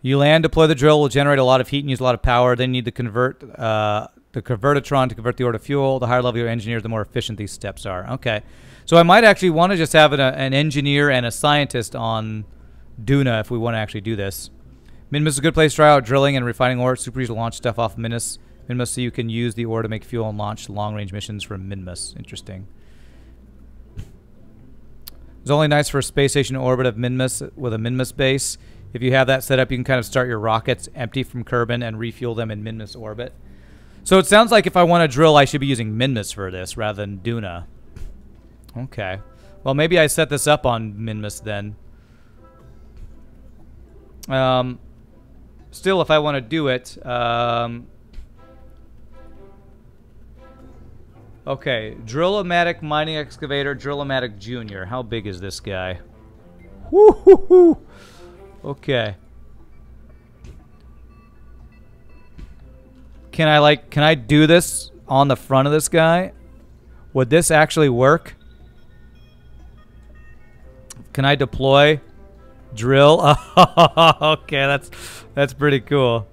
You land, deploy the drill, will generate a lot of heat and use a lot of power. Then you need to convert uh, the convertitron to convert the ore to fuel. The higher level your engineer, the more efficient these steps are. Okay. So I might actually want to just have an, an engineer and a scientist on Duna if we want to actually do this. Minmus is a good place to try out drilling and refining ore. Super easy to launch stuff off Minmus. Minmus so you can use the ore to make fuel and launch long-range missions from Minmus. Interesting. It's only nice for a space station orbit of Minmus with a Minmus base. If you have that set up, you can kind of start your rockets empty from Kerbin and refuel them in Minmus orbit. So it sounds like if I want to drill, I should be using Minmus for this rather than Duna. Okay. Well, maybe I set this up on Minmus then. Um, still, if I want to do it, um, okay, Drillomatic Mining Excavator, Drillomatic Junior. How big is this guy? Woo-hoo-hoo. Okay. Can I like, can I do this on the front of this guy? Would this actually work? Can I deploy? Drill? okay, that's that's pretty cool.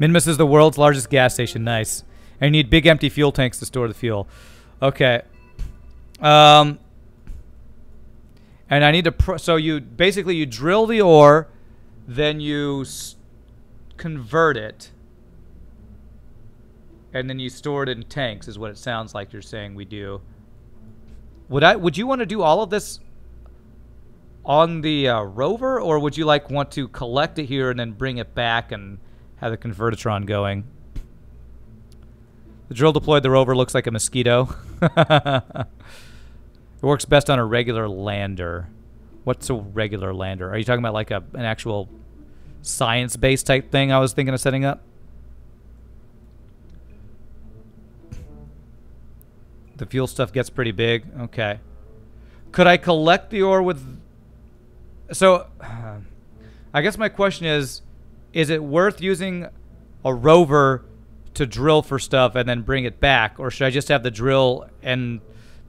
Minmus is the world's largest gas station. Nice. And you need big empty fuel tanks to store the fuel. Okay. Um, and I need to... so you... Basically, you drill the ore, then you convert it, and then you store it in tanks, is what it sounds like you're saying we do. Would I? Would you want to do all of this on the uh, rover, or would you like want to collect it here and then bring it back and have the convertitron going? The drill deployed the rover looks like a mosquito. it works best on a regular lander. What's a regular lander? Are you talking about like a an actual science-based type thing I was thinking of setting up? The fuel stuff gets pretty big. Okay. Could I collect the ore with... So, I guess my question is, is it worth using a rover to drill for stuff and then bring it back? Or should I just have the drill and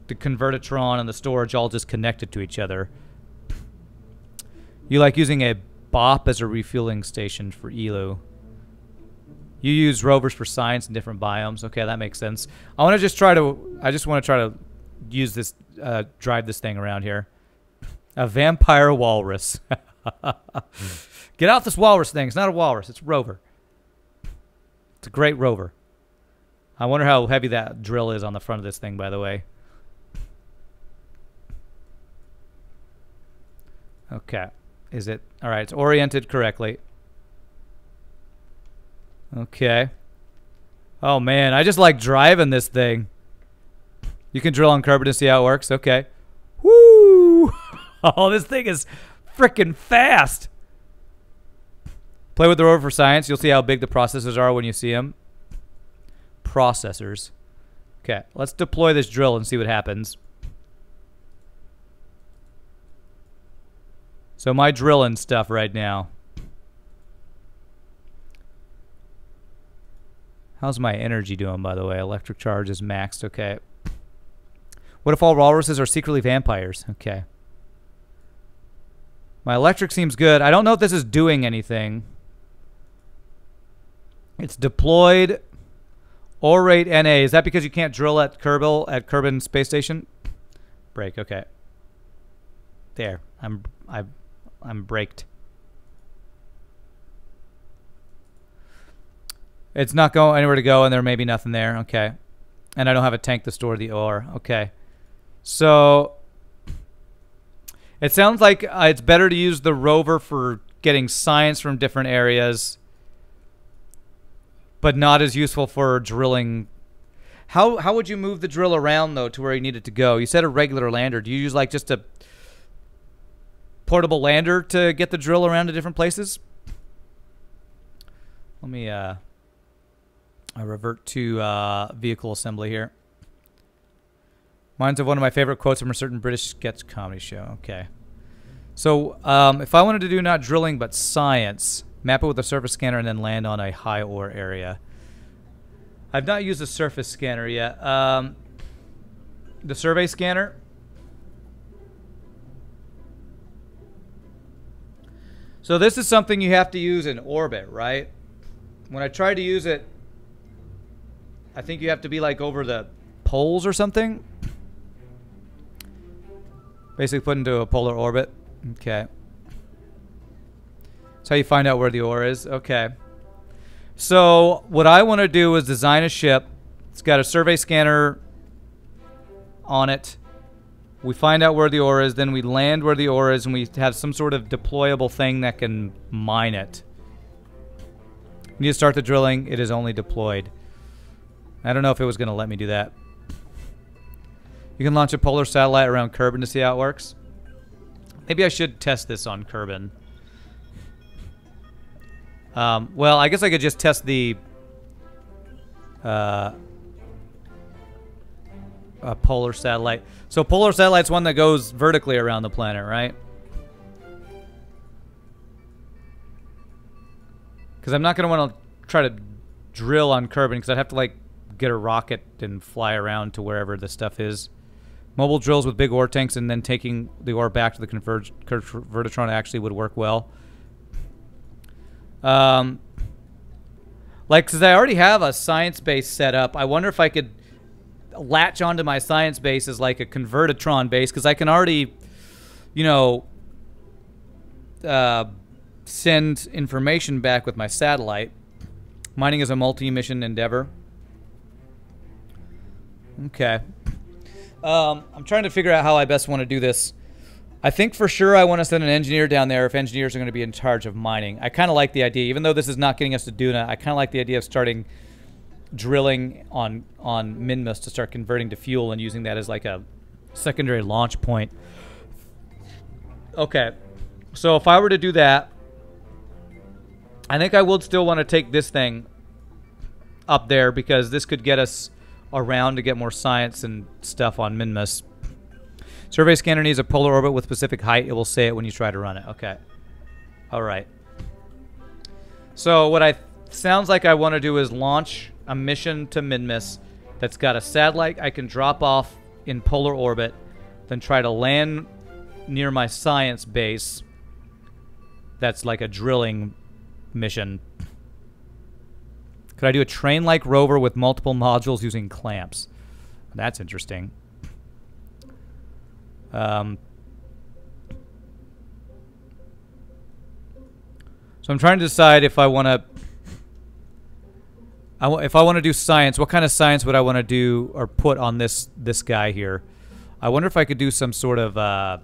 the convertitron and the storage all just connected to each other? You like using a BOP as a refueling station for Eeloo. You use rovers for science in different biomes. Okay, that makes sense. I want to just try to. I just want to try to use this, uh, drive this thing around here. A vampire walrus. Get out this walrus thing. It's not a walrus. It's a rover. It's a great rover. I wonder how heavy that drill is on the front of this thing, by the way. Okay. Is it? All right. It's oriented correctly. Okay. Oh, man. I just like driving this thing. You can drill on Kerbin to see how it works. Okay. Woo! oh, this thing is freaking fast. Play with the rover for science. You'll see how big the processors are when you see them. Processors. Okay, let's deploy this drill and see what happens. So my drilling stuff right now. How's my energy doing, by the way? Electric charge is maxed. Okay. What if all walruses are secretly vampires? Okay. My electric seems good. I don't know if this is doing anything. It's deployed. Ore rate NA. Is that because you can't drill at Kerbal at Kerbin Space Station? Brake. Okay. There. I'm I I'm braked. It's not going anywhere to go, and there may be nothing there. Okay. And I don't have a tank to store the ore. Okay. So it sounds like uh, it's better to use the rover for getting science from different areas, but not as useful for drilling. How how would you move the drill around though to where you need it to go? You said a regular lander. Do you use like just a portable lander to get the drill around to different places? Let me uh I revert to uh, vehicle assembly here. Mine's of one of my favorite quotes from a certain British sketch comedy show. Okay. So um, if I wanted to do not drilling but science, map it with a surface scanner and then land on a high ore area. I've not used a surface scanner yet. Um, the survey scanner. So this is something you have to use in orbit, right? When I tried to use it, I think you have to be like over the poles or something. Basically put into a polar orbit. Okay. That's how you find out where the ore is. Okay. So what I want to do is design a ship. It's got a survey scanner on it. We find out where the ore is, then we land where the ore is, and we have some sort of deployable thing that can mine it. Need to start the drilling. It is only deployed. I don't know if it was going to let me do that. You can launch a polar satellite around Kerbin to see how it works. Maybe I should test this on Kerbin. Um, well, I guess I could just test the uh, a polar satellite. So polar satellite's one that goes vertically around the planet, right? Because I'm not going to want to try to drill on Kerbin because I'd have to like get a rocket and fly around to wherever the stuff is. Mobile drills with big ore tanks and then taking the ore back to the converge actually would work well. Um, like, because I already have a science base set up, I wonder if I could latch onto my science base as like a convertitron base, because I can already, you know, uh, send information back with my satellite. Mining is a multi-mission endeavor. Okay. Um, I'm trying to figure out how I best want to do this. I think for sure I want to send an engineer down there if engineers are going to be in charge of mining. I kind of like the idea, even though this is not getting us to Duna, I kind of like the idea of starting drilling on on Minmus to start converting to fuel and using that as like a secondary launch point. Okay, so if I were to do that, I think I would still want to take this thing up there because this could get us around to get more science and stuff on Minmus. Survey scanner needs a polar orbit with specific height. It will say it when you try to run it. Okay. All right. So what I sounds like I want to do is launch a mission to Minmus that's got a satellite I can drop off in polar orbit, then try to land near my science base. That's like a drilling mission. Could I do a train-like rover with multiple modules using clamps? That's interesting. Um, so I'm trying to decide if I want to if I want to do science, what kind of science would I want to do or put on this this guy here? I wonder if I could do some sort of uh,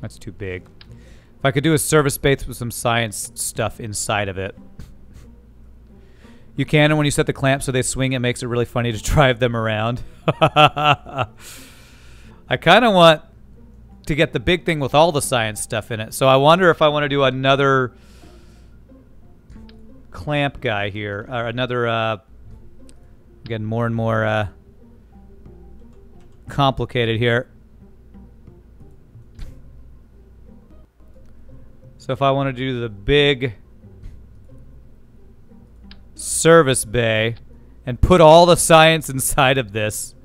That's too big. If I could do a service base with some science stuff inside of it. You can, and when you set the clamp so they swing, it makes it really funny to drive them around. I kind of want to get the big thing with all the science stuff in it. So I wonder if I want to do another clamp guy here, or another, uh, getting more and more uh, complicated here. So if I want to do the big service bay and put all the science inside of this.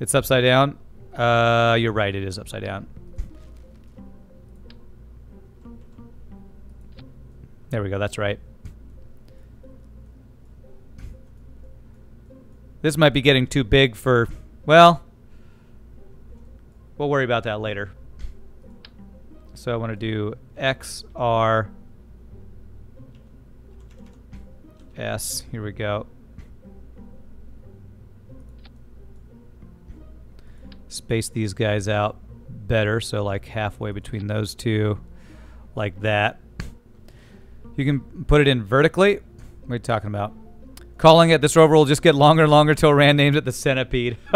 It's upside down? Uh, you're right, it is upside down. There we go, that's right. This might be getting too big for, well, we'll worry about that later. So I want to do X, R, S. Here we go. Space these guys out better, so like halfway between those two, like that. You can put it in vertically. What are you talking about? Calling it, this rover will just get longer and longer till Rand names it the centipede.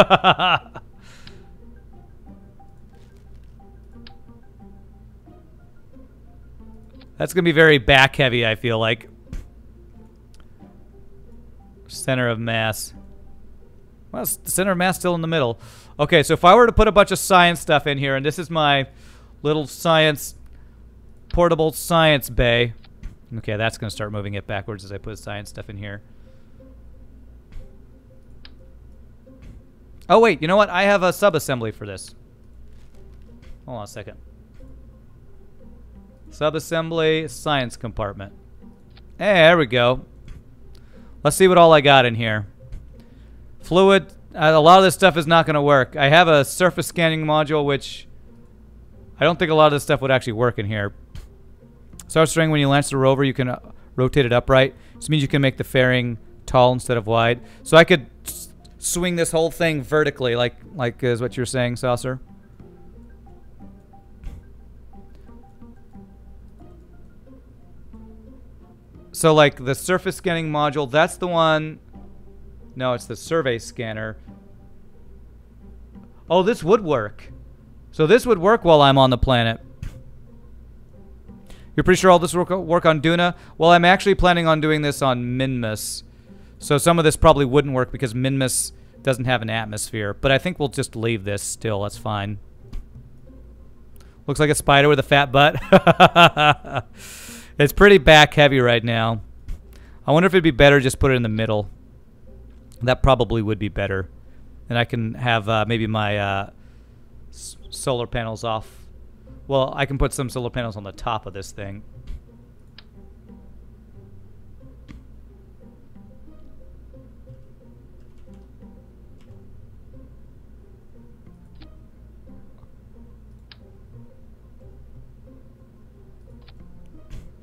That's going to be very back heavy, I feel like. Center of mass. Well, the center of mass still in the middle. Okay, so if I were to put a bunch of science stuff in here, and this is my little science, portable science bay. Okay, that's going to start moving it backwards as I put science stuff in here. Oh, wait. You know what? I have a subassembly for this. Hold on a second. Subassembly, science compartment. Hey, there we go. Let's see what all I got in here. Fluid. Uh, a lot of this stuff is not going to work. I have a surface scanning module, which I don't think a lot of this stuff would actually work in here. Star string, when you launch the rover, you can uh, rotate it upright. This means you can make the fairing tall instead of wide. So I could swing this whole thing vertically, like like is what you're saying, Saucer. So like the surface scanning module, that's the one. No, it's the survey scanner. Oh, this would work. So this would work while I'm on the planet. You're pretty sure all this will work on Duna? Well, I'm actually planning on doing this on Minmus. So some of this probably wouldn't work because Minmus doesn't have an atmosphere. But I think we'll just leave this still. That's fine. Looks like a spider with a fat butt. it's pretty back heavy right now. I wonder if it'd be better just put it in the middle. That probably would be better. And I can have uh, maybe my uh, solar panels off. Well, I can put some solar panels on the top of this thing.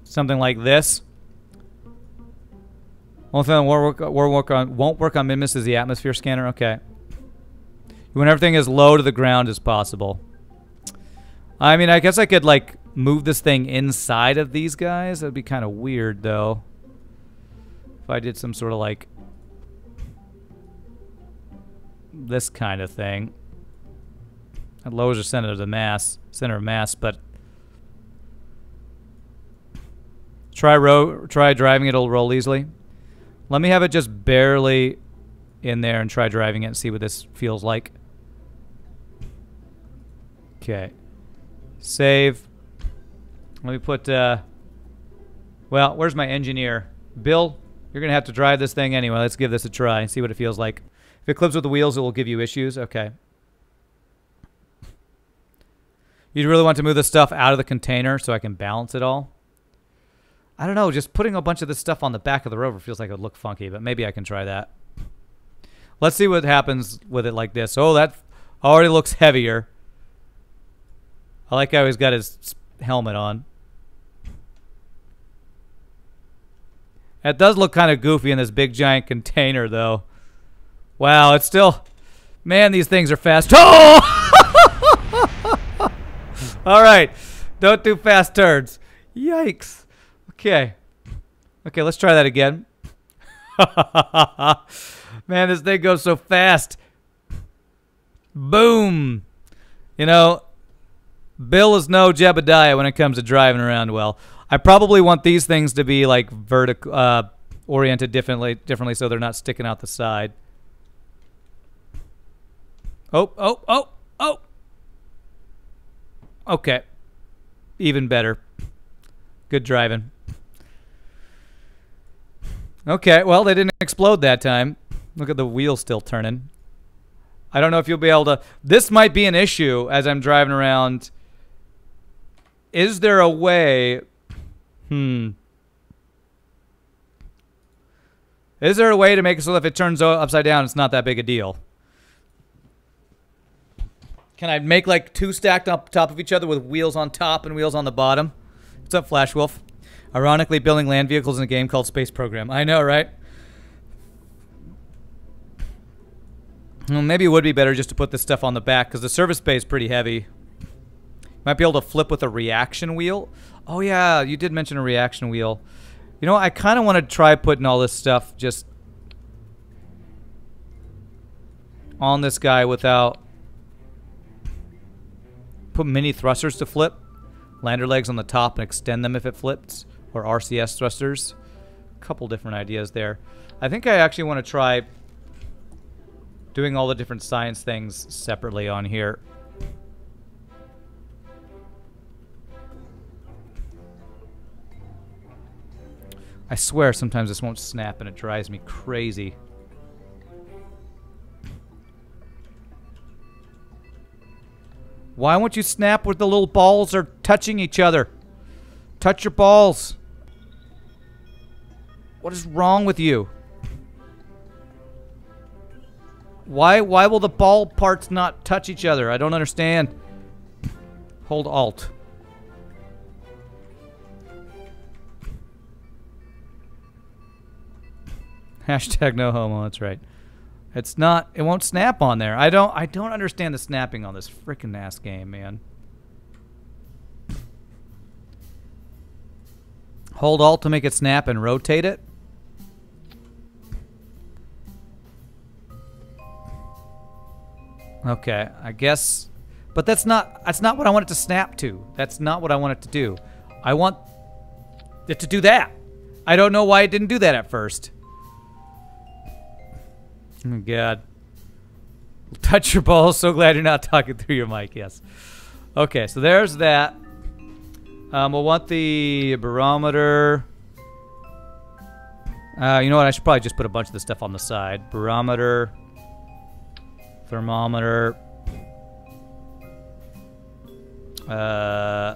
Something like this. Only thing that won't work, won't work on won't work on Minmus is the atmosphere scanner. Okay. You want everything as low to the ground as possible. I mean, I guess I could like move this thing inside of these guys. That'd be kind of weird, though. If I did some sort of like this kind of thing. It lowers the center of the mass, center of mass, but Try ro try driving it, it'll roll easily. Let me have it just barely in there and try driving it and see what this feels like. Okay. Save. Let me put, uh, well, where's my engineer? Bill, you're going to have to drive this thing anyway. Let's give this a try and see what it feels like. If it clips with the wheels, it will give you issues. Okay. You'd really want to move the stuff out of the container so I can balance it all. I don't know, just putting a bunch of this stuff on the back of the rover feels like it would look funky, but maybe I can try that. Let's see what happens with it like this. Oh, that already looks heavier. I like how he's got his helmet on. It does look kind of goofy in this big giant container, though. Wow, it's still... Man, these things are fast. Oh! All right. Don't do fast turns. Yikes. Okay. Okay, let's try that again. Man, this thing goes so fast. Boom. You know, Bill is no Jebediah when it comes to driving around well. I probably want these things to be like vertical, uh, oriented differently, differently, so they're not sticking out the side. Oh, oh, oh, oh. Okay. Even better. Good driving. Okay, well, they didn't explode that time. Look at the wheel still turning. I don't know if you'll be able to... This might be an issue as I'm driving around. Is there a way... Hmm. Is there a way to make it so if it turns upside down, it's not that big a deal? Can I make like two stacked up top of each other with wheels on top and wheels on the bottom? What's up, Flash Wolf? Ironically, building land vehicles in a game called Space Program. I know, right? Well, maybe it would be better just to put this stuff on the back because the service bay is pretty heavy. Might be able to flip with a reaction wheel. Oh yeah, you did mention a reaction wheel. You know, I kind of want to try putting all this stuff just on this guy without put mini thrusters to flip. Lander legs on the top and extend them if it flips or RCS thrusters. A couple different ideas there. I think I actually want to try doing all the different science things separately on here. I swear sometimes this won't snap and it drives me crazy. Why won't you snap where the little balls are touching each other? Touch your balls. What is wrong with you? Why why will the ball parts not touch each other? I don't understand. Hold alt. Hashtag no homo, that's right. It's not it won't snap on there. I don't I don't understand the snapping on this freaking ass game, man. Hold alt to make it snap and rotate it. Okay, I guess but that's not that's not what I want it to snap to. That's not what I want it to do. I want it to do that. I don't know why it didn't do that at first. Oh god. Touch your balls. So glad you're not talking through your mic. Yes. Okay, so there's that. Um, we'll want the barometer. Uh, you know what? I should probably just put a bunch of this stuff on the side. Barometer, thermometer. Uh,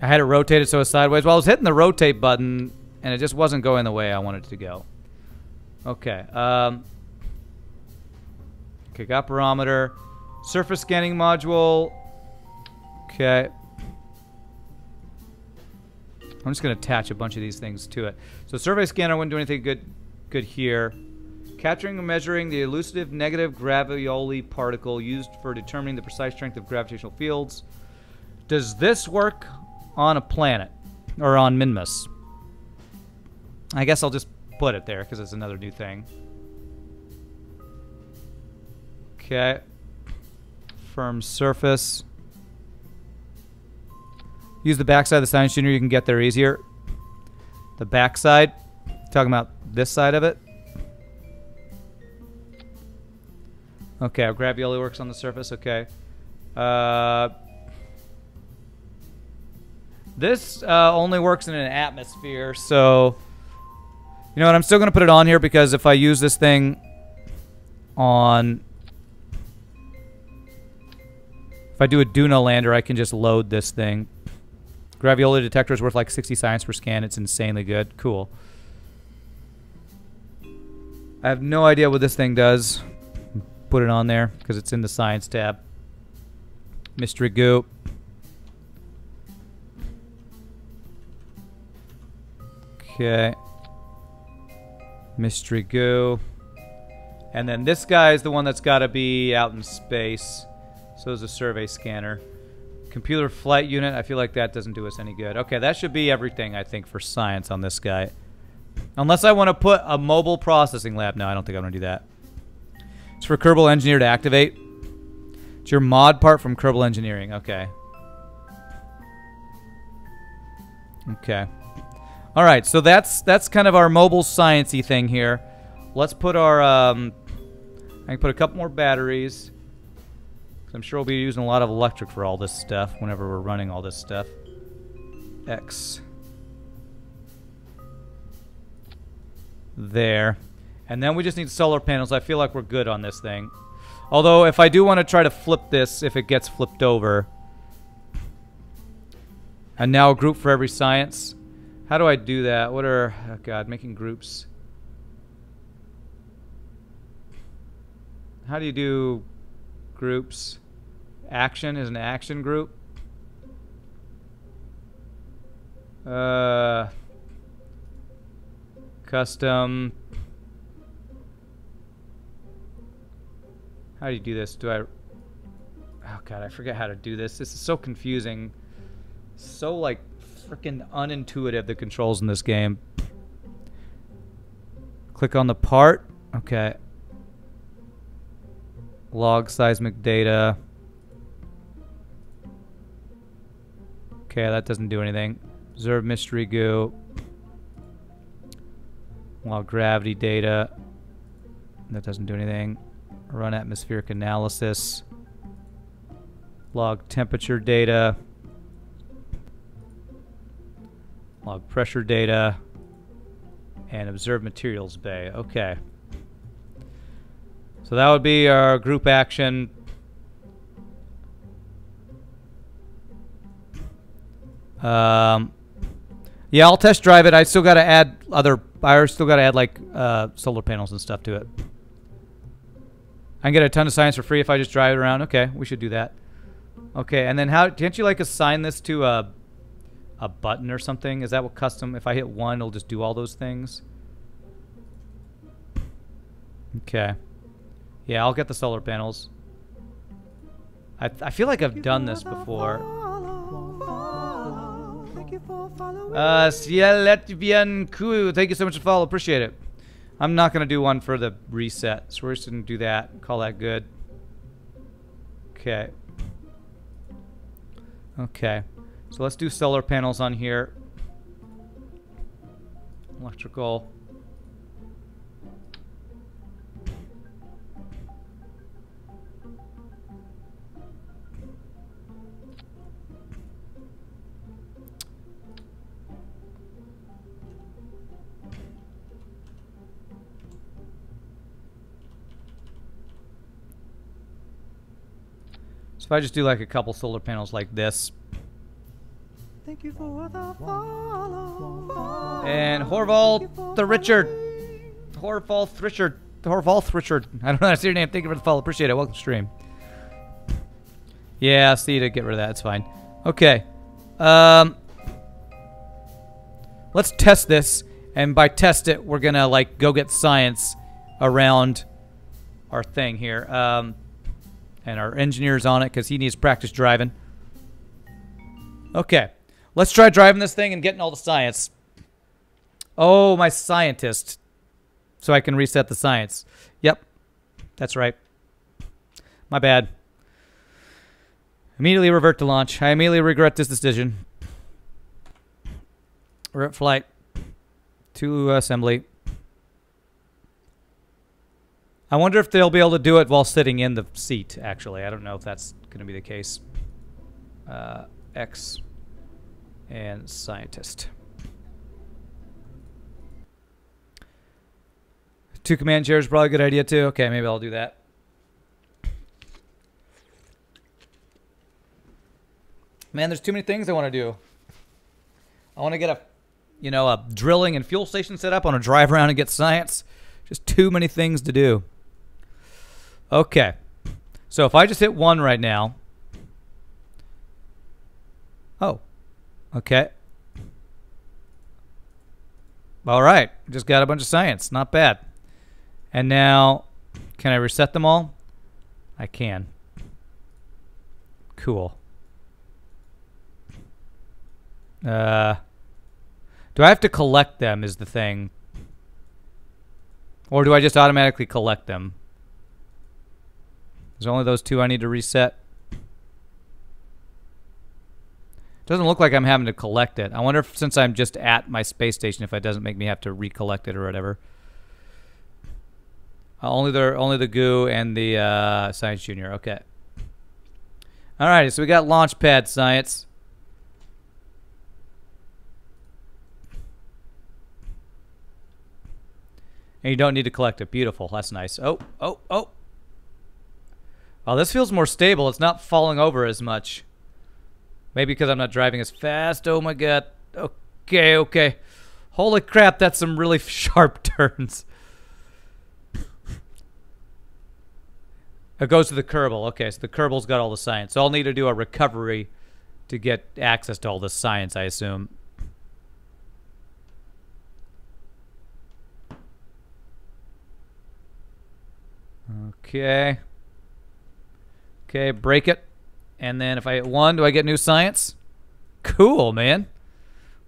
I had it rotated so it's sideways. Well, I was hitting the rotate button, and it just wasn't going the way I wanted it to go. Okay. Um, okay, got barometer. Surface scanning module. Okay. I'm just going to attach a bunch of these things to it. So survey scanner wouldn't do anything good good here. Capturing and measuring the elusive negative gravioli particle used for determining the precise strength of gravitational fields. Does this work on a planet? Or on Minmus? I guess I'll just put it there because it's another new thing. Okay. Firm surface. Use the backside of the science junior, you can get there easier. The backside, talking about this side of it. Okay, our gravioli works on the surface. Okay. Uh, this uh, only works in an atmosphere, so you know what? I'm still gonna put it on here because if I use this thing on, if I do a Duna lander, I can just load this thing. Gravioli detector is worth like 60 science per scan. It's insanely good. Cool. I have no idea what this thing does put it on there because it's in the science tab. Mystery goo. Okay. Mystery goo. And then this guy is the one that's got to be out in space. So is a survey scanner. Computer flight unit. I feel like that doesn't do us any good. Okay, that should be everything, I think, for science on this guy. Unless I want to put a mobile processing lab. No, I don't think I'm going to do that. It's for Kerbal Engineer to activate. It's your mod part from Kerbal Engineering. Okay. Okay. All right, so that's that's kind of our mobile sciencey thing here. Let's put our um, I can put a couple more batteries. I'm sure we'll be using a lot of electric for all this stuff whenever we're running all this stuff. X. There. And then we just need solar panels. I feel like we're good on this thing. Although, if I do want to try to flip this, if it gets flipped over. And now a group for every science. How do I do that? What are... Oh, God, making groups. How do you do groups? Action is an action group. Uh... Custom... How do you do this? Do I... Oh god, I forget how to do this. This is so confusing. So, like, freaking unintuitive, the controls in this game. Click on the part. Okay. Log seismic data. Okay, that doesn't do anything. Observe mystery goo. Log gravity data. That doesn't do anything run atmospheric analysis, log temperature data, log pressure data, and observe materials bay. Okay. So that would be our group action. Um, yeah, I'll test drive it. I still got to add other. I still got to add like uh, solar panels and stuff to it. I can get a ton of science for free if I just drive it around. Okay, we should do that. Okay, and then how can't you like assign this to a a button or something? Is that what custom? If I hit one, it'll just do all those things. Okay. Yeah, I'll get the solar panels. I I feel like I've done this before. Uh, Ciel bien cool. Thank you so much for follow. Appreciate it. I'm not gonna do one for the reset, so we're just gonna do that. Call that good. Okay. Okay. So let's do solar panels on here. Electrical. So if I just do like a couple solar panels like this. Thank you for the follow. And Horval the Richard. Horval Richard. Horval Richard. I don't know how to say your name. Thank you for the follow. Appreciate it. Welcome to stream. Yeah, see to get rid of that. It's fine. Okay. Um, let's test this. And by test it, we're going to like go get science around our thing here. Um, and our engineer's on it because he needs practice driving. Okay. Let's try driving this thing and getting all the science. Oh, my scientist. So I can reset the science. Yep. That's right. My bad. Immediately revert to launch. I immediately regret this decision. We're at flight to assembly. I wonder if they'll be able to do it while sitting in the seat, actually. I don't know if that's going to be the case. Uh, X and scientist. Two command chairs probably a good idea too. Okay, maybe I'll do that. Man, there's too many things I want to do. I want to get a, you know, a drilling and fuel station set up. I want to drive around and get science. Just too many things to do. Okay. So if I just hit one right now. Oh. Okay. All right. Just got a bunch of science. Not bad. And now, can I reset them all? I can. Cool. Uh, do I have to collect them is the thing. Or do I just automatically collect them? There's only those two I need to reset. Doesn't look like I'm having to collect it. I wonder if since I'm just at my space station, if it doesn't make me have to recollect it or whatever. Uh, only the only the goo and the uh, science junior. Okay. All right, so we got launchpad science. And you don't need to collect it. Beautiful. That's nice. Oh, oh, oh. Oh, this feels more stable. It's not falling over as much. Maybe because I'm not driving as fast. Oh my god. Okay, okay. Holy crap, that's some really sharp turns. It goes to the Kerbal. Okay, so the Kerbal's got all the science. So I'll need to do a recovery to get access to all the science, I assume. Okay. Okay, brake it. And then if I hit one, do I get new science? Cool, man.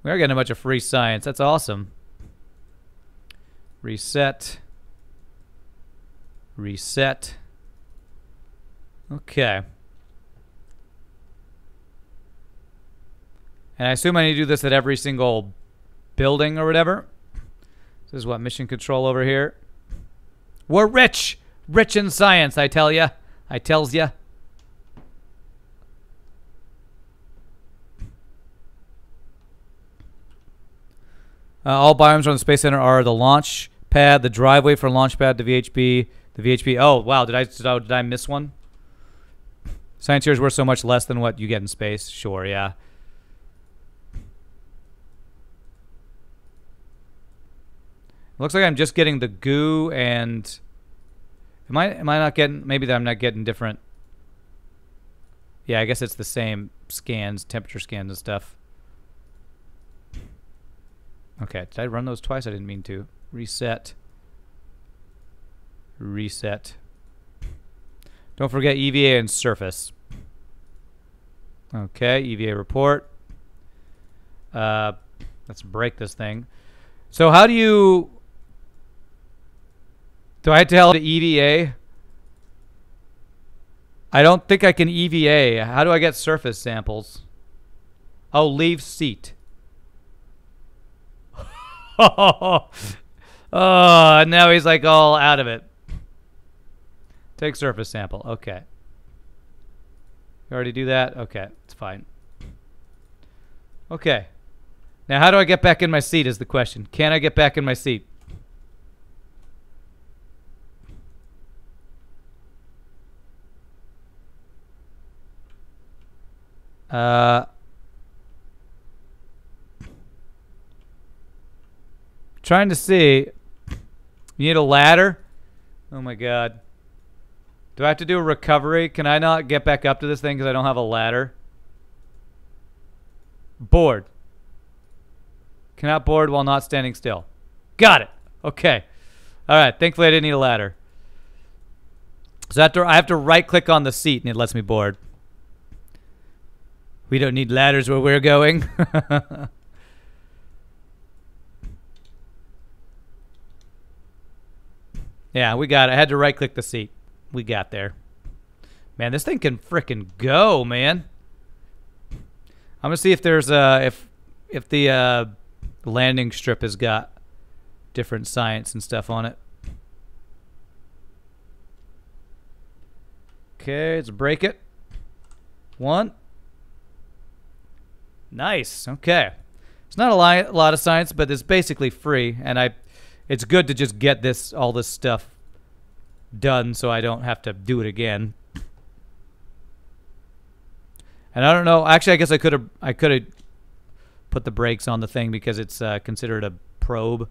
We are getting a bunch of free science. That's awesome. Reset. Reset. Okay. And I assume I need to do this at every single building or whatever. This is what mission control over here. We're rich. Rich in science, I tell ya. I tells ya. Uh, all biomes on the Space Center are the launch pad, the driveway for launch pad the VHB, The VHP. Oh wow, did I did I, did I miss one? Science here is worth so much less than what you get in space. Sure, yeah. Looks like I'm just getting the goo and am I am I not getting maybe that I'm not getting different Yeah, I guess it's the same scans, temperature scans and stuff. Okay, did I run those twice? I didn't mean to. Reset. Reset. Don't forget EVA and surface. Okay, EVA report. Uh, let's brake this thing. So how do you... Do I tell to EVA? I don't think I can EVA. How do I get surface samples? Oh, leave seat. oh, now he's like all out of it. Take surface sample. Okay. You already do that? Okay, it's fine. Okay. Now, how do I get back in my seat is the question. Can I get back in my seat? Uh... Trying to see. You need a ladder? Oh my god. Do I have to do a recovery? Can I not get back up to this thing because I don't have a ladder? Board. Cannot board while not standing still. Got it. Okay. All right. Thankfully, I didn't need a ladder. So after I have to right click on the seat and it lets me board. We don't need ladders where we're going. Yeah, we got it. I had to right click the seat. We got there. Man, this thing can fricking go, man. I'm gonna see if there's uh if if the uh landing strip has got different science and stuff on it. Okay, let's brake it. One. Nice. Okay. It's not a, lot of science, but it's basically free, and I it's good to just get this all this stuff done so I don't have to do it again. And I don't know. Actually, I guess I could have I could have put the brakes on the thing because it's uh, considered a probe.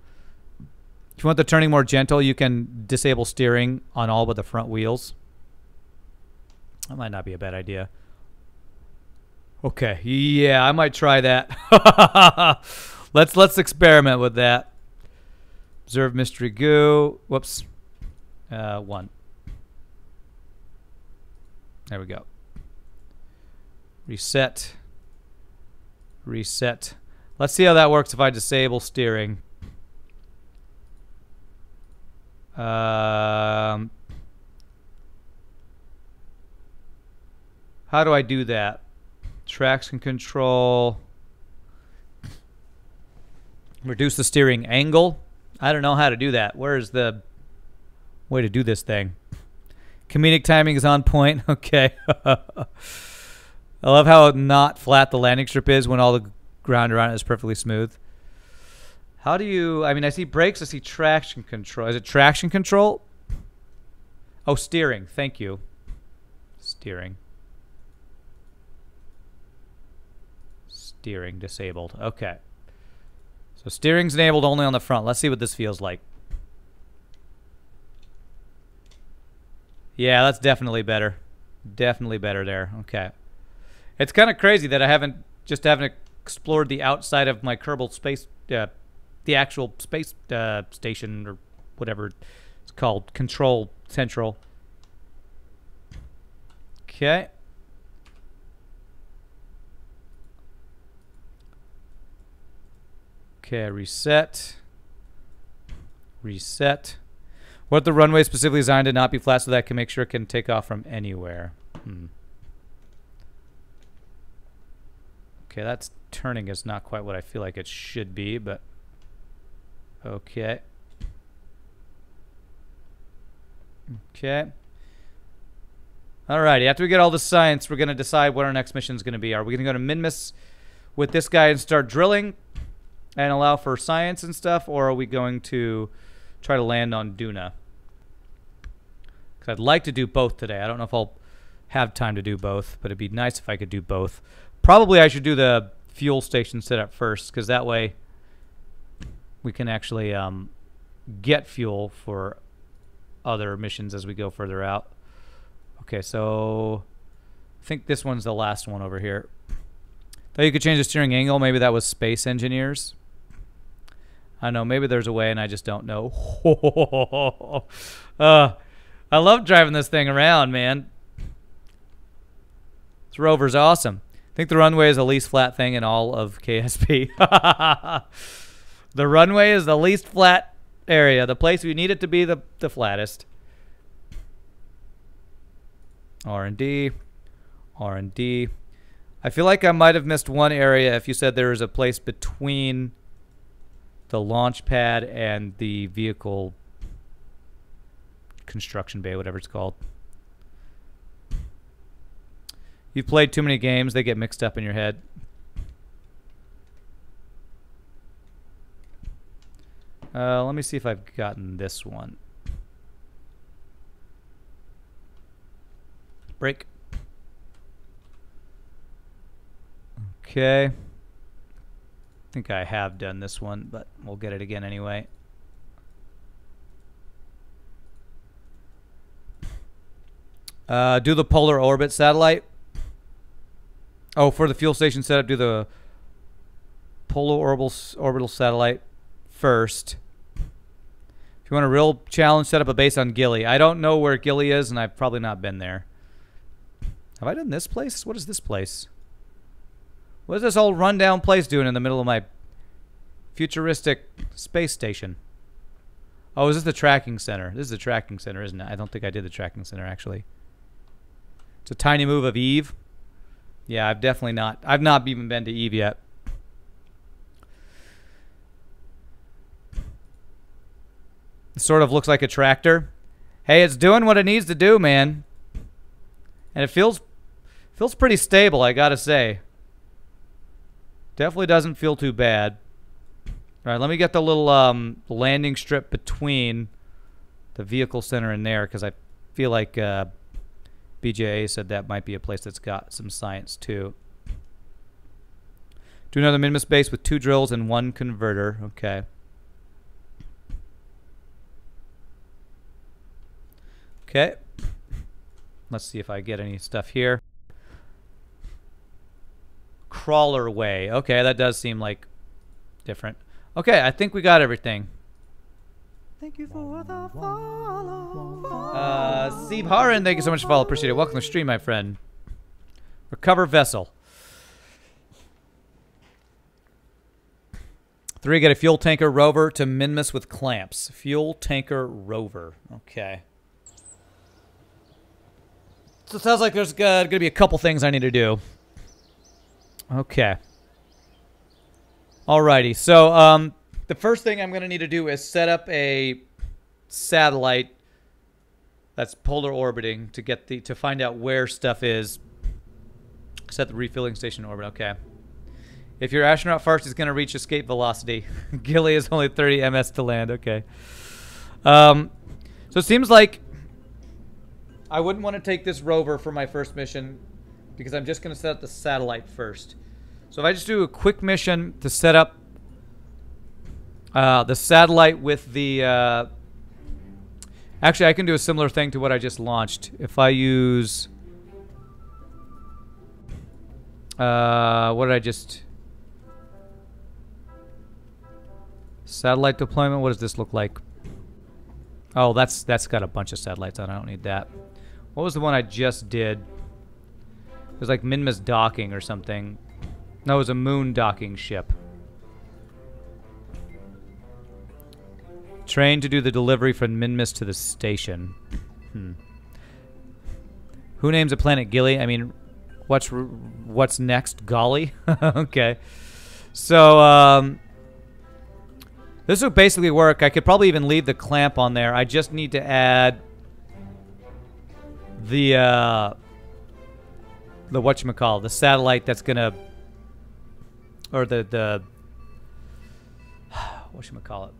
If you want the turning more gentle, you can disable steering on all but the front wheels. That might not be a bad idea. Okay, yeah, I might try that. let's let's experiment with that. Observe mystery goo. Whoops. Uh, one. There we go. Reset. Reset. Let's see how that works if I disable steering. Um, how do I do that? Traction control. Reduce the steering angle. I don't know how to do that. Where's the way to do this thing? Comedic timing is on point. Okay. I love how not flat the landing strip is when all the ground around it is perfectly smooth. How do you... I mean, I see brakes. I see traction control. Is it traction control? Oh, steering. Thank you. Steering. Steering disabled. Okay. So steering's enabled only on the front. Let's see what this feels like. Yeah, that's definitely better. Definitely better there. Okay. It's kind of crazy that I haven't just haven't explored the outside of my Kerbal space, uh, the actual space uh, station or whatever it's called, control central. Okay. Okay, reset. Reset. What the runway specifically designed to not be flat so that can make sure it can take off from anywhere. Hmm. Okay, that's turning is not quite what I feel like it should be, but okay. Okay. Alrighty, after we get all the science, we're going to decide what our next mission is going to be. Are we going to go to Minmus with this guy and start drilling? And allow for science and stuff, or are we going to try to land on Duna? Because I'd like to do both today. I don't know if I'll have time to do both, but it'd be nice if I could do both. Probably I should do the fuel station setup first, because that way we can actually um, get fuel for other missions as we go further out. Okay, so I think this one's the last one over here. Thought you could change the steering angle. Maybe that was space engineers. I know. Maybe there's a way, and I just don't know. uh, I love driving this thing around, man. This rover's awesome. I think the runway is the least flat thing in all of KSP. the runway is the least flat area, the place we need it to be the, the flattest. R&D, R&D. I feel like I might have missed one area if you said there was a place between the launch pad and the vehicle construction bay, whatever it's called. You've played too many games, they get mixed up in your head. Uh, let me see if I've gotten this one. Brake. Okay. I think I have done this one, but we'll get it again anyway. Uh, do the polar orbit satellite. Oh, for the fuel station setup, do the polar orbital orbital satellite first. If you want a real challenge, set up a base on Gilly. I don't know where Gilly is, and I've probably not been there. Have I done this place? What is this place? What is this old rundown place doing in the middle of my futuristic space station? Oh, is this the tracking center? This is the tracking center, isn't it? I don't think I did the tracking center, actually. It's a tiny move of Eve. Yeah, I've definitely not. I've not even been to Eve yet. It sort of looks like a tractor. Hey, it's doing what it needs to do, man. And it feels feels pretty stable, I gotta say. Definitely doesn't feel too bad. All right, let me get the little um, landing strip between the vehicle center and there because I feel like uh, BJA said that might be a place that's got some science too. Do another Minmus base with two drills and one converter. Okay. Okay. Let's see if I get any stuff here. Crawler way. Okay, that does seem like different. Okay, I think we got everything. Thank you for the follow. Uh, Haran, thank you so much for follow. Appreciate it. Welcome to the stream, my friend. Recover vessel. Three, get a fuel tanker rover to Minmus with clamps. Fuel tanker rover. Okay. So it sounds like there's going to be a couple things I need to do. Okay. Alrighty. So um, the first thing I'm going to need to do is set up a satellite that's polar orbiting to get the to find out where stuff is. Set the refilling station orbit. Okay. If your astronaut first is going to reach escape velocity, Gilly is only 30 ms to land. Okay. Um, so it seems like I wouldn't want to take this rover for my first mission because I'm just going to set up the satellite first. So if I just do a quick mission to set up uh, the satellite with the... Uh, actually, I can do a similar thing to what I just launched. If I use... Uh, what did I just... Satellite deployment, what does this look like? Oh, that's that's got a bunch of satellites on. I don't need that. What was the one I just did? It was like Minmus docking or something. No, it was a moon docking ship. Train to do the delivery from Minmus to the station. Hmm. Who names a planet Gilly? I mean, what's what's next? Golly? okay. So, um, this would basically work. I could probably even leave the clamp on there. I just need to add the, uh, the whatchamacallit, the satellite that's gonna, or the, the, whatchamacallit,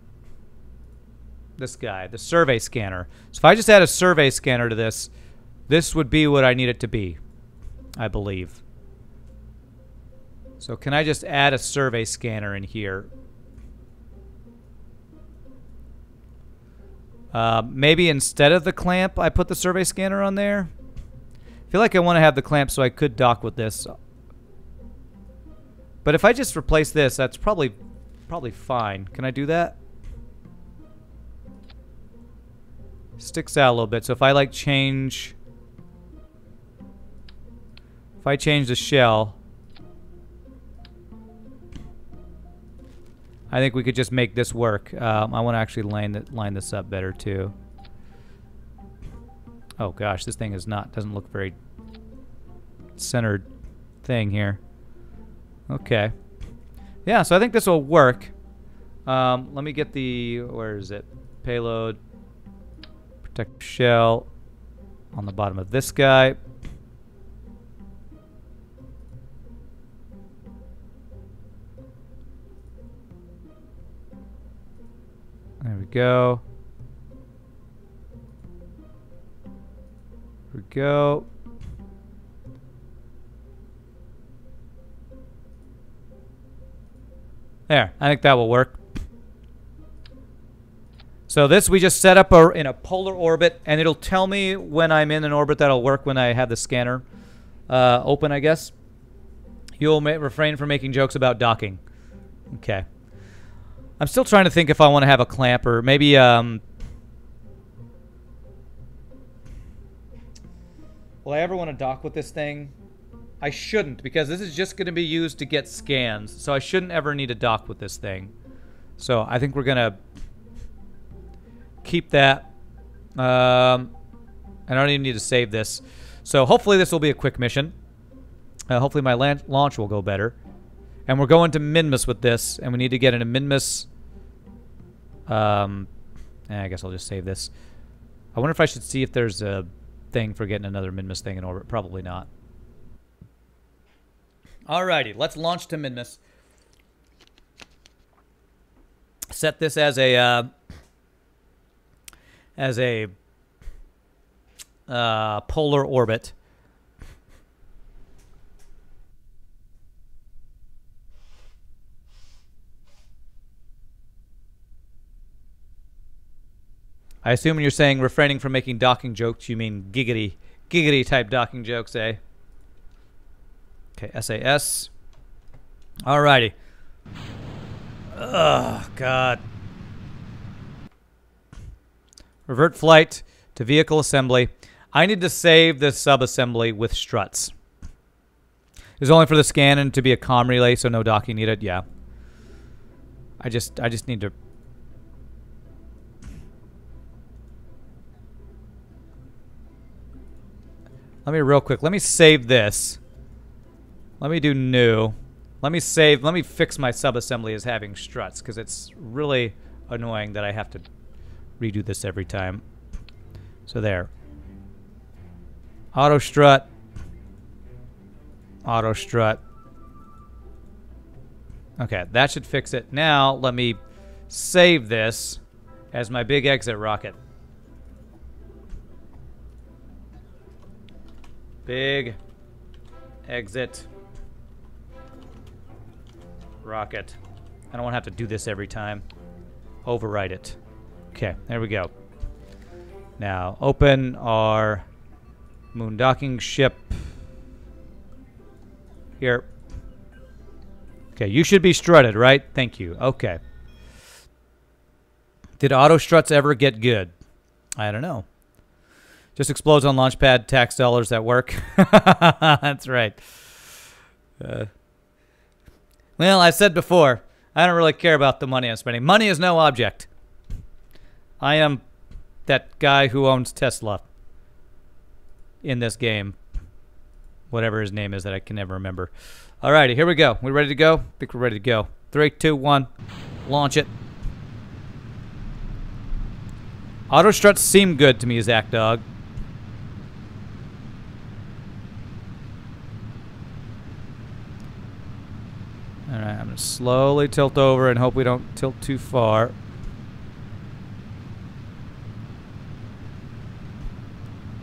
this guy, the survey scanner. So if I just add a survey scanner to this, this would be what I need it to be, I believe. So can I just add a survey scanner in here? Uh, maybe instead of the clamp, I put the survey scanner on there. Feel like I want to have the clamp so I could dock with this. But if I just replace this, that's probably probably fine. Can I do that? Sticks out a little bit. So if I like change... If I change the shell... I think we could just make this work. Um, I want to actually line, line this up better too. Oh gosh, this thing is not, doesn't look very centered thing here. Okay. Yeah, so I think this will work. Um, let me get the, where is it? Payload, protect shell on the bottom of this guy. There we go. We go. There, I think that will work. So this we just set up a, in a polar orbit, and it'll tell me when I'm in an orbit that'll work when I have the scanner uh, open, I guess. You'll refrain from making jokes about docking. Okay. I'm still trying to think if I want to have a clamp or maybe um, Will I ever want to dock with this thing? I shouldn't, because this is just going to be used to get scans, so I shouldn't ever need to dock with this thing. So I think we're going to keep that. Um, I don't even need to save this. So hopefully this will be a quick mission. Uh, hopefully my launch will go better. And we're going to Minmus with this, and we need to get into Minmus. Um, eh, I guess I'll just save this. I wonder if I should see if there's a thing for getting another Minmus thing in orbit. Probably not. Alrighty, let's launch to Minmus. Set this as a uh, as a uh, polar orbit. I assume when you're saying refraining from making docking jokes, you mean giggity, giggity type docking jokes, eh? Okay, SAS. Alrighty. Oh, God. Revert flight to vehicle assembly. I need to save this sub-assembly with struts. It's only for the scan and to be a com relay, so no docking needed. Yeah. I just I just need to Let me real quick. Let me save this. Let me do new. Let me save. Let me fix my subassembly as having struts because it's really annoying that I have to redo this every time. So there. Auto strut. Auto strut. Okay, that should fix it. Now, let me save this as my big exit rocket. Big exit rocket. I don't want to have to do this every time. Override it. Okay, there we go. Now, open our moon docking ship. Here. Okay, you should be strutted, right? Thank you. Okay. Did auto struts ever get good? I don't know. Just explodes on Launchpad tax dollars at work. That's right. Uh, well, I said before, I don't really care about the money I'm spending. Money is no object. I am that guy who owns Tesla in this game. Whatever his name is that I can never remember. Alrighty, here we go. We ready to go? I think we're ready to go. Three, two, one. Launch it. Auto struts seem good to me, Zach Dog. All right, I'm gonna slowly tilt over and hope we don't tilt too far.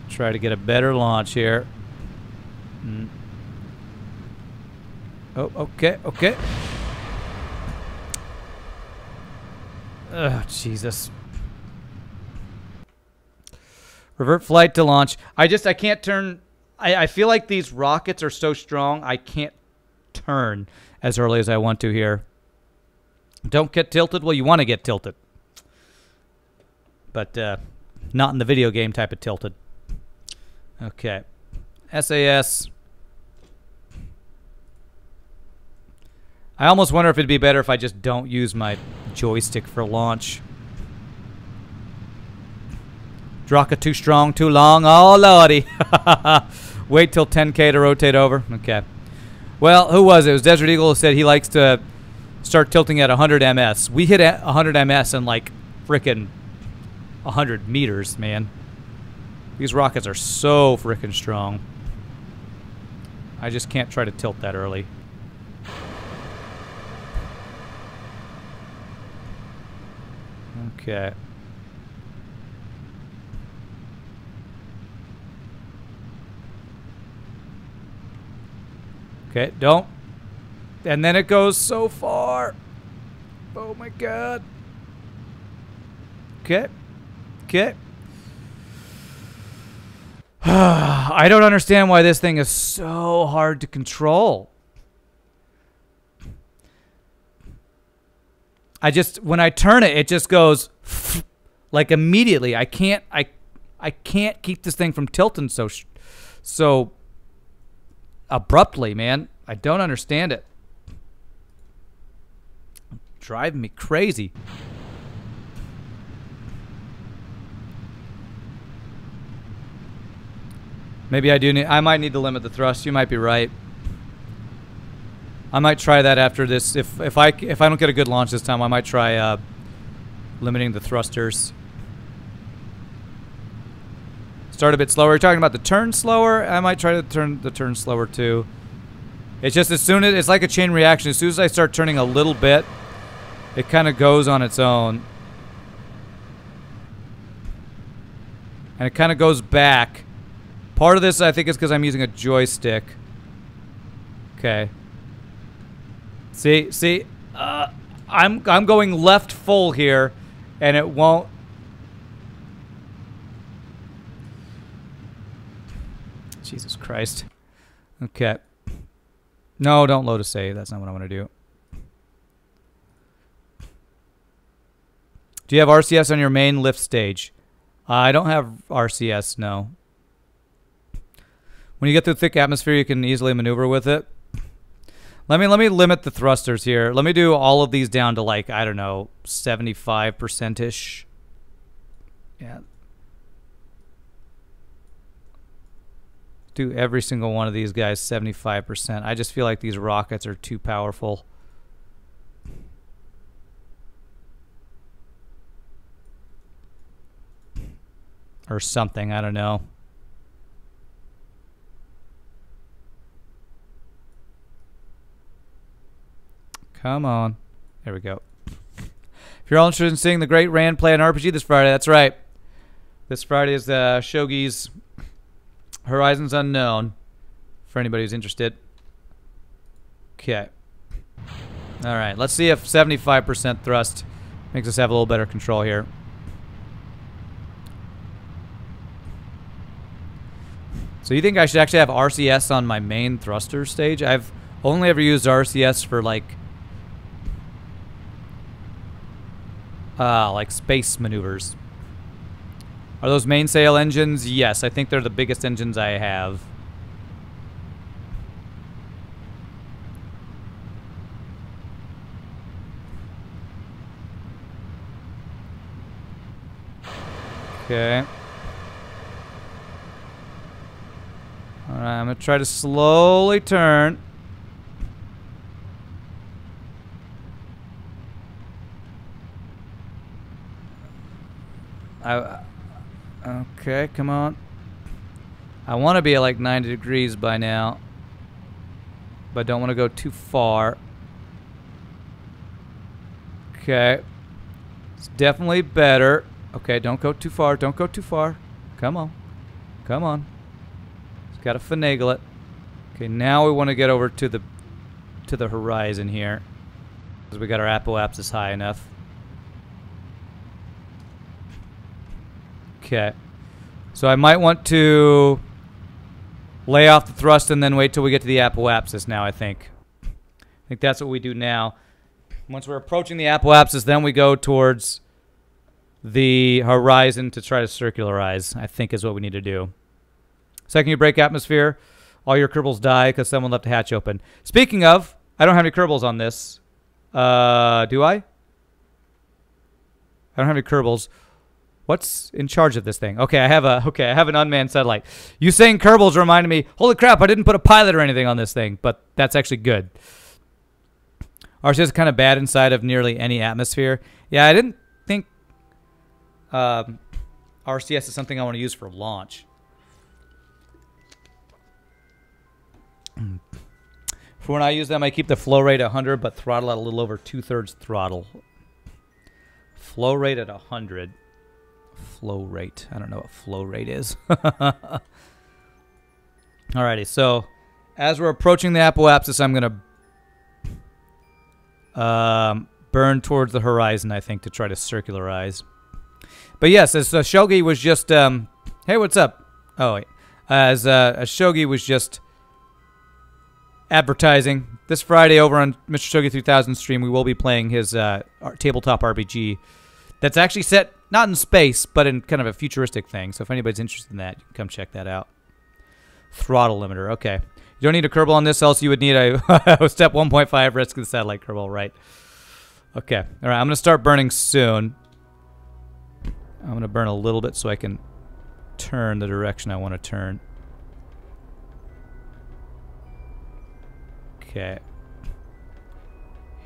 Try to get a better launch here. Mm. Oh, okay, okay. Oh, Jesus. Revert flight to launch. I just, I can't turn. I, I feel like these rockets are so strong, I can't turn as early as I want to here. Don't get tilted. Well, you want to get tilted. But uh, not in the video game type of tilted. Okay. SAS. I almost wonder if it'd be better if I just don't use my joystick for launch. Draka too strong, too long. Oh, lordy. Wait till 10k to rotate over. Okay. Well, who was it? It was Desert Eagle who said he likes to start tilting at 100 ms. We hit 100 ms in like freaking 100 meters, man. These rockets are so freaking strong. I just can't try to tilt that early. Okay. Okay, don't. And then it goes so far. Oh my god. Okay. Okay. I don't understand why this thing is so hard to control. I just when I turn it, it just goes like immediately. I can't I I can't keep this thing from tilting so so abruptly, man. I don't understand it. Driving me crazy. Maybe I do need I might need to limit the thrust. You might be right. I might try that after this. If if I if I don't get a good launch this time, I might try uh, limiting the thrusters. Start a bit slower. You're talking about the turn slower. I might try to turn the turn slower too. It's just as soon as it's like a chain reaction. As soon as I start turning a little bit, it kind of goes on its own, and it kind of goes back. Part of this, I think, is because I'm using a joystick. Okay. See, see, uh, I'm I'm going left full here, and it won't. Jesus Christ. Okay. No, don't load a save. That's not what I want to do. Do you have RCS on your main lift stage? Uh, I don't have RCS, no. When you get through thick atmosphere, you can easily maneuver with it. Let me let me limit the thrusters here. Let me do all of these down to like, I don't know, 75%-ish. Yeah. Do every single one of these guys 75%. I just feel like these rockets are too powerful. Or something, I don't know. Come on. There we go. If you're all interested in seeing the great Rand play an RPG this Friday, that's right. This Friday is uh, the Shogi's Horizons Unknown. For anybody who's interested. Okay. All right. Let's see if 75% thrust makes us have a little better control here. So you think I should actually have RCS on my main thruster stage? I've only ever used RCS for like uh, like space maneuvers. Are those mainsail engines? Yes, I think they're the biggest engines I have. Okay. Alright, I'm going to try to slowly turn. I, okay, come on. I want to be at like 90 degrees by now. But don't want to go too far. Okay. It's definitely better. Okay, don't go too far. Don't go too far. Come on. Come on. Just gotta finagle it. Okay, now we want to get over to the to the horizon here. Because we got our Apple apps apoapsis high enough. Okay. So I might want to lay off the thrust and then wait till we get to the apoapsis now, I think. I think that's what we do now. Once we're approaching the apoapsis, then we go towards the horizon to try to circularize, I think is what we need to do. Second you break atmosphere, all your Kerbals die because someone left a hatch open. Speaking of, I don't have any Kerbals on this. Uh, do I? I don't have any Kerbals. What's in charge of this thing? Okay, I have a okay, I have an unmanned satellite. You saying Kerbals reminded me, holy crap, I didn't put a pilot or anything on this thing, but that's actually good. RCS is kind of bad inside of nearly any atmosphere. Yeah, I didn't think um, RCS is something I want to use for launch. For when I use them, I keep the flow rate at 100, but throttle at a little over two-thirds throttle. Flow rate at 100. Flow rate. I don't know what flow rate is. Alrighty, so as we're approaching the apoapsis, I'm going to um, burn towards the horizon, I think, to try to circularize. But yes, as uh, Shogi was just... Um, hey, what's up? Oh, wait. As, uh, as Shogi was just advertising. This Friday over on Mr. Shogi 3000 stream, we will be playing his uh, tabletop RPG that's actually set not in space, but in kind of a futuristic thing. So if anybody's interested in that, you can come check that out. Throttle limiter. Okay. You don't need a Kerbal on this, else you would need a step 1.5 risk of the satellite Kerbal, right? Okay. All right, I'm going to start burning soon. I'm going to burn a little bit so I can turn the direction I want to turn. Okay.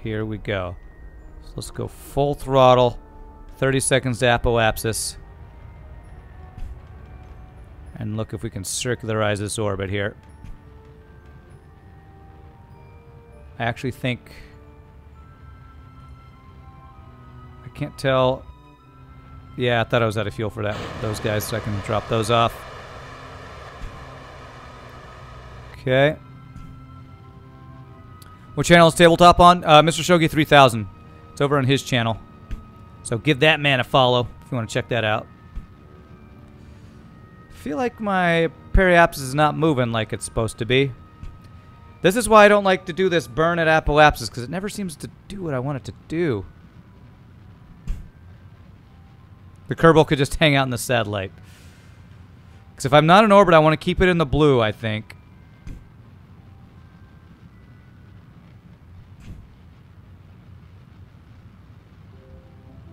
Here we go. So let's go full throttle. 30 seconds to apoapsis. And look if we can circularize this orbit here. I actually think... I can't tell... Yeah, I thought I was out of fuel for that those guys, so I can drop those off. Okay. What channel is Tabletop on? Uh, Mr. Shogi 3000. It's over on his channel. So give that man a follow if you want to check that out. I feel like my periapsis is not moving like it's supposed to be. This is why I don't like to do this burn at apoapsis, because it never seems to do what I want it to do. The Kerbal could just hang out in the satellite. Because if I'm not in orbit, I want to keep it in the blue, I think.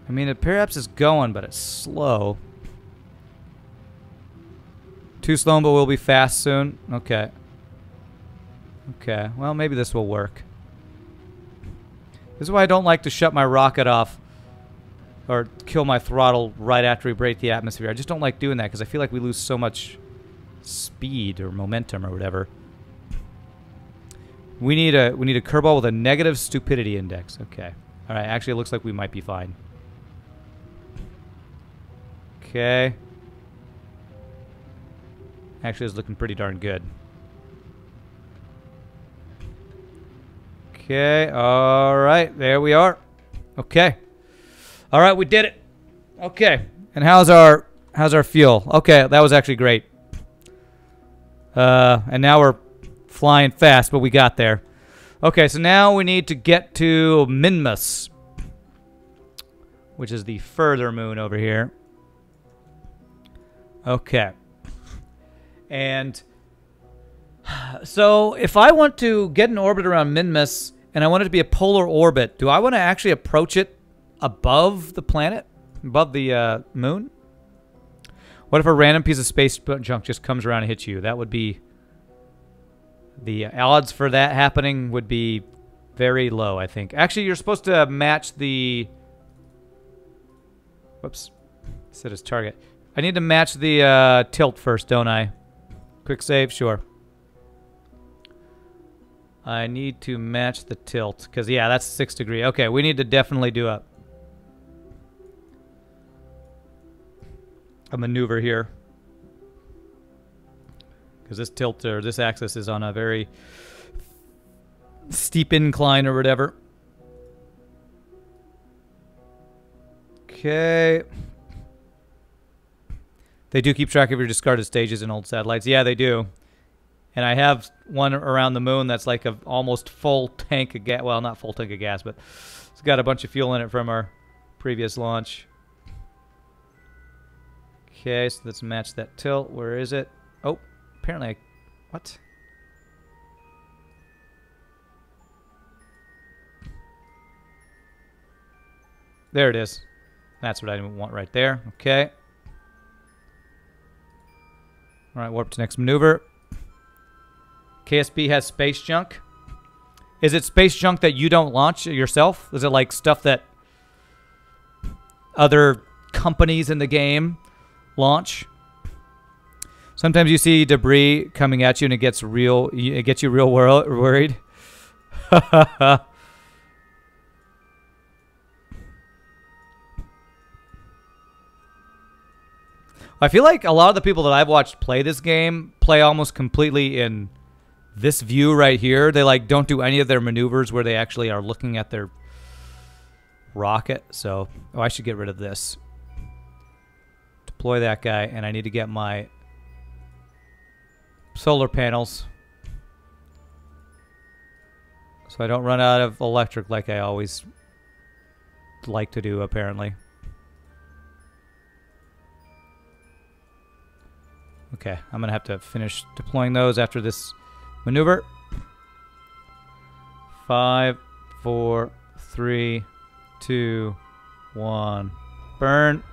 I mean, it perhaps is going, but it's slow. Too slow, but we'll be fast soon. Okay. Okay. Well, maybe this will work. This is why I don't like to shut my rocket off or kill my throttle right after we break the atmosphere. I just don't like doing that because I feel like we lose so much speed or momentum or whatever. We need a we need a Kerbal with a negative stupidity index. Okay. All right. Actually, it looks like we might be fine. Okay. Actually, it's looking pretty darn good. Okay, alright, there we are. Okay. Alright, we did it. Okay. And how's our how's our fuel? Okay, that was actually great. Uh, and now we're flying fast, but we got there. Okay, so now we need to get to Minmus, which is the further moon over here. Okay. And so if I want to get an orbit around Minmus and I want it to be a polar orbit, do I want to actually approach it above the planet? Above the uh, moon? What if a random piece of space junk just comes around and hits you? That would be... The odds for that happening would be very low, I think. Actually, you're supposed to match the... Whoops. Set as target. I need to match the uh, tilt first, don't I? Quick save, sure. I need to match the tilt. Because, yeah, that's 6 degree. Okay, we need to definitely do a, a maneuver here. because this tilt or this axis is on a very steep incline or whatever. Okay. They do keep track of your discarded stages in old satellites. Yeah, they do. And I have one around the moon that's like a almost full tank of gas. Well, not full tank of gas, but it's got a bunch of fuel in it from our previous launch. Okay, so let's match that tilt. Where is it? Oh, apparently I... What? There it is. That's what I want right there. Okay. All right, warp to next maneuver. KSP has space junk. Is it space junk that you don't launch yourself? Is it like stuff that other companies in the game launch? Sometimes you see debris coming at you and it gets real it gets you real worried. I feel like a lot of the people that I've watched play this game play almost completely in this view right here. They like don't do any of their maneuvers where they actually are looking at their rocket. So, oh, I should get rid of this. Deploy that guy, and I need to get my solar panels so I don't run out of electric like I always like to do, apparently. Okay, I'm going to have to finish deploying those after this maneuver. Five, four, three, two, one. Burn.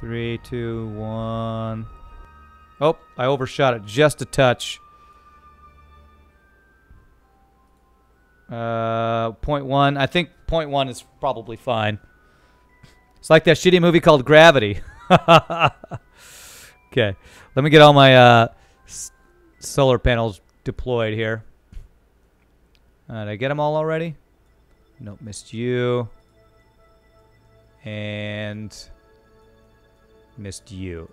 Three, two, one. Oh, I overshot it just a touch. Uh, point one. I think point one is probably fine. It's like that shitty movie called Gravity. okay, let me get all my uh, solar panels deployed here. Uh, did I get them all already? Nope, missed you. And missed you.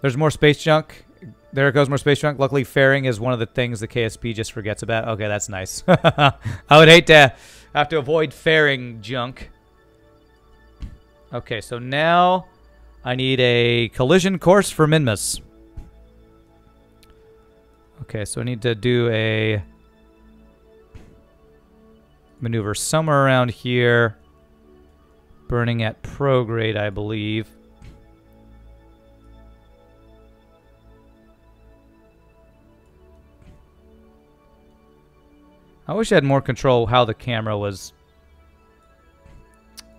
There's more space junk. There it goes more space junk. Luckily, fairing is one of the things the KSP just forgets about. Okay, that's nice. I would hate to have to avoid fairing junk. Okay, so now I need a collision course for Minmus. Okay, so I need to do a maneuver somewhere around here. Burning at prograde, I believe. I wish I had more control how the camera was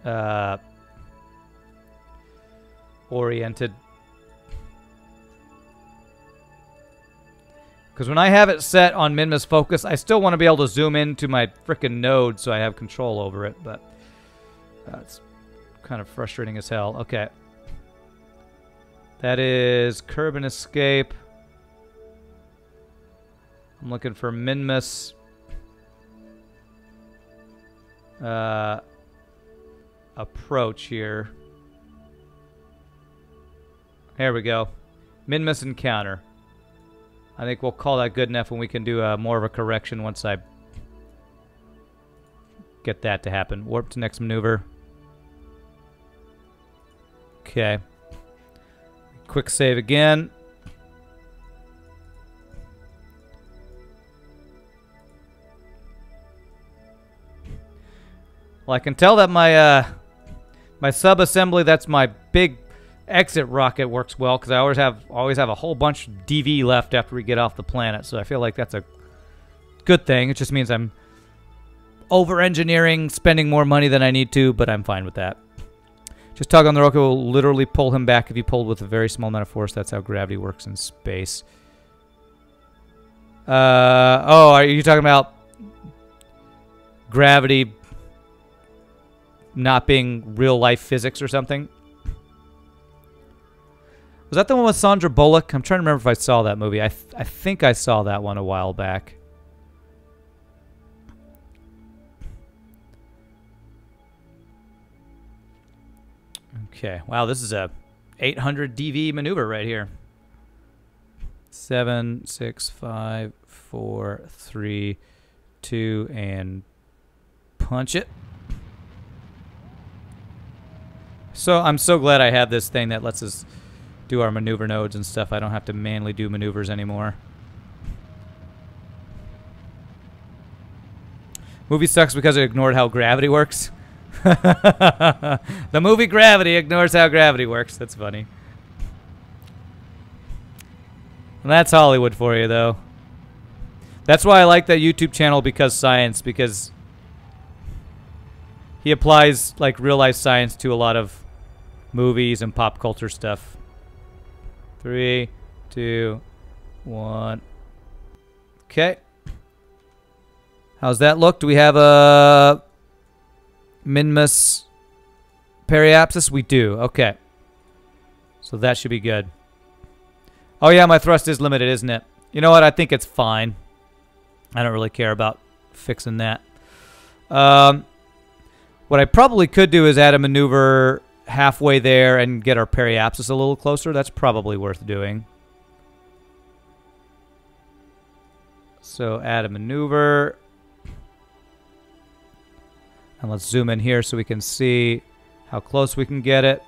uh, oriented. Because when I have it set on Minmus focus, I still want to be able to zoom into my freaking node so I have control over it, but that's kind of frustrating as hell. Okay. That is Kerbin escape. I'm looking for Minmus uh, approach here. There we go. Minmus encounter. I think we'll call that good enough when we can do a, more of a correction once I get that to happen. Warp to next maneuver. Okay. Quick save again. Well, I can tell that my uh, my sub assembly, that's my big exit rocket, works well because I always have always have a whole bunch of DV left after we get off the planet. So I feel like that's a good thing. It just means I'm over engineering, spending more money than I need to, but I'm fine with that. Just tug on the rocket will literally pull him back if you pulled with a very small amount of force. That's how gravity works in space. Uh, oh, are you talking about gravity not being real life physics or something. Was that the one with Sandra Bullock? I'm trying to remember if I saw that movie. I, th I think I saw that one a while back. Okay. Wow, this is a 800 DV maneuver right here. Seven, six, five, four, three, two, and punch it. So I'm so glad I have this thing that lets us do our maneuver nodes and stuff. I don't have to manually do maneuvers anymore. Movie sucks because it ignored how gravity works. the movie Gravity ignores how gravity works. That's funny. And that's Hollywood for you, though. That's why I like that YouTube channel because science, because he applies like real life science to a lot of movies and pop culture stuff. Three, two, one. Okay. How's that look? Do we have a Minmus periapsis? We do. Okay. So that should be good. Oh yeah, my thrust is limited, isn't it? You know what? I think it's fine. I don't really care about fixing that. Um, what I probably could do is add a maneuver halfway there and get our periapsis a little closer. That's probably worth doing. So add a maneuver. And let's zoom in here so we can see how close we can get it.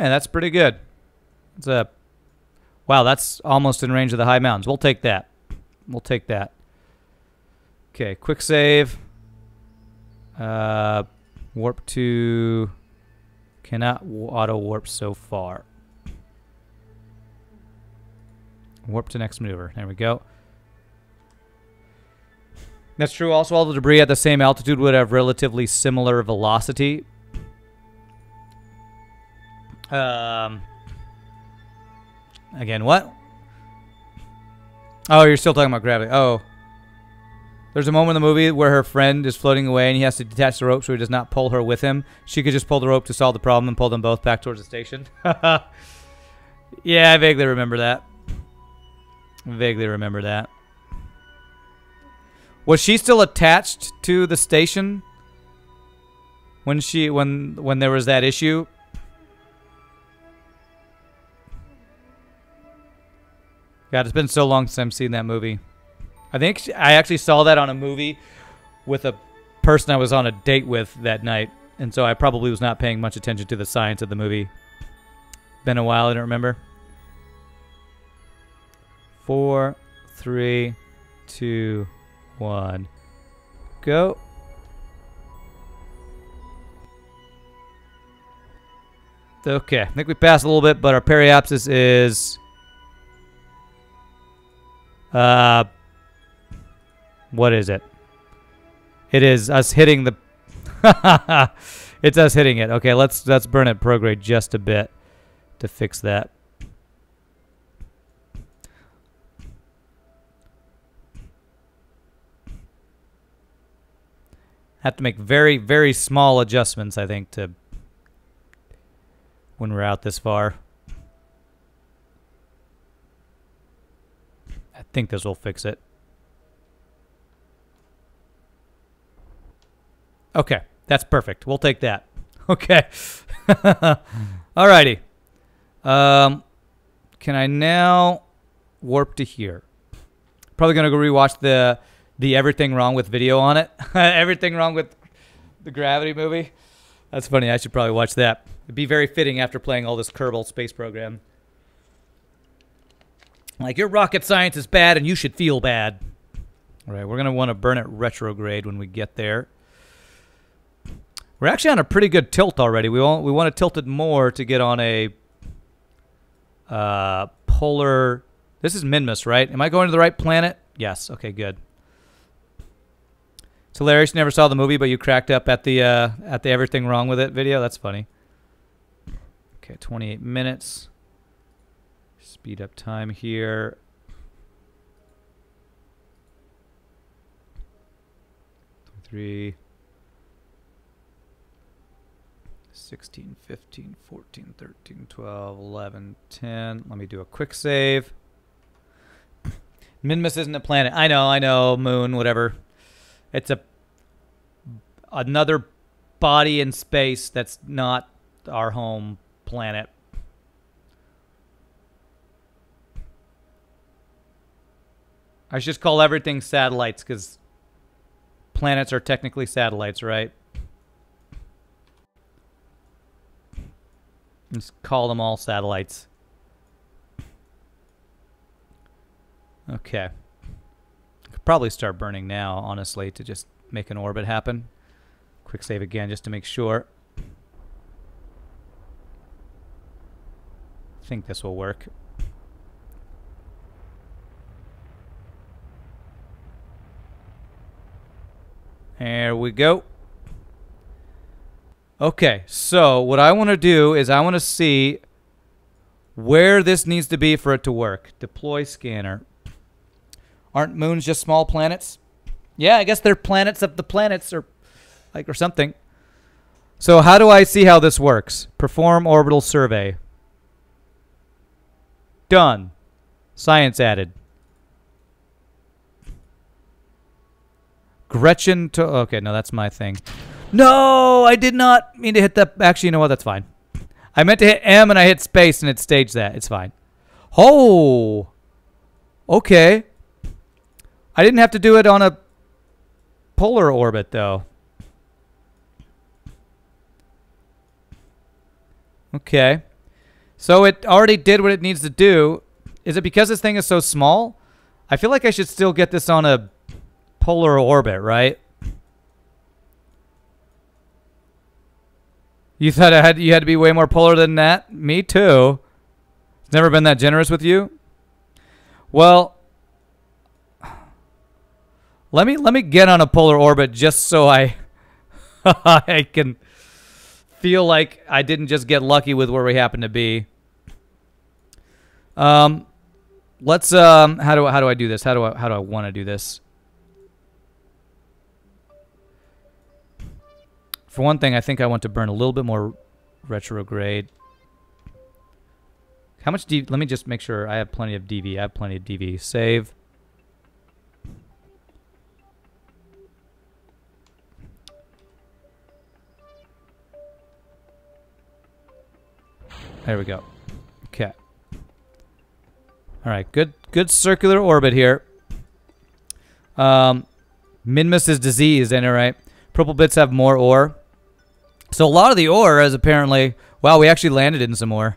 Right, that's pretty good. It's a wow. That's almost in range of the high mountains. We'll take that. We'll take that. Okay, quick save. Uh, warp to cannot auto warp so far. Warp to next maneuver. There we go. That's true. Also, all the debris at the same altitude would have relatively similar velocity, um. Again, what? Oh, you're still talking about gravity. Oh. There's a moment in the movie where her friend is floating away and he has to detach the rope so he does not pull her with him. She could just pull the rope to solve the problem and pull them both back towards the station. yeah, I vaguely remember that. Vaguely remember that. Was she still attached to the station when she when when there was that issue? God, it's been so long since I've seen that movie. I think I actually saw that on a movie with a person I was on a date with that night, and so I probably was not paying much attention to the science of the movie. Been a while, I don't remember. Four, three, two, one, go. Okay, I think we passed a little bit, but our periapsis is uh, what is it? It is us hitting the. it's us hitting it. Okay, let's let's burn it prograde just a bit to fix that. Have to make very very small adjustments, I think, to when we're out this far. Think this will fix it. Okay, that's perfect. We'll take that. Okay. Alrighty. Um, can I now warp to here? Probably gonna go rewatch the the everything wrong with video on it. everything wrong with the Gravity movie. That's funny. I should probably watch that. It'd be very fitting after playing all this Kerbal Space Program. Like, your rocket science is bad and you should feel bad. All right, we're going to want to burn it retrograde when we get there. We're actually on a pretty good tilt already. We want, we want to tilt it more to get on a uh, polar... This is Minmus, right? Am I going to the right planet? Yes. Okay, good. It's hilarious. You never saw the movie, but you cracked up at the uh, at the everything wrong with it video. That's funny. Okay, 28 minutes. Speed up time here. 3, 16, 15, 14, 13, 12, 11, 10. Let me do a quick save. Minmus isn't a planet. I know, I know, moon, whatever. It's a another body in space that's not our home planet. I should just call everything satellites because planets are technically satellites, right? Just call them all satellites. Okay. Could probably start burning now, honestly, to just make an orbit happen. Quick save again just to make sure. I think this will work. There we go. Okay, so what I want to do is I want to see where this needs to be for it to work. Deploy scanner. Aren't moons just small planets? Yeah, I guess they're planets of the planets or like or something. So how do I see how this works? Perform orbital survey. Done. Science added. Gretchen to okay, no, that's my thing. No, I did not mean to hit that. Actually, you know what? That's fine. I meant to hit M and I hit space and it staged that. It's fine. Oh, okay. I didn't have to do it on a polar orbit though. Okay. So it already did what it needs to do. Is it because this thing is so small? I feel like I should still get this on a polar orbit, right? You thought I had you had to be way more polar than that? Me too. Never been that generous with you. Well, let me let me get on a polar orbit just so I I can feel like I didn't just get lucky with where we happen to be. Um, let's um, how do how do I do this? How do I how do I want to do this? For one thing, I think I want to burn a little bit more retrograde. How much D? Let me just make sure I have plenty of DV. I have plenty of DV. Save. There we go. Okay. All right, good good circular orbit here. Um, Minmus is diseased, ain't it right? Purple bits have more ore. So a lot of the ore is apparently... Wow, we actually landed in some ore.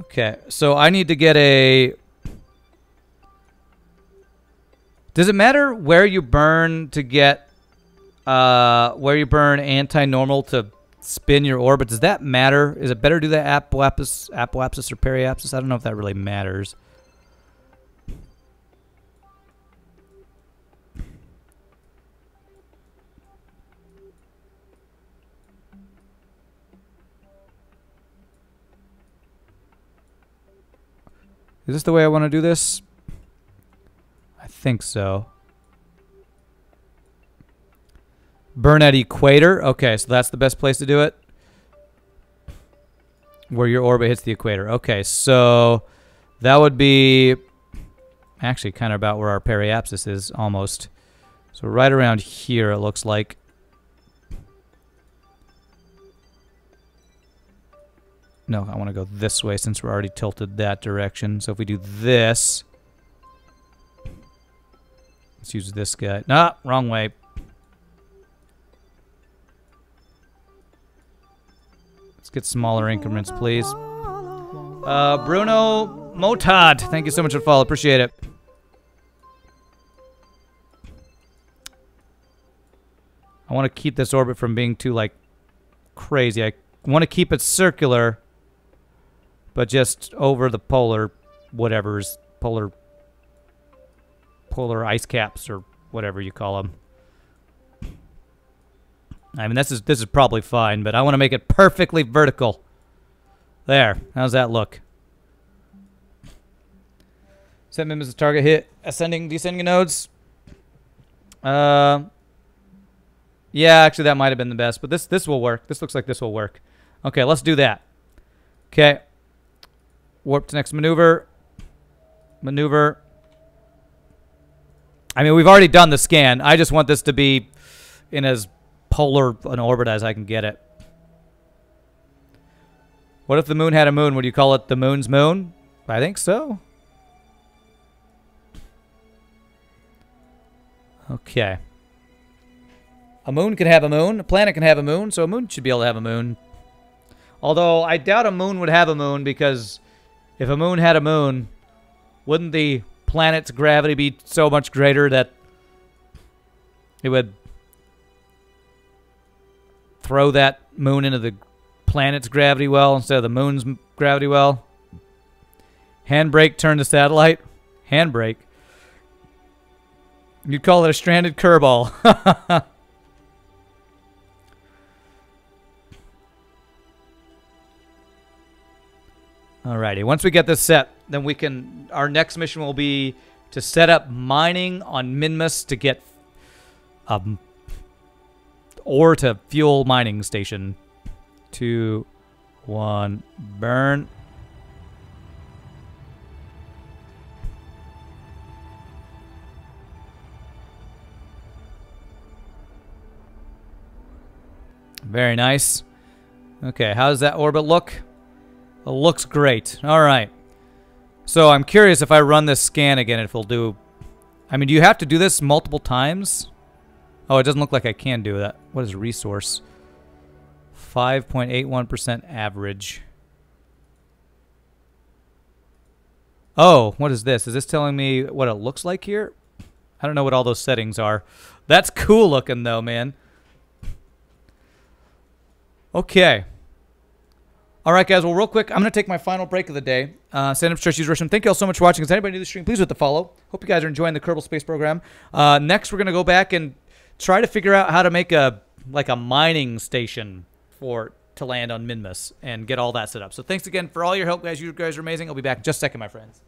Okay, so I need to get a... Does it matter where you burn to get... Uh, where you burn anti-normal to spin your orbit? Does that matter? Is it better to do that apoapsis, apoapsis or periapsis? I don't know if that really matters. Is this the way I want to do this? I think so. Burn at equator. Okay, so that's the best place to do it. Where your orbit hits the equator. Okay, so that would be actually kind of about where our periapsis is almost. So right around here it looks like. No, I want to go this way since we're already tilted that direction. So if we do this... Let's use this guy. Nah, wrong way. Let's get smaller increments, please. Uh, Bruno Motad, thank you so much for the follow. Appreciate it. I want to keep this orbit from being too, like, crazy. I want to keep it circular but just over the polar whatever's polar polar ice caps or whatever you call them. I mean, this is this is probably fine, but I want to make it perfectly vertical. There. How's that look? Set Minmus target hit ascending descending nodes. Uh, yeah, actually, that might have been the best, but this this will work. This looks like this will work. Okay, let's do that. Okay. Warp to next maneuver. Maneuver. I mean, we've already done the scan. I just want this to be in as polar an orbit as I can get it. What if the moon had a moon? Would you call it the moon's moon? I think so. Okay. A moon could have a moon. A planet can have a moon, so a moon should be able to have a moon. Although I doubt a moon would have a moon because if a moon had a moon, wouldn't the planet's gravity be so much greater that it would throw that moon into the planet's gravity well instead of the moon's gravity well? Handbrake turn to satellite? Handbrake? You'd call it a stranded curveball. Alrighty, once we get this set, then we can, our next mission will be to set up mining on Minmus to get um, ore to fuel mining station. Two, one, burn. Very nice. Okay, how does that orbit look? Looks great. All right. So I'm curious if I run this scan again, if it'll do... I mean, do you have to do this multiple times? Oh, it doesn't look like I can do that. What is resource? 5.81% average. Oh, what is this? Is this telling me what it looks like here? I don't know what all those settings are. That's cool looking, though, man. Okay. All right, guys. Well, real quick, I'm going to take my final break of the day. Uh, stand up, stretch, use restroom. Thank you all so much for watching. Is anybody new to the stream? Please hit the follow. Hope you guys are enjoying the Kerbal Space Program. Uh, next, we're going to go back and try to figure out how to make a like a mining station for to land on Minmus and get all that set up. So thanks again for all your help, guys. You guys are amazing. I'll be back in just a second, my friends.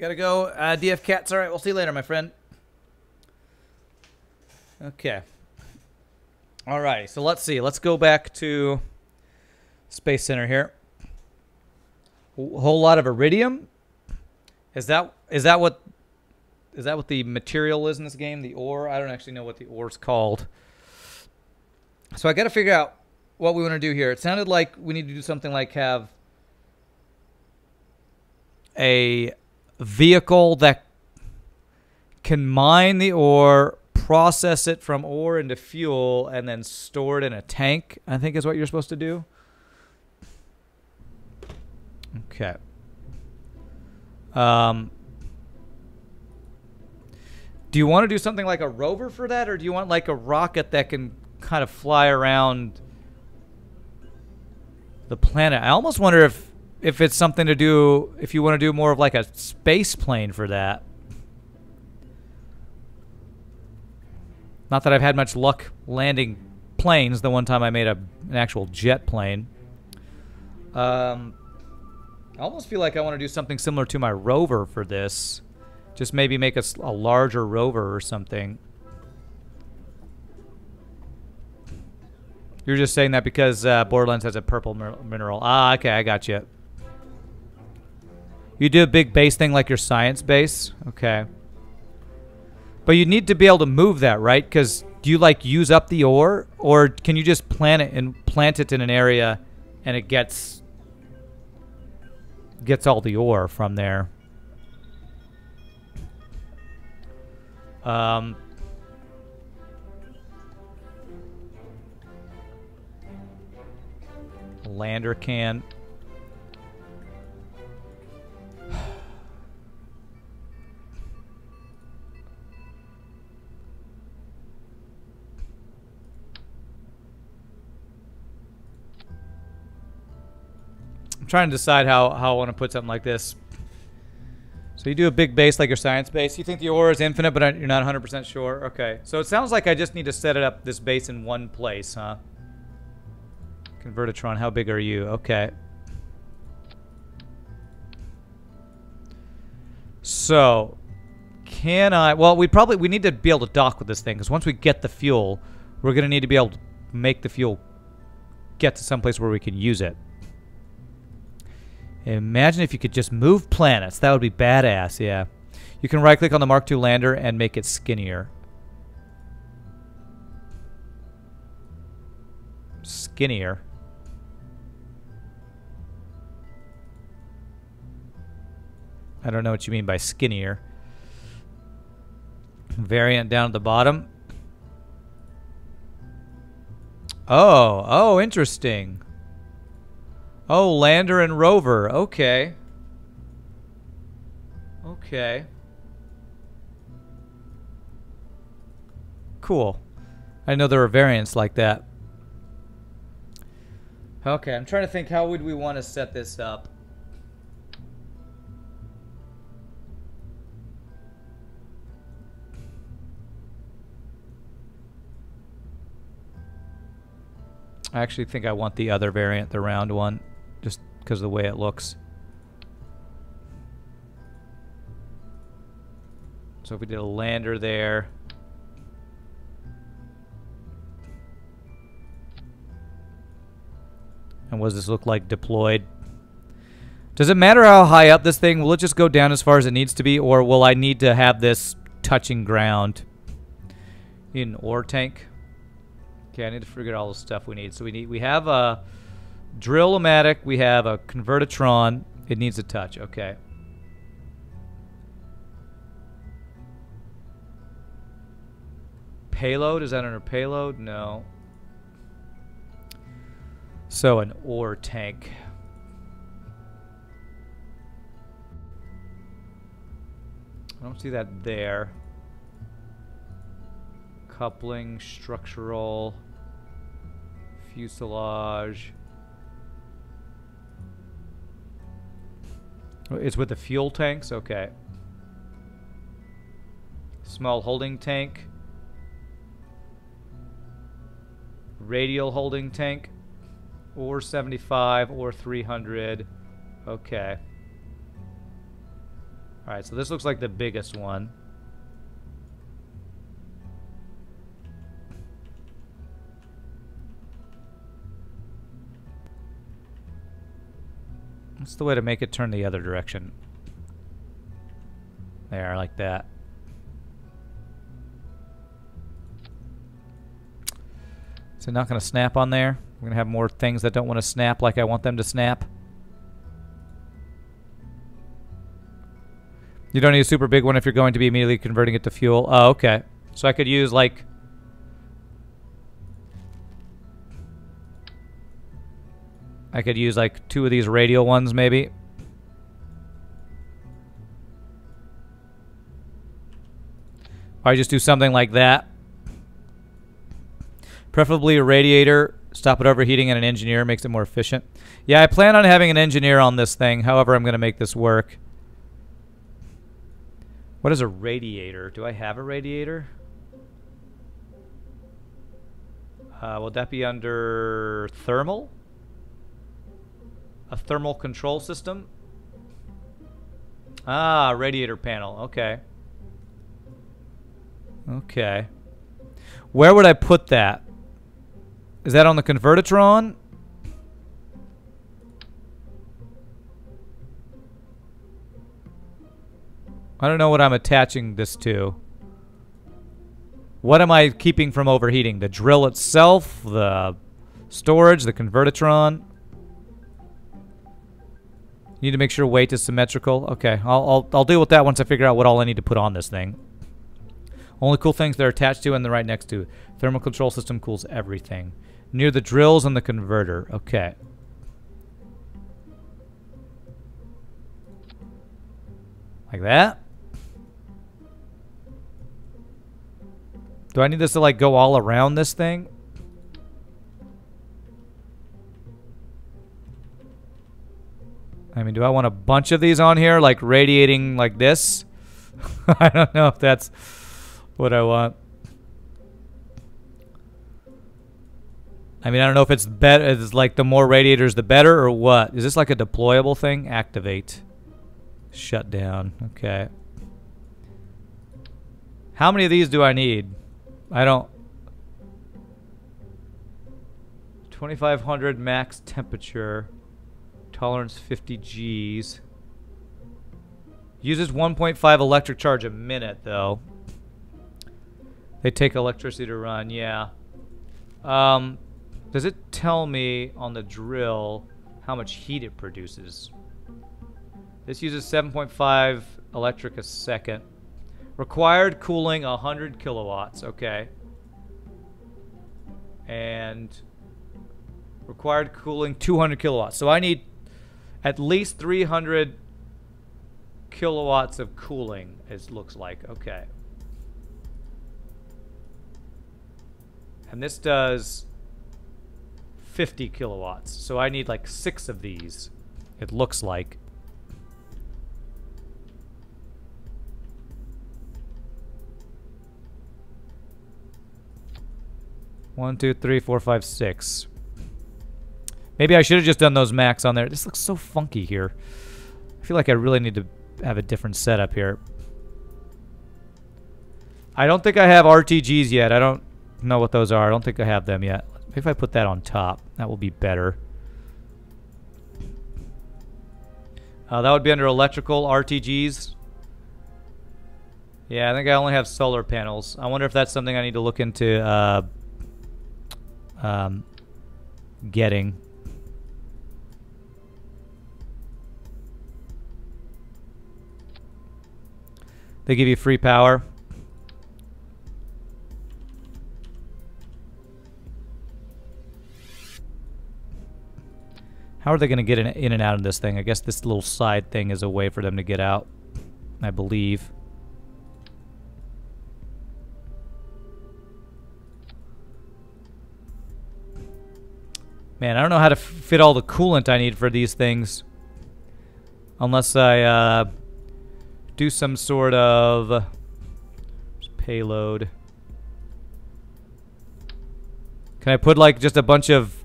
Gotta go. Uh, DF Cats. All right, we'll see you later, my friend. Okay. All right, so let's see. Let's go back to Space Center here. A whole lot of iridium. Is that is that what is that what the material is in this game? The ore? I don't actually know what the ore is called. So I got to figure out what we want to do here. It sounded like we need to do something like have a vehicle that can mine the ore, process it from ore into fuel, and then store it in a tank, I think is what you're supposed to do. Okay. Um, do you want to do something like a rover for that, or do you want like a rocket that can kind of fly around the planet. I almost wonder if if it's something to do if you want to do more of like a space plane for that. Not that I've had much luck landing planes. The one time I made a an actual jet plane. Um, I almost feel like I want to do something similar to my rover for this. Just maybe make a larger rover or something. You're just saying that because uh, Borderlands has a purple mineral. Ah, okay, I got you. You do a big base thing like your science base? Okay. But you need to be able to move that, right? Because do you like use up the ore, or can you just plant it and plant it in an area, and it gets gets all the ore from there? Um. Lander can. Trying to decide how, how I want to put something like this. So you do a big base like your science base. You think the ore is infinite, but you're not 100% sure? Okay. So it sounds like I just need to set it up, this base in one place, huh? Convertitron, how big are you? Okay. So, can I... Well, we probably... We need to be able to dock with this thing, because once we get the fuel, we're going to need to be able to make the fuel get to some place where we can use it. Imagine if you could just move planets. That would be badass, yeah. You can right-click on the Mark II lander and make it skinnier. Skinnier. I don't know what you mean by skinnier. Variant down at the bottom. Oh, oh, interesting. Oh, lander and rover. Okay. Okay. Cool. I know there are variants like that. Okay, I'm trying to think how would we want to set this up. I actually think I want the other variant, the round one, because of the way it looks. So if we did a lander there. And what does this look like deployed? Does it matter how high up this thing? Will it just go down as far as it needs to be? Or will I need to have this touching ground? in ore tank? Okay, I need to figure out all the stuff we need. So we need we have a drill-o-matic, we have a convertitron. It needs a touch. Okay. Payload is that under payload? No. So an ore tank. I don't see that there coupling, structural, fuselage. It's with the fuel tanks? Okay. Small holding tank. Radial holding tank. Or 75 or 300. Okay. Alright, so this looks like the biggest one. What's the way to make it turn the other direction? There, like that. Is it not going to snap on there? We're going to have more things that don't want to snap like I want them to snap. You don't need a super big one if you're going to be immediately converting it to fuel. Oh, okay. So I could use like... I could use like two of these radial ones maybe. Or I just do something like that. Preferably a radiator Stop it overheating and an engineer makes it more efficient. Yeah, I plan on having an engineer on this thing. However, I'm going to make this work. What is a radiator? Do I have a radiator? Uh, will that be under thermal? A thermal control system? Ah, radiator panel. Okay. Okay. Where would I put that? Is that on the Convertitron? I don't know what I'm attaching this to. What am I keeping from overheating? The drill itself? The storage? The Convertitron? Need to make sure weight is symmetrical. Okay, I'll, I'll, I'll deal with that once I figure out what all I need to put on this thing. Only cool things they're attached to and they're right next to. Thermal control system cools everything. Near the drills and the converter. Okay. Like that. Do I need this to like go all around this thing? I mean, do I want a bunch of these on here like radiating like this? I don't know if that's what I want. I mean, I don't know if it's better. It's like the more radiators, the better, or what? Is this like a deployable thing? Activate. Shut down. Okay. How many of these do I need? I don't... 2500 max temperature. Tolerance 50 Gs. Uses 1.5 electric charge a minute, though. They take electricity to run, yeah. Um, does it tell me on the drill how much heat it produces? This uses 7.5 electric a second. Required cooling 100 kilowatts. Okay. And required cooling 200 kilowatts. So I need at least 300 kilowatts of cooling, it looks like. Okay. And this does 50 kilowatts. So I need like six of these, it looks like. One, two, three, four, five, six. Maybe I should have just done those max on there. This looks so funky here. I feel like I really need to have a different setup here. I don't think I have RTGs yet. I don't know what those are. I don't think I have them yet. Maybe if I put that on top, that will be better. Uh, that would be under electrical RTGs. Yeah, I think I only have solar panels. I wonder if that's something I need to look into uh, um, getting. They give you free power. How are they going to get in, in and out of this thing? I guess this little side thing is a way for them to get out, I believe. Man, I don't know how to fit all the coolant I need for these things. Unless I uh, do some sort of payload. Can I put like just a bunch of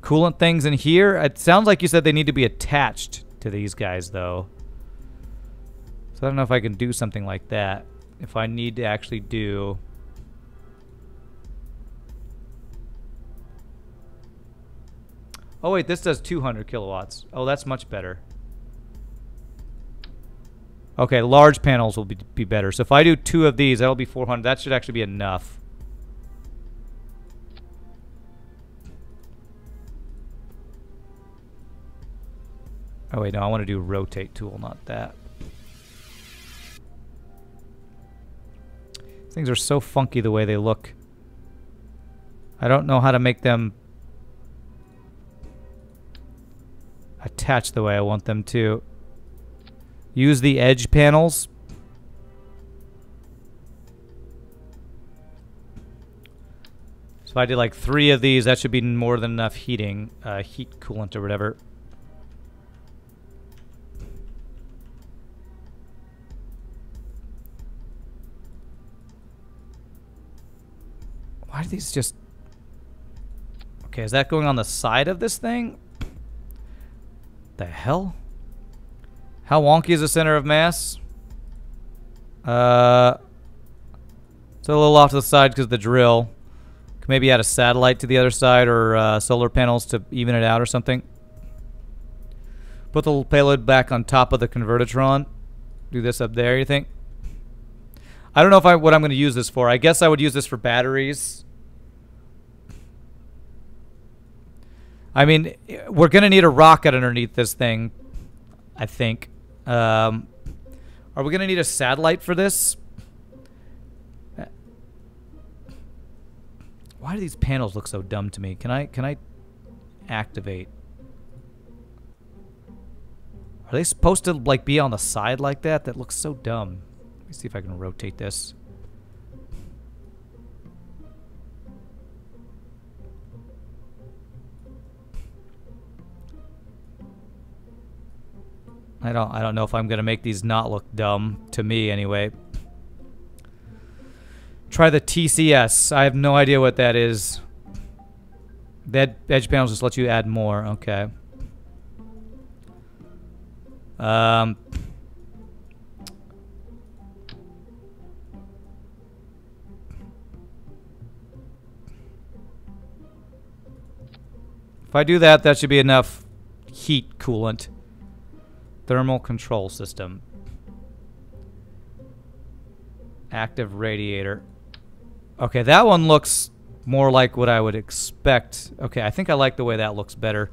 coolant things in here? It sounds like you said they need to be attached to these guys though. So I don't know if I can do something like that. If I need to actually do Oh wait, this does 200 kilowatts. Oh, that's much better. Okay, large panels will be, be better. So if I do two of these, that'll be 400. That should actually be enough. Oh wait, no, I want to do rotate tool, not that. Things are so funky the way they look. I don't know how to make them attach the way I want them to. Use the edge panels. So I did like three of these, that should be more than enough heating, uh, heat coolant or whatever. Why do these just... Okay, is that going on the side of this thing? The hell? How wonky is the center of mass? Uh, it's a little off to the side because of the drill. Could maybe add a satellite to the other side or uh, solar panels to even it out or something. Put the little payload back on top of the convertitron. Do this up there, you think? I don't know if I what I'm going to use this for. I guess I would use this for batteries. I mean, we're going to need a rocket underneath this thing, I think. Um, are we going to need a satellite for this? Why do these panels look so dumb to me? Can I can I activate? Are they supposed to like be on the side like that? That looks so dumb. Let me see if I can rotate this. I don't I don't know if I'm gonna make these not look dumb to me anyway. Try the TCS. I have no idea what that is. That edge panels just let you add more. Okay. Um. If I do that, that should be enough heat coolant. Thermal control system. Active radiator. Okay, that one looks more like what I would expect. Okay, I think I like the way that looks better.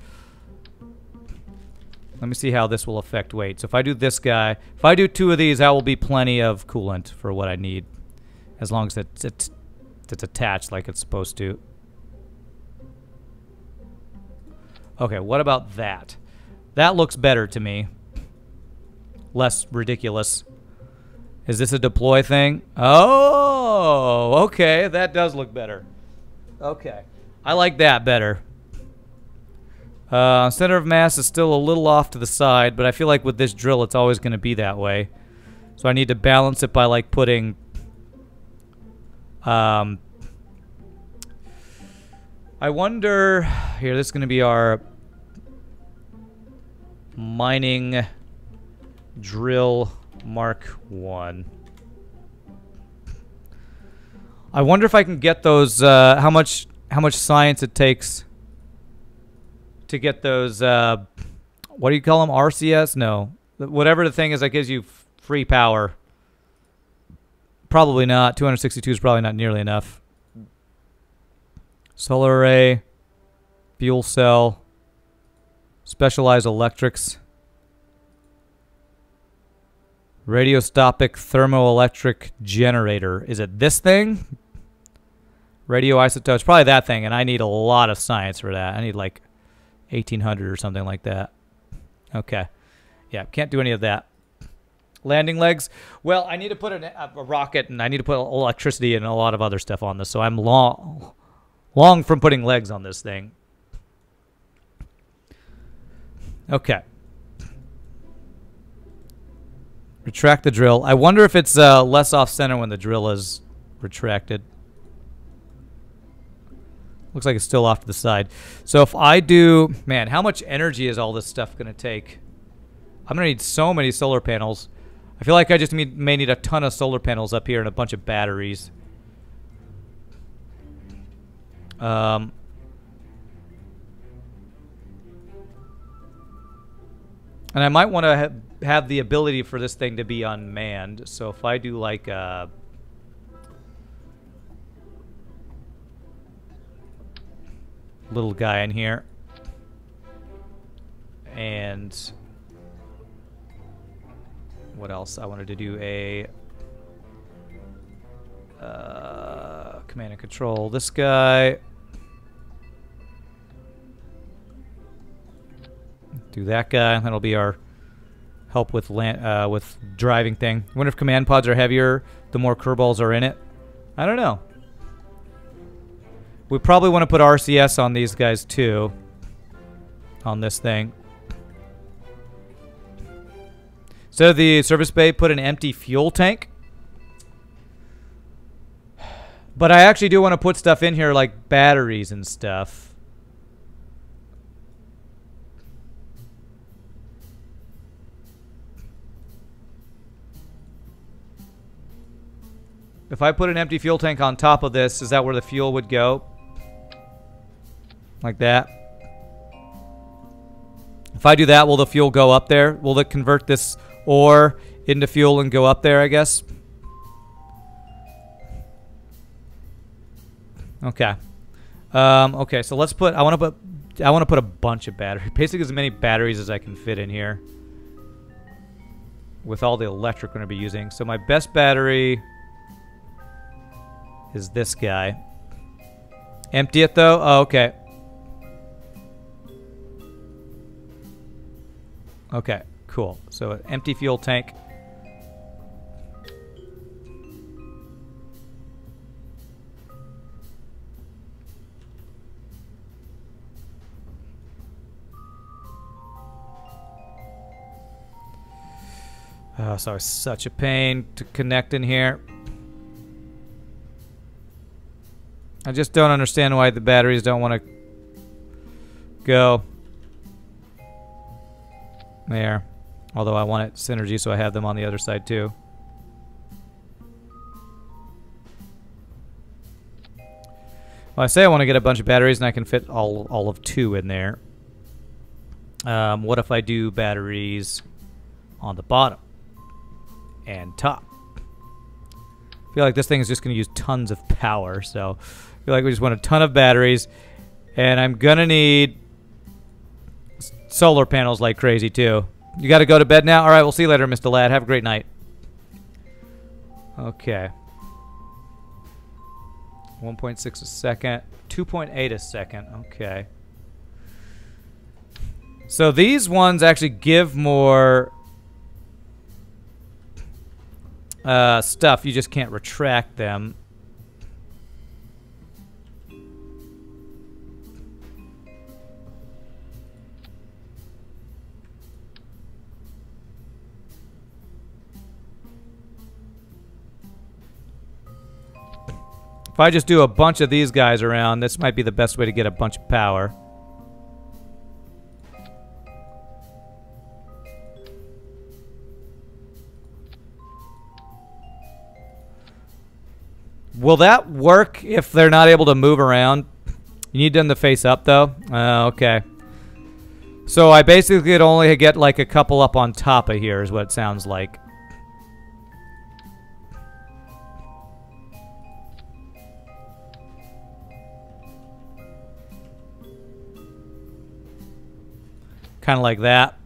Let me see how this will affect weight. So if I do this guy, if I do two of these, that will be plenty of coolant for what I need. As long as it's, it's, it's attached like it's supposed to. Okay, what about that? That looks better to me less ridiculous. Is this a deploy thing? Oh, okay. That does look better. Okay. I like that better. Uh, center of mass is still a little off to the side, but I feel like with this drill it's always going to be that way. So I need to balance it by like putting... Um, I wonder... Here, this is going to be our mining drill Mark 1. I wonder if I can get those, uh, how much how much science it takes to get those, uh, what do you call them, RCS? No. Whatever the thing is that gives you free power. Probably not. 262 is probably not nearly enough. Solar array, fuel cell, specialized electrics. Radiostopic thermoelectric generator. Is it this thing? Radioisotope. It's probably that thing, and I need a lot of science for that. I need like 1800 or something like that. Okay. Yeah, can't do any of that. Landing legs. Well, I need to put an, a, a rocket, and I need to put electricity and a lot of other stuff on this, so I'm long, long from putting legs on this thing. Okay. Retract the drill. I wonder if it's uh, less off-center when the drill is retracted. Looks like it's still off to the side. So if I do... Man, how much energy is all this stuff going to take? I'm going to need so many solar panels. I feel like I just need, may need a ton of solar panels up here and a bunch of batteries. Um, and I might want to have the ability for this thing to be unmanned. So if I do like a little guy in here and what else? I wanted to do a uh, command and control this guy. Do that guy. That'll be our help with land, uh, with driving thing. I wonder if command pods are heavier the more Kerbals are in it. I don't know. We probably want to put RCS on these guys too. On this thing. So the service bay put an empty fuel tank. But I actually do want to put stuff in here like batteries and stuff. If I put an empty fuel tank on top of this, is that where the fuel would go? Like that. If I do that, will the fuel go up there? Will it convert this ore into fuel and go up there, I guess? Okay. Um, okay, so let's put I want to put I want to put a bunch of batteries. Basically as many batteries as I can fit in here. With all the electric going to be using. So my best battery is this guy. Empty it though? Oh, okay. Okay, cool. So empty fuel tank. Ah, oh, sorry, such a pain to connect in here. I just don't understand why the batteries don't want to go. There. Although I want it synergy, so I have them on the other side too. Well, I say I want to get a bunch of batteries, and I can fit all all of two in there. Um, what if I do batteries on the bottom and top? I feel like this thing is just going to use tons of power, so feel like we just want a ton of batteries, and I'm going to need solar panels like crazy, too. You got to go to bed now? All right, we'll see you later, Mr. Lad. Have a great night. Okay. 1.6 a second. 2.8 a second. Okay. So these ones actually give more uh, stuff. You just can't retract them. If I just do a bunch of these guys around, this might be the best way to get a bunch of power. Will that work if they're not able to move around? You need them to face up, though? Uh, okay. So I basically could only get, like, a couple up on top of here is what it sounds like. Kind of like that.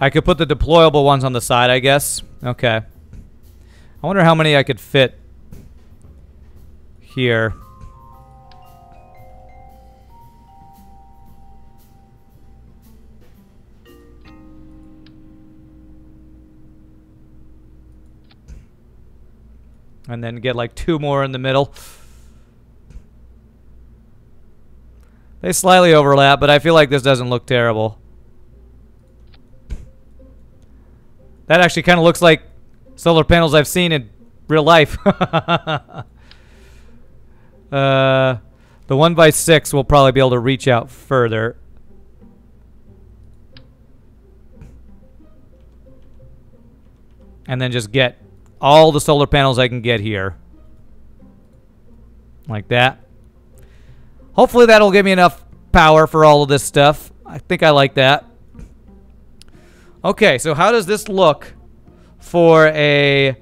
I could put the deployable ones on the side, I guess. Okay. I wonder how many I could fit here. And then get like two more in the middle. They slightly overlap, but I feel like this doesn't look terrible. That actually kind of looks like solar panels I've seen in real life. uh, the 1x6 will probably be able to reach out further. And then just get all the solar panels I can get here. Like that. Hopefully that'll give me enough power for all of this stuff. I think I like that. Okay, so how does this look for a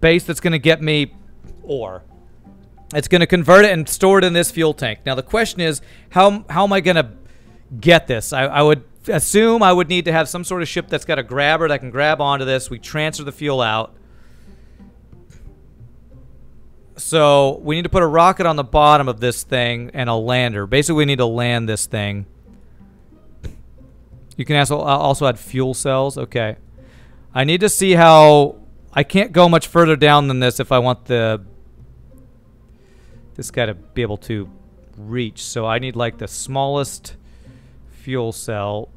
base that's going to get me ore? It's going to convert it and store it in this fuel tank. Now the question is, how how am I going to get this? I, I would assume I would need to have some sort of ship that's got a grabber that can grab onto this. We transfer the fuel out. So we need to put a rocket on the bottom of this thing and a lander. Basically, we need to land this thing. You can also, also add fuel cells. Okay. I need to see how I can't go much further down than this if I want the this guy to be able to reach. So I need like the smallest fuel cell,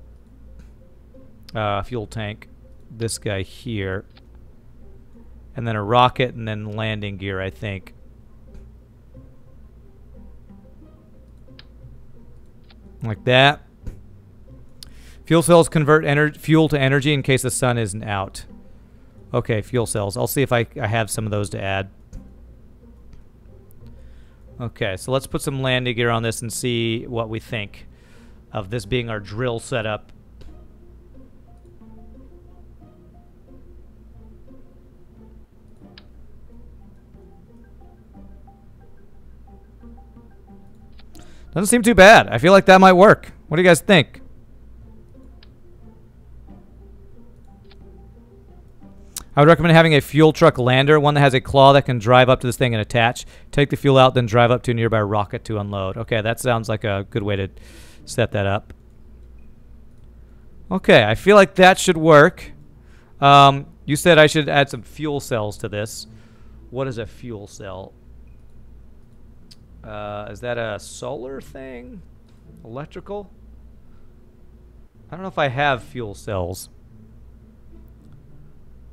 uh, fuel tank. This guy here. And then a rocket and then landing gear, I think. Like that. Fuel cells convert fuel to energy in case the sun isn't out. Okay, fuel cells. I'll see if I, I have some of those to add. Okay, so let's put some landing gear on this and see what we think of this being our drill setup. Doesn't seem too bad. I feel like that might work. What do you guys think? I would recommend having a fuel truck lander, one that has a claw that can drive up to this thing and attach. Take the fuel out, then drive up to a nearby rocket to unload. Okay, that sounds like a good way to set that up. Okay, I feel like that should work. Um, you said I should add some fuel cells to this. What is a fuel cell? Uh, is that a solar thing? Electrical? I don't know if I have fuel cells.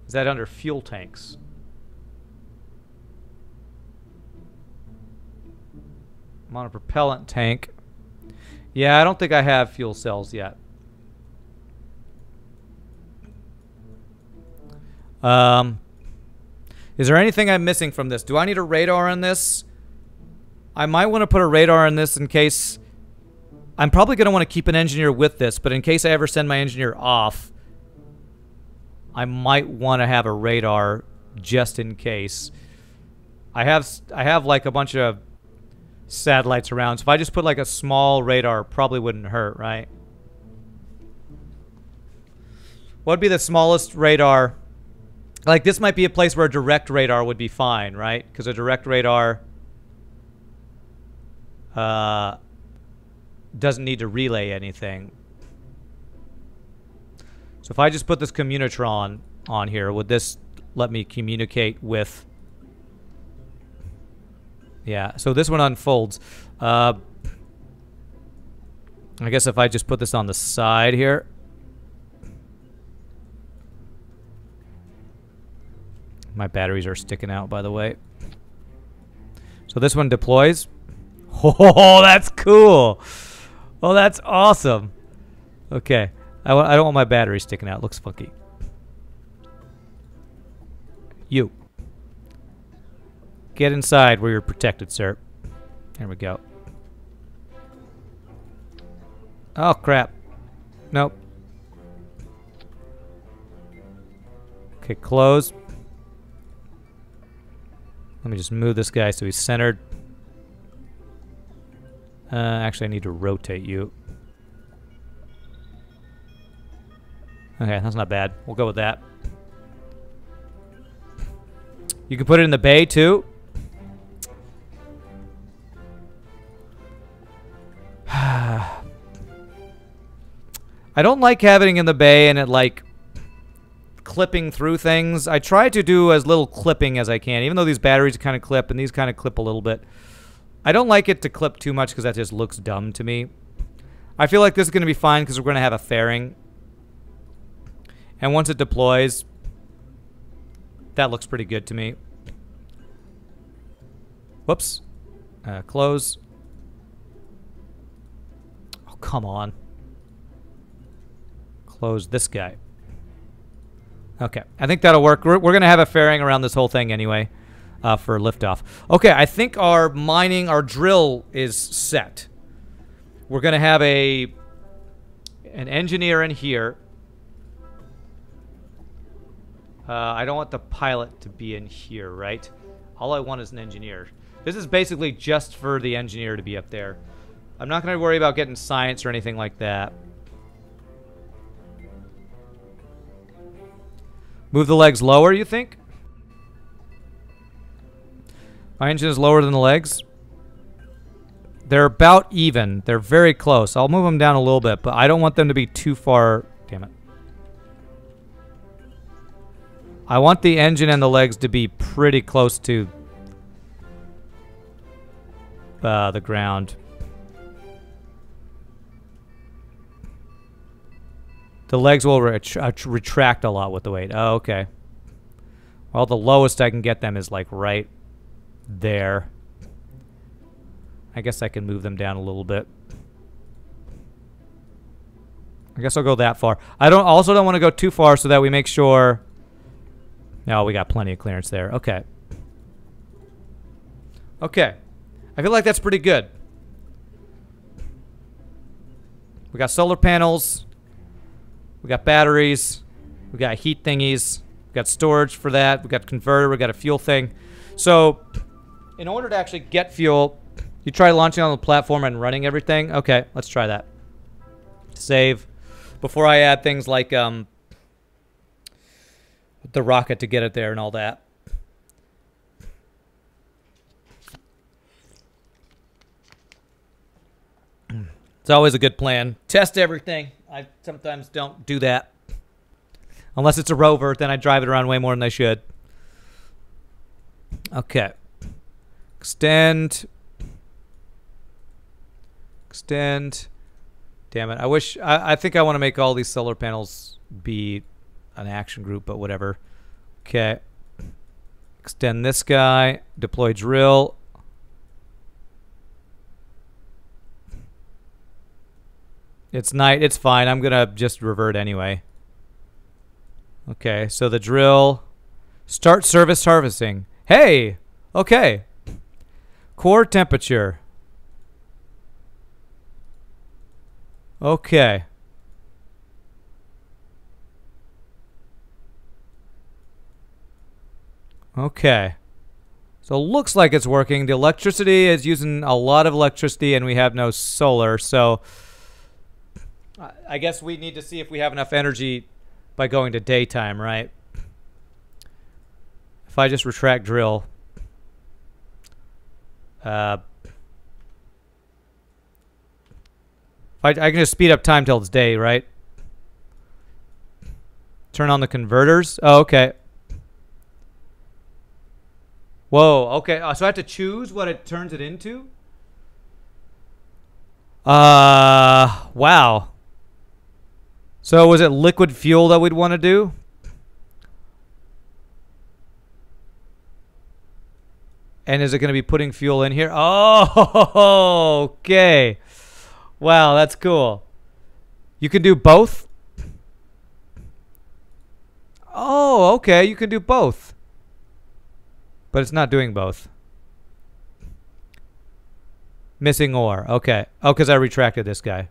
Is that under fuel tanks? I'm on a propellant tank. Yeah, I don't think I have fuel cells yet. Um, is there anything I'm missing from this? Do I need a radar on this? I might want to put a radar on this in case... I'm probably going to want to keep an engineer with this, but in case I ever send my engineer off, I might want to have a radar just in case. I have I have like a bunch of satellites around, so if I just put like a small radar, probably wouldn't hurt, right? What would be the smallest radar? Like this might be a place where a direct radar would be fine, right? Because a direct radar uh, doesn't need to relay anything. So if I just put this Communotron on here, would this let me communicate with... Yeah, so this one unfolds. Uh, I guess if I just put this on the side here... My batteries are sticking out, by the way. So this one deploys. Oh, that's cool. Oh, that's awesome. Okay. I, I don't want my battery sticking out. It looks funky. You. Get inside where you're protected, sir. There we go. Oh, crap. Nope. Okay, close. Let me just move this guy so he's centered. Uh, actually, I need to rotate you. Okay, that's not bad. We'll go with that. You can put it in the bay, too. I don't like having in the bay and it, like, clipping through things. I try to do as little clipping as I can, even though these batteries kind of clip and these kind of clip a little bit. I don't like it to clip too much because that just looks dumb to me. I feel like this is going to be fine because we're going to have a fairing and once it deploys, that looks pretty good to me. Whoops. Uh, close. Oh, come on. Close this guy. Okay, I think that'll work. We're, we're going to have a fairing around this whole thing anyway uh, for liftoff. Okay, I think our mining, our drill is set. We're going to have a an engineer in here uh, I don't want the pilot to be in here, right? All I want is an engineer. This is basically just for the engineer to be up there. I'm not going to worry about getting science or anything like that. Move the legs lower, you think? My engine is lower than the legs. They're about even. They're very close. I'll move them down a little bit, but I don't want them to be too far. Damn it. I want the engine and the legs to be pretty close to uh, the ground. The legs will ret uh, retract a lot with the weight. Oh, okay. Well, the lowest I can get them is like right there. I guess I can move them down a little bit. I guess I'll go that far. I don't also don't want to go too far so that we make sure... No, we got plenty of clearance there. Okay. Okay. I feel like that's pretty good. We got solar panels. We got batteries. We got heat thingies. We got storage for that. We got converter. We got a fuel thing. So, in order to actually get fuel, you try launching on the platform and running everything. Okay, let's try that. Save. Before I add things like um, the rocket to get it there and all that. It's always a good plan. Test everything. I sometimes don't do that. Unless it's a rover, then I drive it around way more than I should. Okay. Extend. Extend. Damn it. I wish... I, I think I want to make all these solar panels be an action group, but whatever. Okay. Extend this guy. Deploy drill. It's night. It's fine. I'm to just revert anyway. Okay, so the drill. Start surface harvesting. Hey! Okay. Core temperature. Okay. Okay. So it looks like it's working. The electricity is using a lot of electricity and we have no solar. So I guess we need to see if we have enough energy by going to daytime, right? If I just retract drill. Uh, I, I can just speed up time till it's day, right? Turn on the converters. Oh, okay. Whoa, okay. Uh, so I have to choose what it turns it into? Uh, wow. So was it liquid fuel that we'd want to do? And is it going to be putting fuel in here? Oh, okay. Wow, that's cool. You can do both? Oh, okay. You can do both. But it's not doing both. Missing ore. Okay. Oh, because I retracted this guy.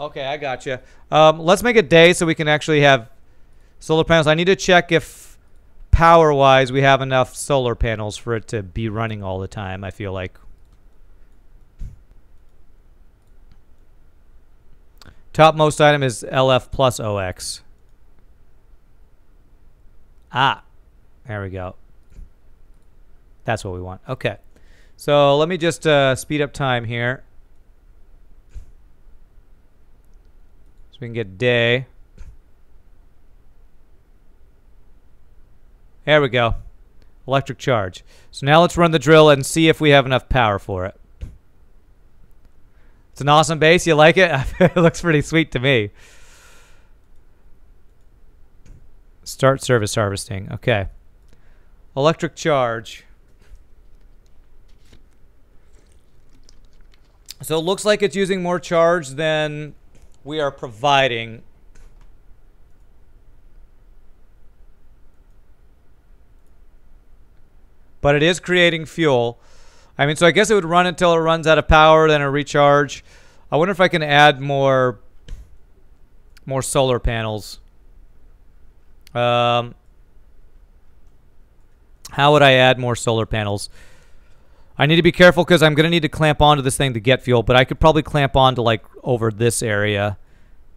Okay, I got you. Um, let's make a day so we can actually have solar panels. I need to check if power-wise we have enough solar panels for it to be running all the time, I feel like. Topmost item is LF plus OX. Ah, there we go. That's what we want. Okay. So let me just uh, speed up time here. So we can get day. There we go. Electric charge. So now let's run the drill and see if we have enough power for it. It's an awesome base. You like it? it looks pretty sweet to me. Start surface harvesting. Okay. Electric charge. So it looks like it's using more charge than we are providing but it is creating fuel. I mean, so I guess it would run until it runs out of power, then a recharge. I wonder if I can add more more solar panels. Um, how would I add more solar panels? I need to be careful because I'm going to need to clamp onto this thing to get fuel, but I could probably clamp onto like over this area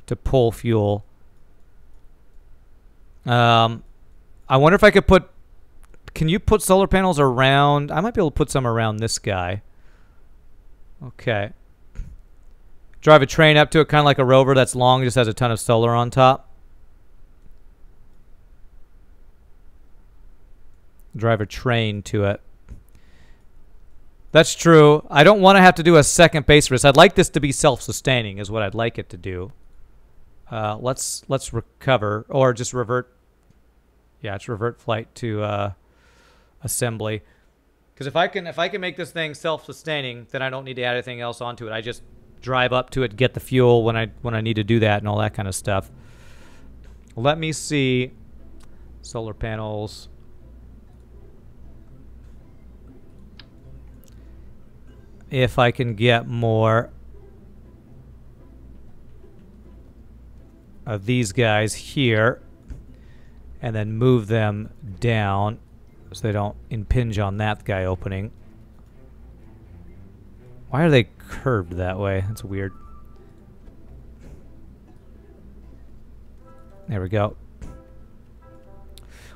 to pull fuel. Um, I wonder if I could put, can you put solar panels around, I might be able to put some around this guy. Okay. Drive a train up to it, kind of like a rover that's long, just has a ton of solar on top. drive a train to it. That's true. I don't want to have to do a second base for this. I'd like this to be self-sustaining is what I'd like it to do. Uh, let's let's recover or just revert. Yeah, it's revert flight to uh, assembly. Because if I can if I can make this thing self-sustaining, then I don't need to add anything else onto it. I just drive up to it, get the fuel when I when I need to do that, and all that kind of stuff. Let me see. Solar panels. If I can get more of these guys here and then move them down so they don't impinge on that guy opening. Why are they curved that way? That's weird. There we go.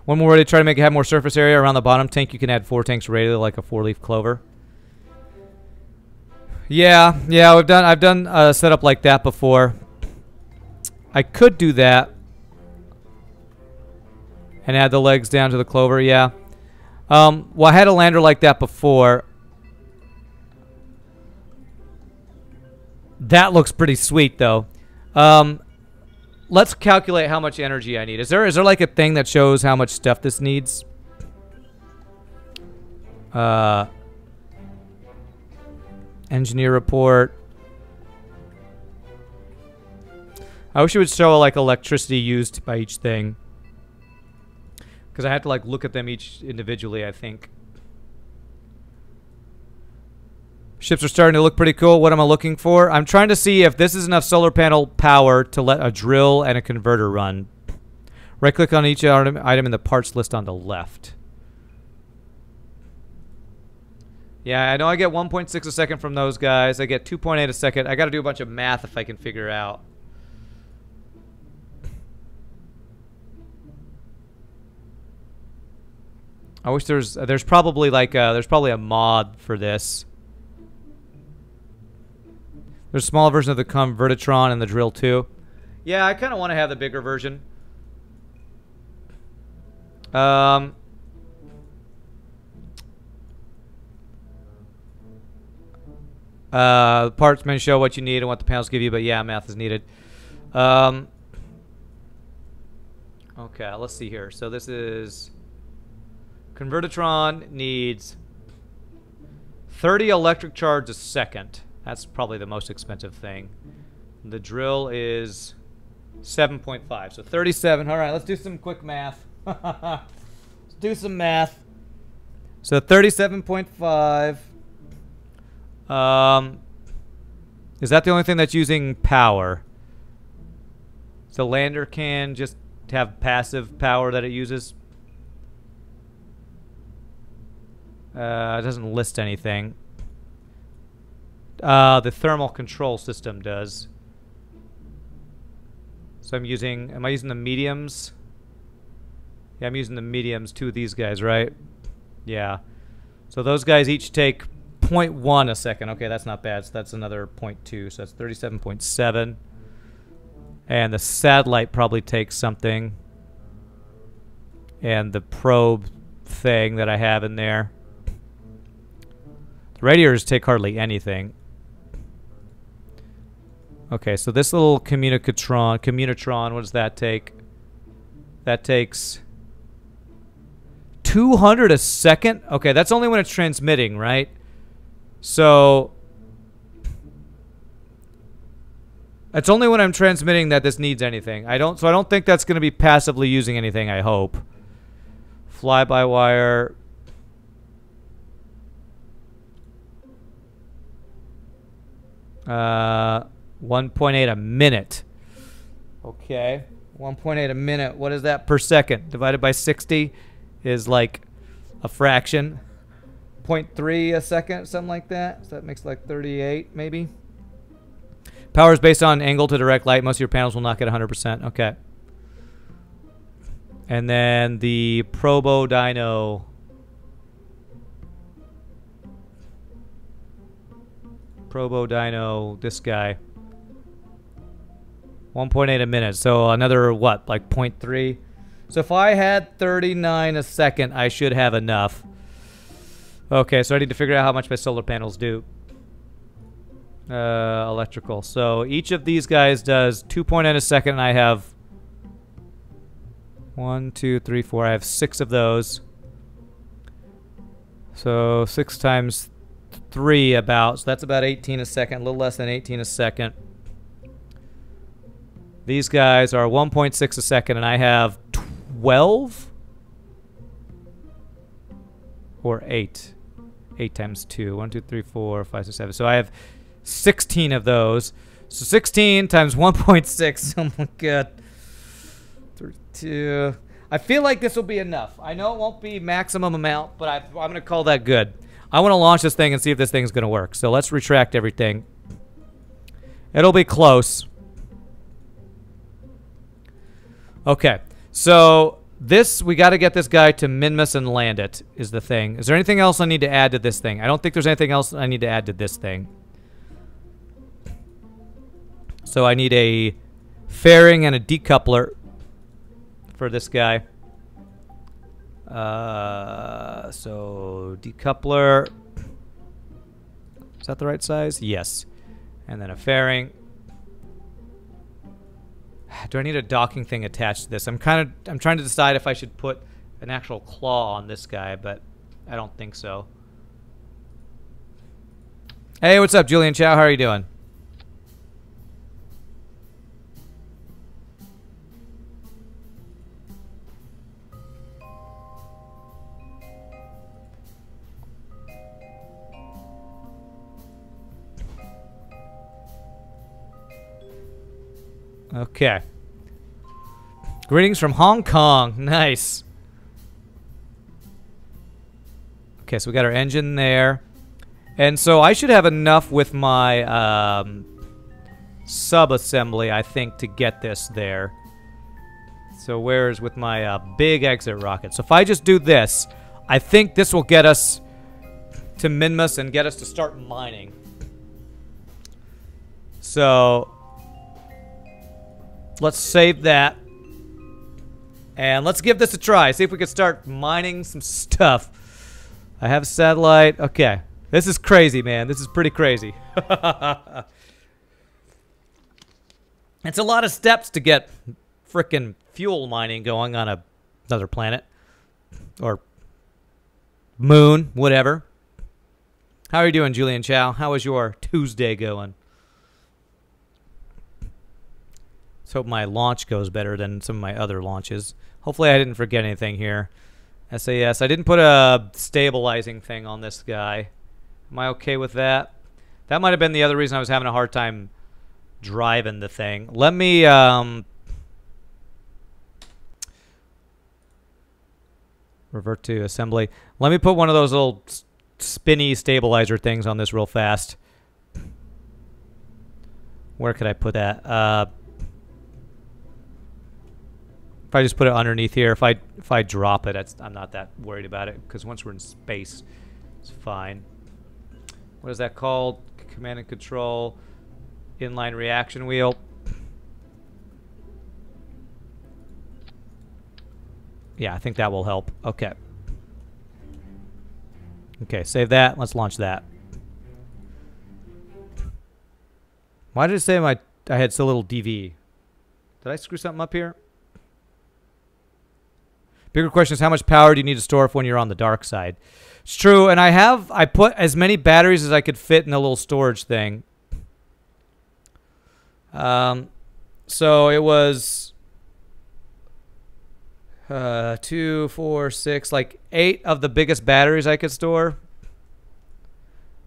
One more way to try to make it have more surface area around the bottom tank. You can add four tanks radially like a four-leaf clover. Yeah, yeah, I've done I've done a setup like that before. I could do that and add the legs down to the clover. Yeah. Um, well, I had a lander like that before. That looks pretty sweet, though. Um, let's calculate how much energy I need. Is there is there like a thing that shows how much stuff this needs? Uh, engineer report. I wish it would show like electricity used by each thing. Because I had to like look at them each individually, I think. Ships are starting to look pretty cool. What am I looking for? I'm trying to see if this is enough solar panel power to let a drill and a converter run. Right click on each item in the parts list on the left. Yeah, I know I get 1.6 a second from those guys. I get 2.8 a second. I got to do a bunch of math if I can figure out. I wish there's there's probably like a, there's probably a mod for this. There's a small version of the Convert-O-Tron and the drill too. Yeah, I kind of want to have the bigger version. Um, uh, parts may show what you need and what the panels give you, but yeah, math is needed. Um, okay, let's see here. So this is Convert-O-Tron needs 30 electric charge a second. That's probably the most expensive thing. The drill is 7.5. So 37. All right, let's do some quick math. let's do some math. So 37.5. Um, is that the only thing that's using power? So lander can just have passive power that it uses? Uh, it doesn't list anything. Uh, the thermal control system does. So I'm using, am I using the mediums? Yeah, I'm using the mediums, two of these guys, right? Yeah. So those guys each take 0.1 a second. Okay, that's not bad. So that's another 0.2. So that's 37.7. And the satellite probably takes something. And the probe thing that I have in there. Radiators take hardly anything. Okay, so this little communicatron, communitron, what does that take? That takes 200 a second? Okay, that's only when it's transmitting, right? So it's only when I'm transmitting that this needs anything. I don't so I don't think that's going to be passively using anything, I hope. Fly by wire Uh, 1.8 a minute. Okay. 1.8 a minute. What is that per second? Divided by 60 is like a fraction. 0.3 a second, something like that. So that makes like 38 maybe. Power is based on angle to direct light. Most of your panels will not get 100%. Okay. And then the Probo Dyno Probo Dino, this guy. 1.8 a minute. So another, what, like 0.3? So if I had 39 a second, I should have enough. Okay, so I need to figure out how much my solar panels do. Uh, electrical. So each of these guys does 2.9 a second, and I have one, two, three, four. I have six of those. So six times three about, so that's about 18 a second, a little less than 18 a second. These guys are 1.6 a second, and I have 12 or 8. 8 times 2. 1, 2, 3, 4, 5, 6, 7. So I have 16 of those. So 16 times 1.6. Oh my god. 32. I feel like this will be enough. I know it won't be maximum amount, but I, I'm going to call that good. I want to launch this thing and see if this thing's going to work. So let's retract everything. It'll be close. Okay. So this, we got to get this guy to Minmus and land it, is the thing. Is there anything else I need to add to this thing? I don't think there's anything else I need to add to this thing. So I need a fairing and a decoupler for this guy. Uh, so decoupler. Is that the right size? Yes. And then a fairing. Do I need a docking thing attached to this? I'm kind of I'm trying to decide if I should put an actual claw on this guy, but I don't think so. Hey, what's up, Julian Chow? How are you doing? Okay. Greetings from Hong Kong. Nice. Okay, so we got our engine there. And so I should have enough with my um, sub-assembly, I think, to get this there. So where's with my uh, big exit rocket? So if I just do this, I think this will get us to Minmus and get us to start mining. So let's save that. And let's give this a try. See if we can start mining some stuff. I have a satellite. Okay. This is crazy, man. This is pretty crazy. it's a lot of steps to get frickin' fuel mining going on a, another planet. Or moon, whatever. How are you doing, Julian Chow? How is your Tuesday going? Let's hope my launch goes better than some of my other launches. Hopefully I didn't forget anything here. SAS. I didn't put a stabilizing thing on this guy. Am I okay with that? That might have been the other reason I was having a hard time driving the thing. Let me... Um, revert to assembly. Let me put one of those little spinny stabilizer things on this real fast. Where could I put that? Uh, if I just put it underneath here, if I if I drop it, I'm not that worried about it because once we're in space, it's fine. What is that called? Command and control, inline reaction wheel. Yeah, I think that will help. Okay. Okay, save that. Let's launch that. Why did it say my I had so little DV? Did I screw something up here? Bigger question is how much power do you need to store if when you're on the dark side? It's true, and I have I put as many batteries as I could fit in a little storage thing. Um, so it was uh, two, four, six, like eight of the biggest batteries I could store.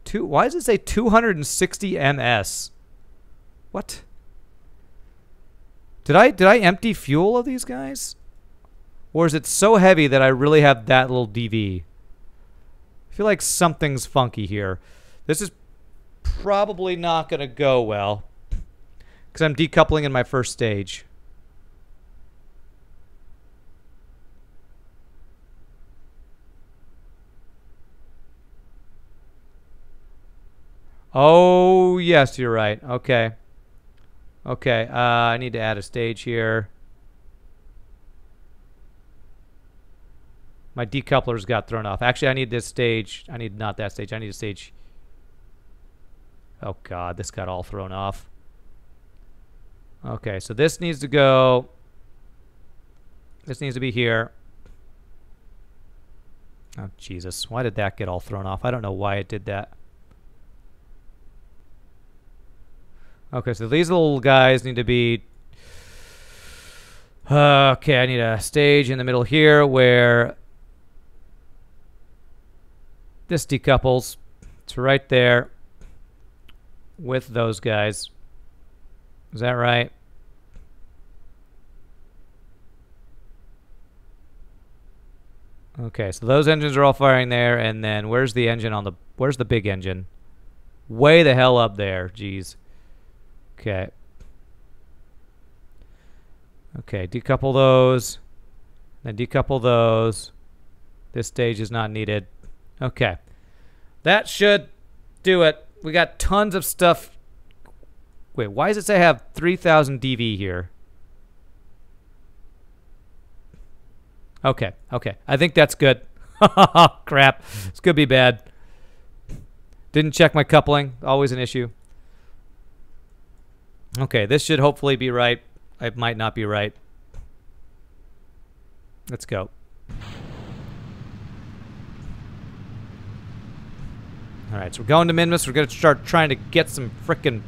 Two. Why does it say 260 ms? What? Did I did I empty fuel of these guys? Or is it so heavy that I really have that little DV? I feel like something's funky here. This is probably not going to go well. Because I'm decoupling in my first stage. Oh, yes, you're right. Okay. Okay, uh, I need to add a stage here. My decouplers got thrown off. Actually, I need this stage. I need not that stage. I need a stage. Oh god, this got all thrown off. Okay, so this needs to go. This needs to be here. Oh, Jesus. Why did that get all thrown off? I don't know why it did that. Okay, so these little guys need to be... Uh, okay, I need a stage in the middle here where this decouples. It's right there with those guys. Is that right? Okay, so those engines are all firing there, and then where's the engine on the... Where's the big engine? Way the hell up there, jeez. Okay. Okay, decouple those. Then decouple those. This stage is not needed. Okay. That should do it. We got tons of stuff. Wait, why does it say I have 3,000 DV here? Okay, okay. I think that's good. Crap. This could be bad. Didn't check my coupling. Always an issue. Okay, this should hopefully be right. It might not be right. Let's go. Alright, so we're going to Minmus. We're going to start trying to get some frickin'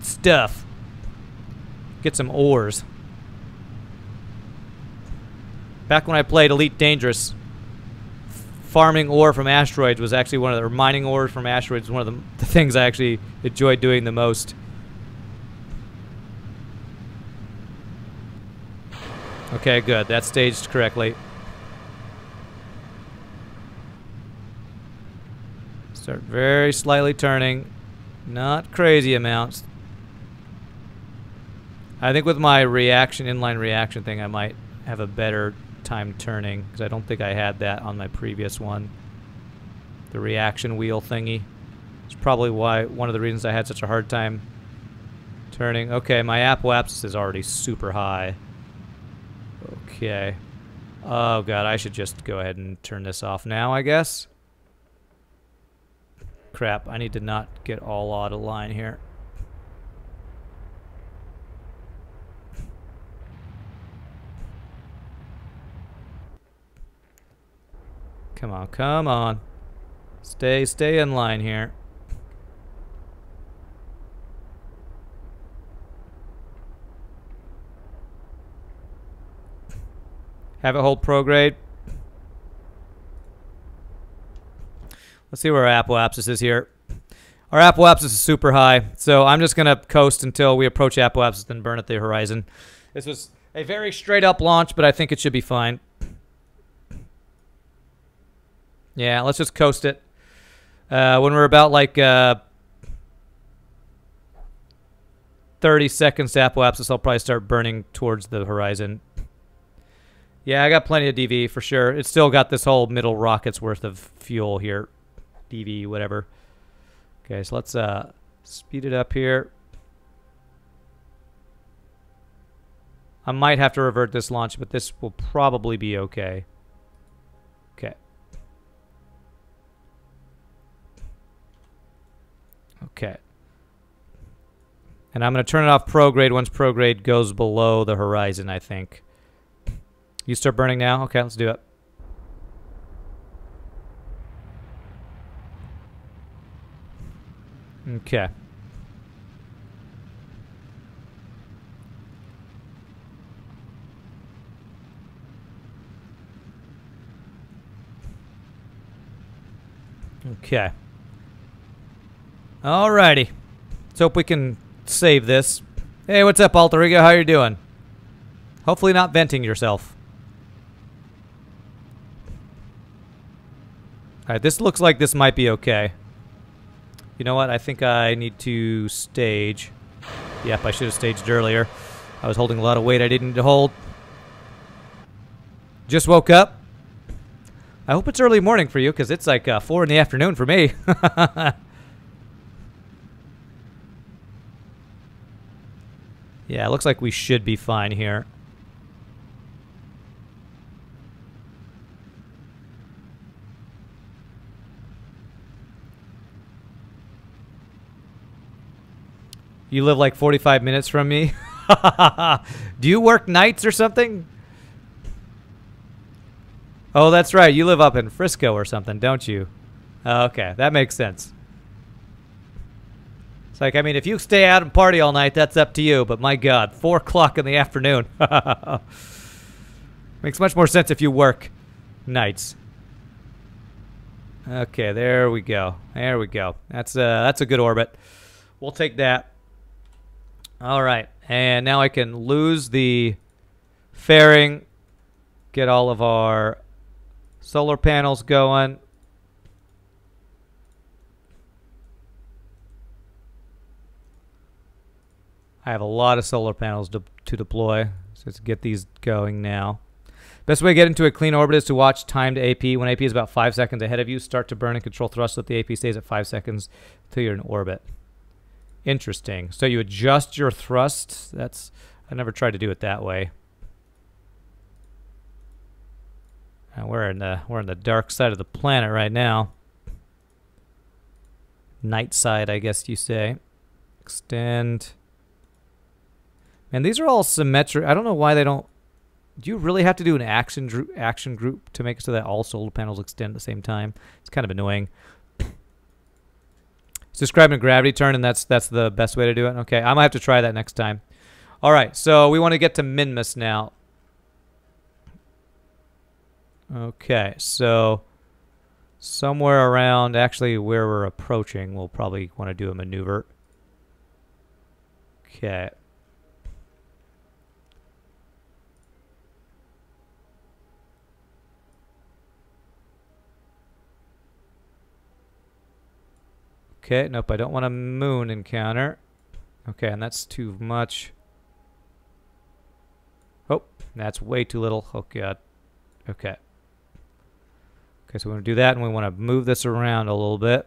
stuff. Get some ores. Back when I played Elite Dangerous, farming ore from asteroids was actually one of the, or mining ores from asteroids was one of the, the things I actually enjoyed doing the most. Okay, good. That's staged correctly. Start very slightly turning. Not crazy amounts. I think with my reaction, inline reaction thing, I might have a better time turning because I don't think I had that on my previous one. The reaction wheel thingy. It's probably why one of the reasons I had such a hard time turning. Okay, my apoapsis is already super high. Okay. Oh god, I should just go ahead and turn this off now, I guess. Crap, I need to not get all out of line here. Come on, come on. Stay, stay in line here. Have it hold prograde. Let's see where our apoapsis is here. Our apoapsis is super high, so I'm just going to coast until we approach apoapsis, then burn at the horizon. This was a very straight up launch, but I think it should be fine. Yeah, let's just coast it. Uh, when we're about like uh, 30 seconds to apoapsis, I'll probably start burning towards the horizon. Yeah, I got plenty of DV for sure. It's still got this whole middle rocket's worth of fuel here. DV, whatever. Okay, so let's uh, speed it up here. I might have to revert this launch, but this will probably be okay. Okay. Okay. And I'm going to turn it off prograde once prograde goes below the horizon, I think. You start burning now? Okay, let's do it. Okay. Okay. Alrighty. Let's hope we can save this. Hey, what's up, Alter Ego? How you doing? Hopefully not venting yourself. Alright, this looks like this might be okay. You know what? I think I need to stage. Yep, I should have staged earlier. I was holding a lot of weight I didn't need to hold. Just woke up. I hope it's early morning for you, because it's like uh, 4 in the afternoon for me. yeah, it looks like we should be fine here. You live like 45 minutes from me. Do you work nights or something? Oh, that's right. You live up in Frisco or something, don't you? Oh, okay, that makes sense. It's like, I mean, if you stay out and party all night, that's up to you. But my God, 4 o'clock in the afternoon. Makes much more sense if you work nights. Okay, there we go. There we go. That's a, that's a good orbit. We'll take that. All right. And now I can lose the fairing, get all of our solar panels going. I have a lot of solar panels to, to deploy, so let's get these going now. Best way to get into a clean orbit is to watch timed AP. When AP is about five seconds ahead of you, start to burn and control thrust so that the AP stays at five seconds till you're in orbit. Interesting. So you adjust your thrust. That's I never tried to do it that way. And we're in the we're in the dark side of the planet right now. Night side, I guess you say. Extend. And these are all symmetric. I don't know why they don't. Do you really have to do an action group, action group to make it so that all solar panels extend at the same time? It's kind of annoying. It's describing a gravity turn, and that's that's the best way to do it. Okay, I might have to try that next time. All right, so we want to get to Minmus now. Okay, so somewhere around, actually where we're approaching, we'll probably want to do a maneuver. Okay. Okay, nope, I don't want a moon encounter. Okay, and that's too much. Oh, that's way too little. Oh, God. Okay. Okay, so we want to do that, and we want to move this around a little bit.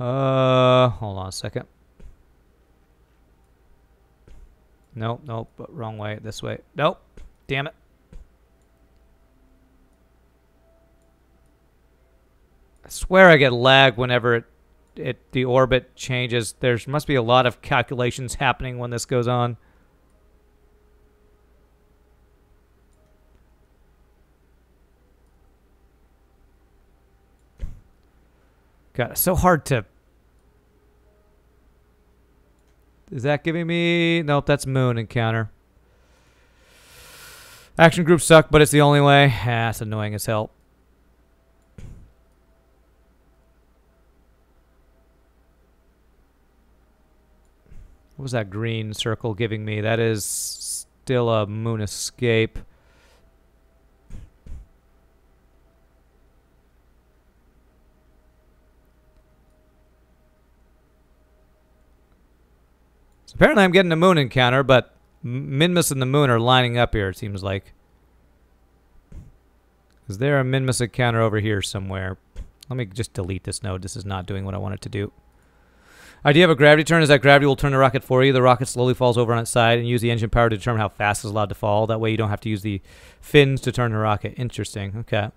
Uh, hold on a second. Nope, nope, but wrong way, this way. Nope, damn it. Swear I get lag whenever it, it the orbit changes. There must be a lot of calculations happening when this goes on. God, it's so hard to... Is that giving me... Nope, that's moon encounter. Action groups suck, but it's the only way. Ah, that's annoying as hell. What was that green circle giving me? That is still a moon escape. So apparently I'm getting a moon encounter, but Minmus and the moon are lining up here, it seems like. Is there a Minmus encounter over here somewhere? Let me just delete this node. This is not doing what I want it to do. Idea of a gravity turn is that gravity will turn the rocket for you. The rocket slowly falls over on its side and use the engine power to determine how fast it's allowed to fall. That way you don't have to use the fins to turn the rocket. Interesting. Okay.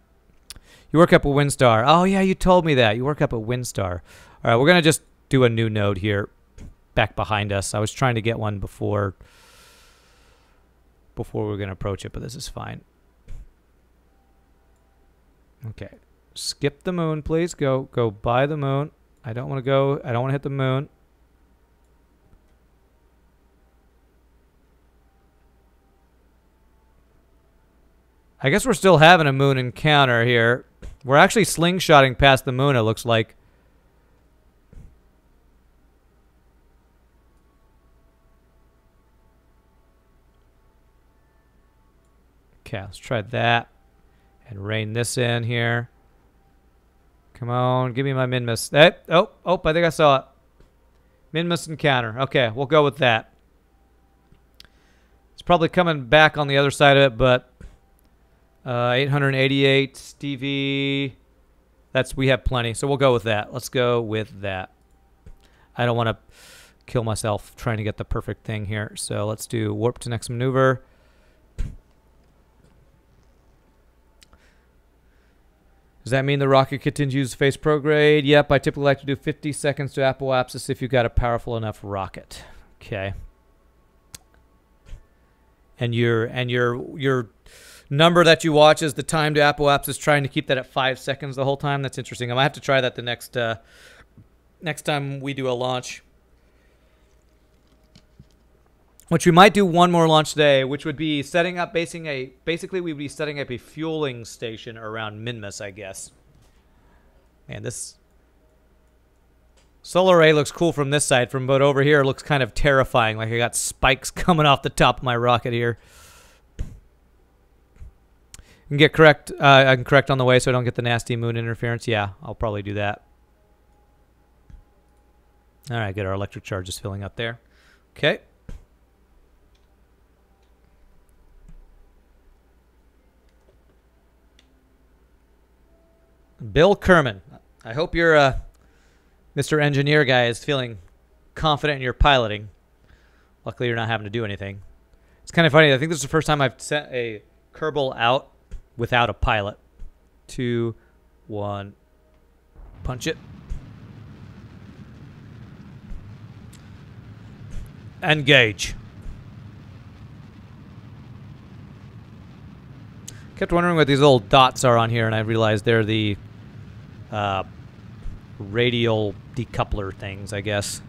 You work up a Windstar. Oh, yeah, you told me that. You work up a Windstar. All right, we're going to just do a new node here back behind us. I was trying to get one before before we are going to approach it, but this is fine. Okay. Skip the moon, please. Go go by the moon. I don't want to go. I don't want to hit the moon. I guess we're still having a moon encounter here. We're actually slingshotting past the moon, it looks like. Okay, let's try that. And rein this in here. Come on, give me my Minmus. Hey, oh, oh, I think I saw it. Minmus encounter. Okay, we'll go with that. It's probably coming back on the other side of it, but uh, 888 Stevie. That's we have plenty, so we'll go with that. Let's go with that. I don't want to kill myself trying to get the perfect thing here, so let's do warp to next maneuver. Does that mean the rocket continues to face prograde? Yep, I typically like to do 50 seconds to apoapsis if you've got a powerful enough rocket. Okay. And your and your your number that you watch is the time to apoapsis, trying to keep that at five seconds the whole time. That's interesting. I might have to try that the next uh, next time we do a launch. Which we might do one more launch today, which would be setting up basing a basically we'd be setting up a fueling station around Minmus, I guess. Man, this solar array looks cool from this side, from but over here looks kind of terrifying. Like I got spikes coming off the top of my rocket here. can get correct. Uh, I can correct on the way so I don't get the nasty moon interference. Yeah, I'll probably do that. All right, get Our electric charge is filling up there. Okay. Bill Kerman. I hope your uh, Mr. Engineer guy is feeling confident in your piloting. Luckily, you're not having to do anything. It's kind of funny. I think this is the first time I've sent a Kerbal out without a pilot. Two, one, punch it. Engage. Kept wondering what these little dots are on here, and I realized they're the uh, radial decoupler things, I guess.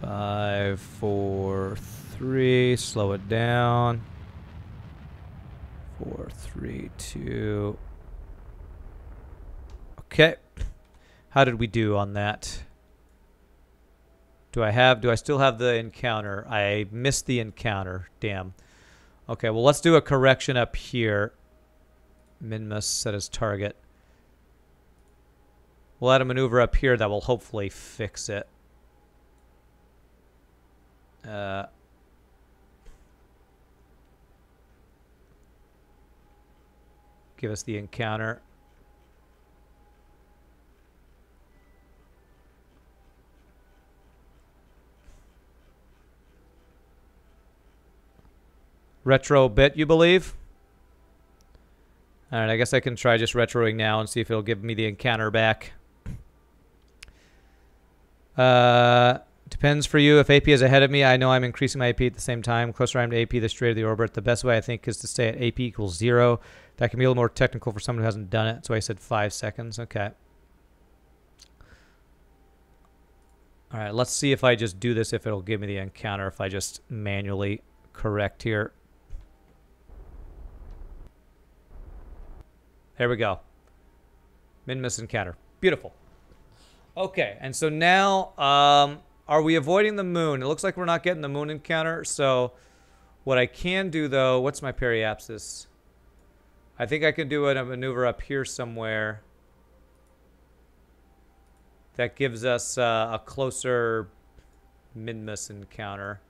Five, four, three. Slow it down. Four, three, two. Okay. How did we do on that? Do I have, do I still have the encounter? I missed the encounter. Damn. Okay, well, let's do a correction up here. Minmus set as target. We'll add a maneuver up here that will hopefully fix it. Uh, give us the encounter. Retro bit, you believe? Alright, I guess I can try just retroing now and see if it'll give me the encounter back. Uh, depends for you. If AP is ahead of me, I know I'm increasing my AP at the same time. Closer I am to AP, the straighter the orbit. The best way, I think, is to stay at AP equals zero. That can be a little more technical for someone who hasn't done it. So I said five seconds. Okay. All right, let's see if I just do this, if it'll give me the encounter, if I just manually correct here. There we go. Min Minmus encounter. Beautiful. Okay, and so now, um, are we avoiding the moon? It looks like we're not getting the moon encounter, so what I can do, though, what's my periapsis? I think I can do a maneuver up here somewhere that gives us uh, a closer Minmus encounter.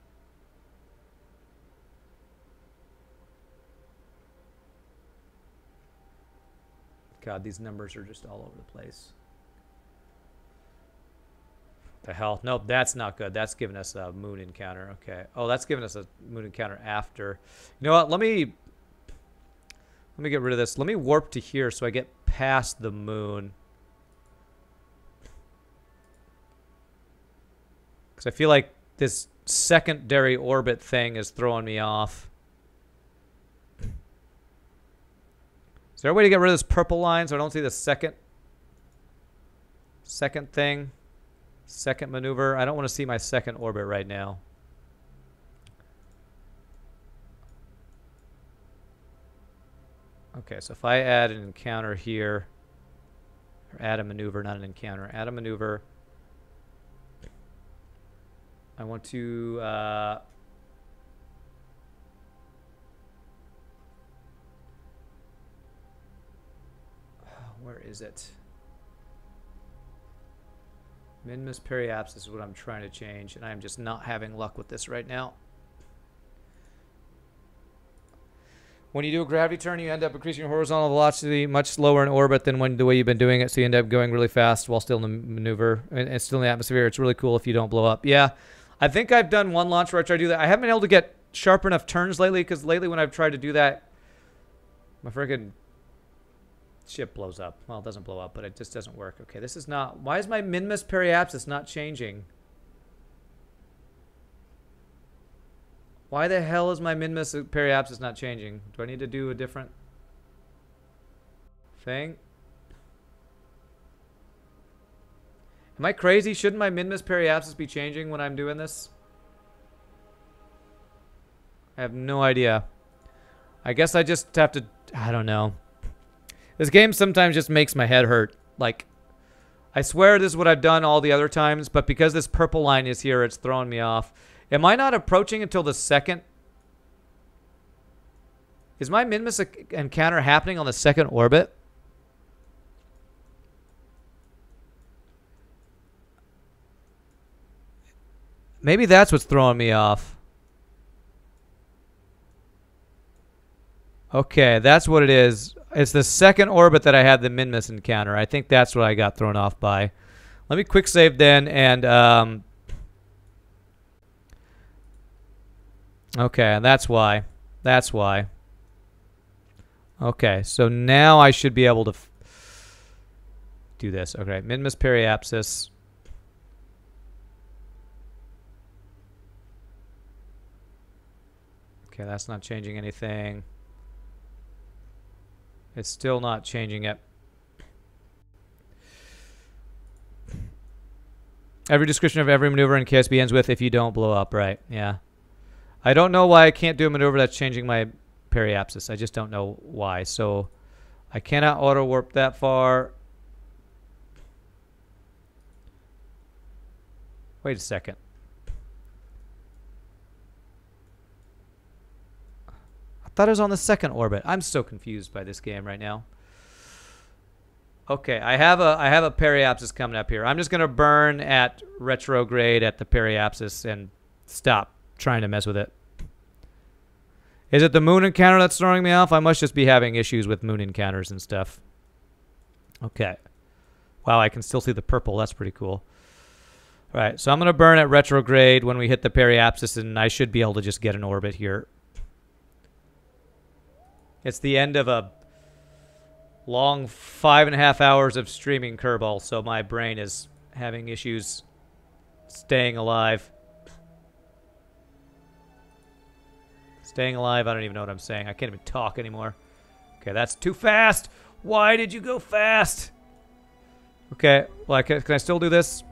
God, these numbers are just all over the place. The hell? Nope, that's not good. That's giving us a moon encounter. Okay. Oh, that's giving us a moon encounter after. You know what? Let me let me get rid of this. Let me warp to here so I get past the moon. Because I feel like this secondary orbit thing is throwing me off. Is there a way to get rid of this purple line so I don't see the second second thing? Second maneuver. I don't want to see my second orbit right now. Okay, so if I add an encounter here, or add a maneuver, not an encounter, add a maneuver. I want to uh, Where is it? Minmus periapsis is what I'm trying to change, and I'm just not having luck with this right now. When you do a gravity turn, you end up increasing your horizontal velocity much slower in orbit than when the way you've been doing it, so you end up going really fast while still in the maneuver and, and still in the atmosphere. It's really cool if you don't blow up. Yeah, I think I've done one launch where I tried to do that. I haven't been able to get sharp enough turns lately because lately when I've tried to do that, my freaking ship blows up. Well, it doesn't blow up, but it just doesn't work. Okay, this is not... Why is my Minmus Periapsis not changing? Why the hell is my Minmus Periapsis not changing? Do I need to do a different thing? Am I crazy? Shouldn't my Minmus Periapsis be changing when I'm doing this? I have no idea. I guess I just have to... I don't know. This game sometimes just makes my head hurt. Like, I swear this is what I've done all the other times, but because this purple line is here, it's throwing me off. Am I not approaching until the second? Is my Minmus encounter happening on the second orbit? Maybe that's what's throwing me off. Okay, that's what it is. It's the second orbit that I had the Minmus encounter. I think that's what I got thrown off by. Let me quick save then and um, Okay, that's why. That's why. Okay, so now I should be able to do this. Okay, Minmus periapsis. Okay, that's not changing anything. It's still not changing it. Every description of every maneuver in KSP ends with if you don't blow up, right? Yeah. I don't know why I can't do a maneuver that's changing my periapsis. I just don't know why. So I cannot auto warp that far. Wait a second. Thought it was on the second orbit. I'm so confused by this game right now. Okay, I have a I have a periapsis coming up here. I'm just gonna burn at retrograde at the periapsis and stop trying to mess with it. Is it the moon encounter that's throwing me off? I must just be having issues with moon encounters and stuff. Okay. Wow, I can still see the purple. That's pretty cool. All right, so I'm going to burn at retrograde when we hit the periapsis, and I should be able to just get an orbit here. It's the end of a long five and a half hours of streaming Kerbal, so my brain is having issues staying alive. Staying alive, I don't even know what I'm saying. I can't even talk anymore. Okay, that's too fast. Why did you go fast? Okay, well, I can, can I still do this?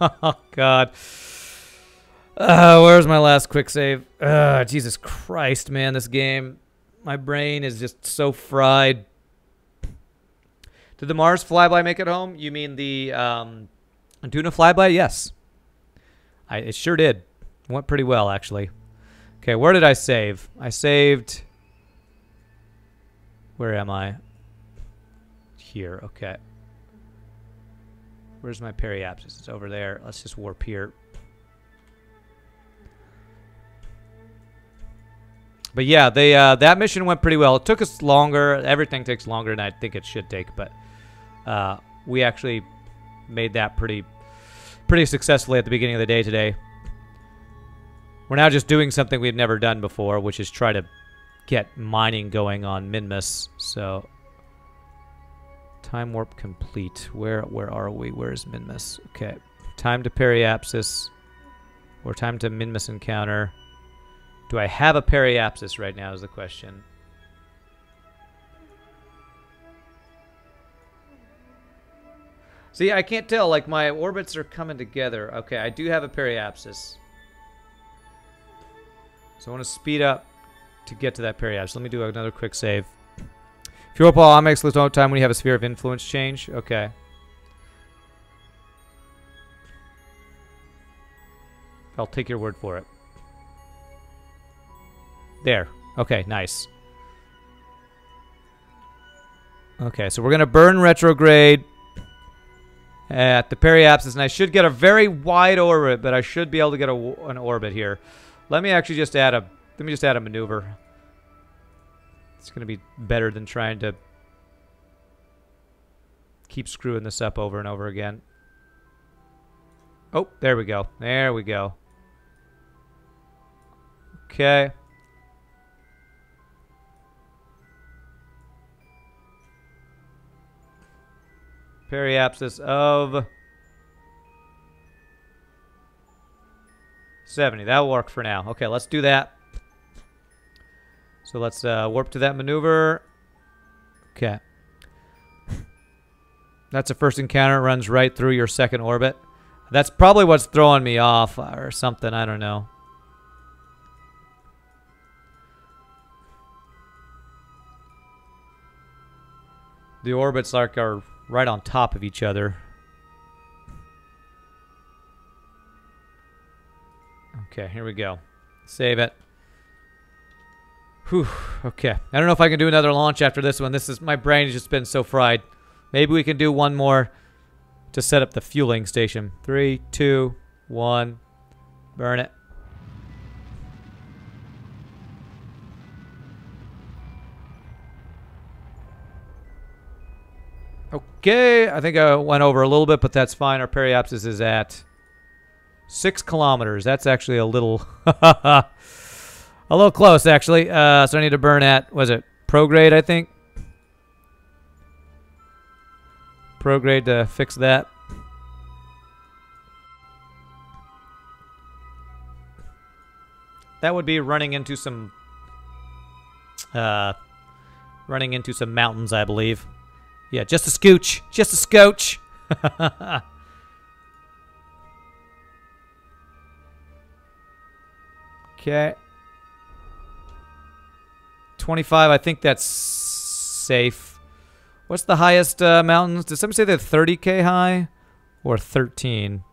oh, God. Uh, where's my last quick save? Uh, Jesus Christ, man, this game. My brain is just so fried. Did the Mars flyby make it home? You mean the um, Duna flyby? Yes. I, it sure did. Went pretty well, actually. Okay, where did I save? I saved... Where am I? Here, okay. Where's my periapsis? It's over there. Let's just warp here. But yeah, they uh, that mission went pretty well. It took us longer. Everything takes longer than I think it should take, but uh, we actually made that pretty pretty successfully at the beginning of the day today. We're now just doing something we've never done before, which is try to get mining going on Minmus. So time warp complete. Where where are we? Where's Minmus? Okay. Time to periapsis. Or time to Minmus encounter. Do I have a periapsis right now is the question. See, I can't tell. Like, my orbits are coming together. Okay, I do have a periapsis. So I want to speed up to get to that periapsis. Let me do another quick save. You roll all makes little time when you have a sphere of influence change. Okay. I'll take your word for it. There. Okay, nice. Okay, so we're going to burn retrograde at the periapsis, and I should get a very wide orbit, but I should be able to get a, an orbit here. Let me actually just add a let me just add a maneuver. It's going to be better than trying to keep screwing this up over and over again. Oh, there we go. There we go. Okay. Periapsis of 70. That'll work for now. Okay, let's do that. So let's uh, warp to that maneuver. Okay. That's a first encounter. Runs right through your second orbit. That's probably what's throwing me off or something. I don't know. The orbits like are right on top of each other. Okay, here we go. Save it. Whew. Okay. I don't know if I can do another launch after this one. This is my brain has just been so fried. Maybe we can do one more to set up the fueling station. Three, two, one. Burn it. Okay, I think I went over a little bit, but that's fine. Our periapsis is at six kilometers. That's actually a little, a little close, actually. Uh, so I need to burn at, was it prograde, I think? Prograde to fix that. That would be running into some, uh, running into some mountains, I believe. Yeah, just a scooch. Just a scooch. okay. 25, I think that's safe. What's the highest uh, mountains? Did somebody say they're 30k high? Or 13?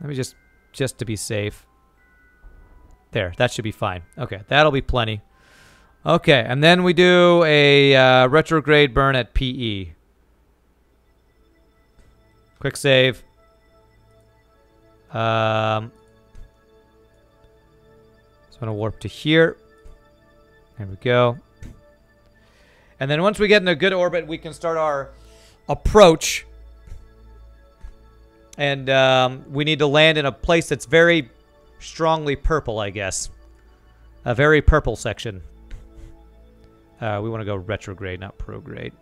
Let me just, just to be safe. There, that should be fine. Okay, that'll be plenty. Okay, and then we do a uh, retrograde burn at PE. Quick save. Um, so I'm going to warp to here. We go. And then once we get in a good orbit, we can start our approach. And um, we need to land in a place that's very strongly purple, I guess. A very purple section. Uh, we want to go retrograde, not prograde.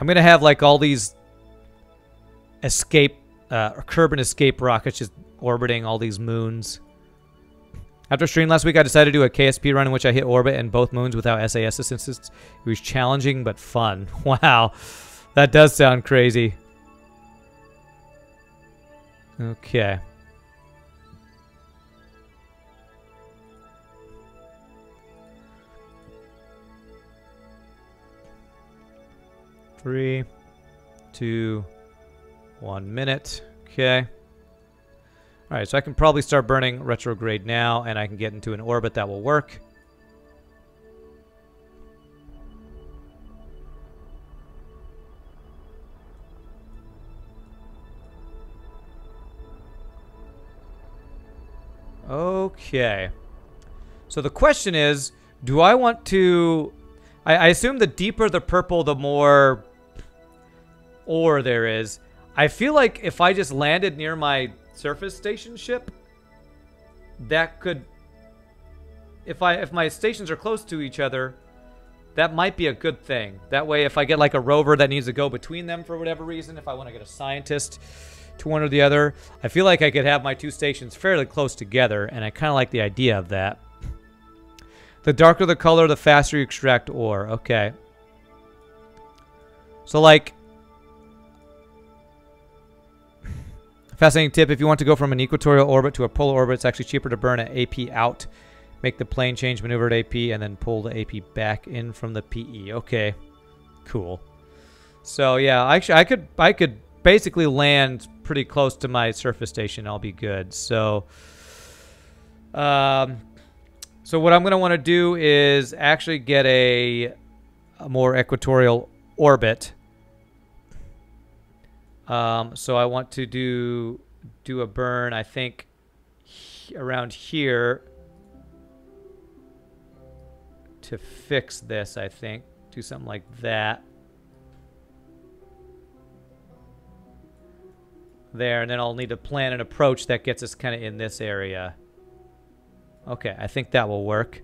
I'm going to have like all these escape, uh, Kerbin escape rockets just orbiting all these moons. After stream last week, I decided to do a KSP run in which I hit orbit and both moons without SAS assistance. It was challenging but fun. Wow, that does sound crazy. Okay. Three, two, one minute. Okay. All right, so I can probably start burning retrograde now, and I can get into an orbit that will work. Okay. So the question is, do I want to... I, I assume the deeper the purple, the more ore there is. I feel like if I just landed near my surface station ship, that could... If I if my stations are close to each other, that might be a good thing. That way, if I get like a rover that needs to go between them for whatever reason, if I want to get a scientist to one or the other. I feel like I could have my two stations fairly close together, and I kind of like the idea of that. The darker the color, the faster you extract ore. Okay. So, like... Fascinating tip, if you want to go from an equatorial orbit to a polar orbit, it's actually cheaper to burn an AP out, make the plane change maneuver at AP, and then pull the AP back in from the PE. Okay. Cool. So, yeah, actually, I could, I could basically land pretty close to my surface station, I'll be good. So, um, so what I'm going to want to do is actually get a, a more equatorial orbit. Um, so I want to do do a burn, I think, around here. to fix this, I think. Do something like that. There, and then I'll need to plan an approach that gets us kind of in this area. Okay, I think that will work.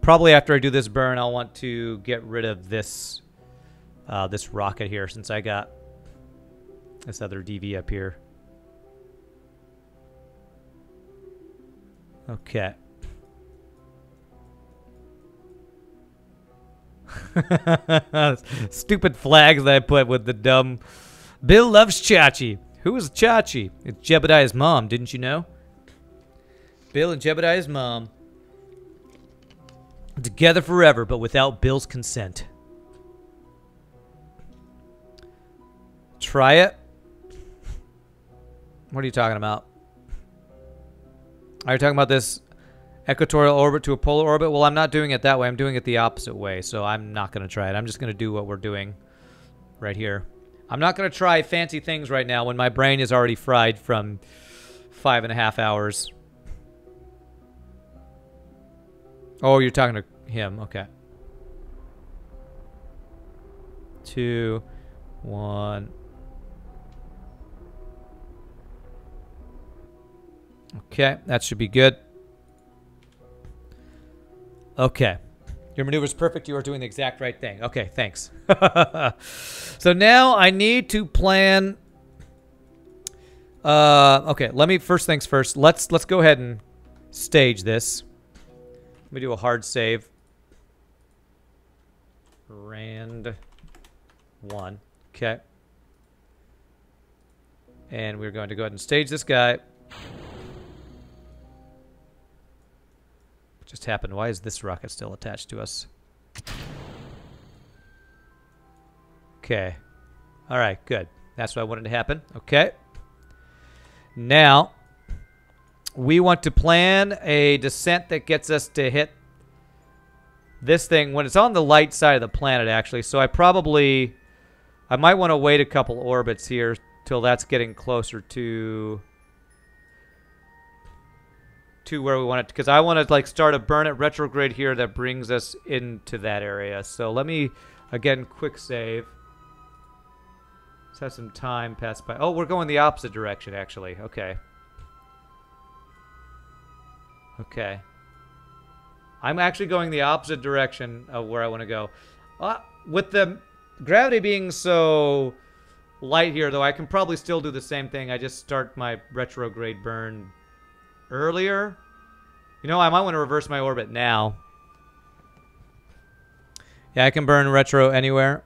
Probably after I do this burn, I'll want to get rid of this uh, this rocket here since I got this other DV up here. Okay. Stupid flags that I put with the dumb. Bill loves Chachi. Who is Chachi? It's Jebediah's mom, didn't you know? Bill and Jebediah's mom. Together forever, but without Bill's consent. Try it. What are you talking about? Are you talking about this equatorial orbit to a polar orbit? Well, I'm not doing it that way. I'm doing it the opposite way, so I'm not going to try it. I'm just going to do what we're doing right here. I'm not going to try fancy things right now when my brain is already fried from five and a half hours. Oh, you're talking to him. Okay. Two, one. Okay, that should be good. Okay. Your maneuver is perfect. You are doing the exact right thing. Okay, thanks. so now I need to plan. Uh, okay, let me first things first. Let's let's go ahead and stage this. Let me do a hard save. Rand one. Okay. And we're going to go ahead and stage this guy. just happened? Why is this rocket still attached to us? Okay. All right, good. That's what I wanted to happen. Okay. Now, we want to plan a descent that gets us to hit this thing when it's on the light side of the planet, actually. So I probably... I might want to wait a couple orbits here till that's getting closer to to where we want it because I want to like start a burn it retrograde here that brings us into that area. So let me again quick save. Let's have some time pass by. Oh, we're going the opposite direction actually. Okay. Okay. I'm actually going the opposite direction of where I want to go. Uh, with the gravity being so light here, though, I can probably still do the same thing. I just start my retrograde burn earlier. You know, I might want to reverse my orbit now. Yeah, I can burn retro anywhere.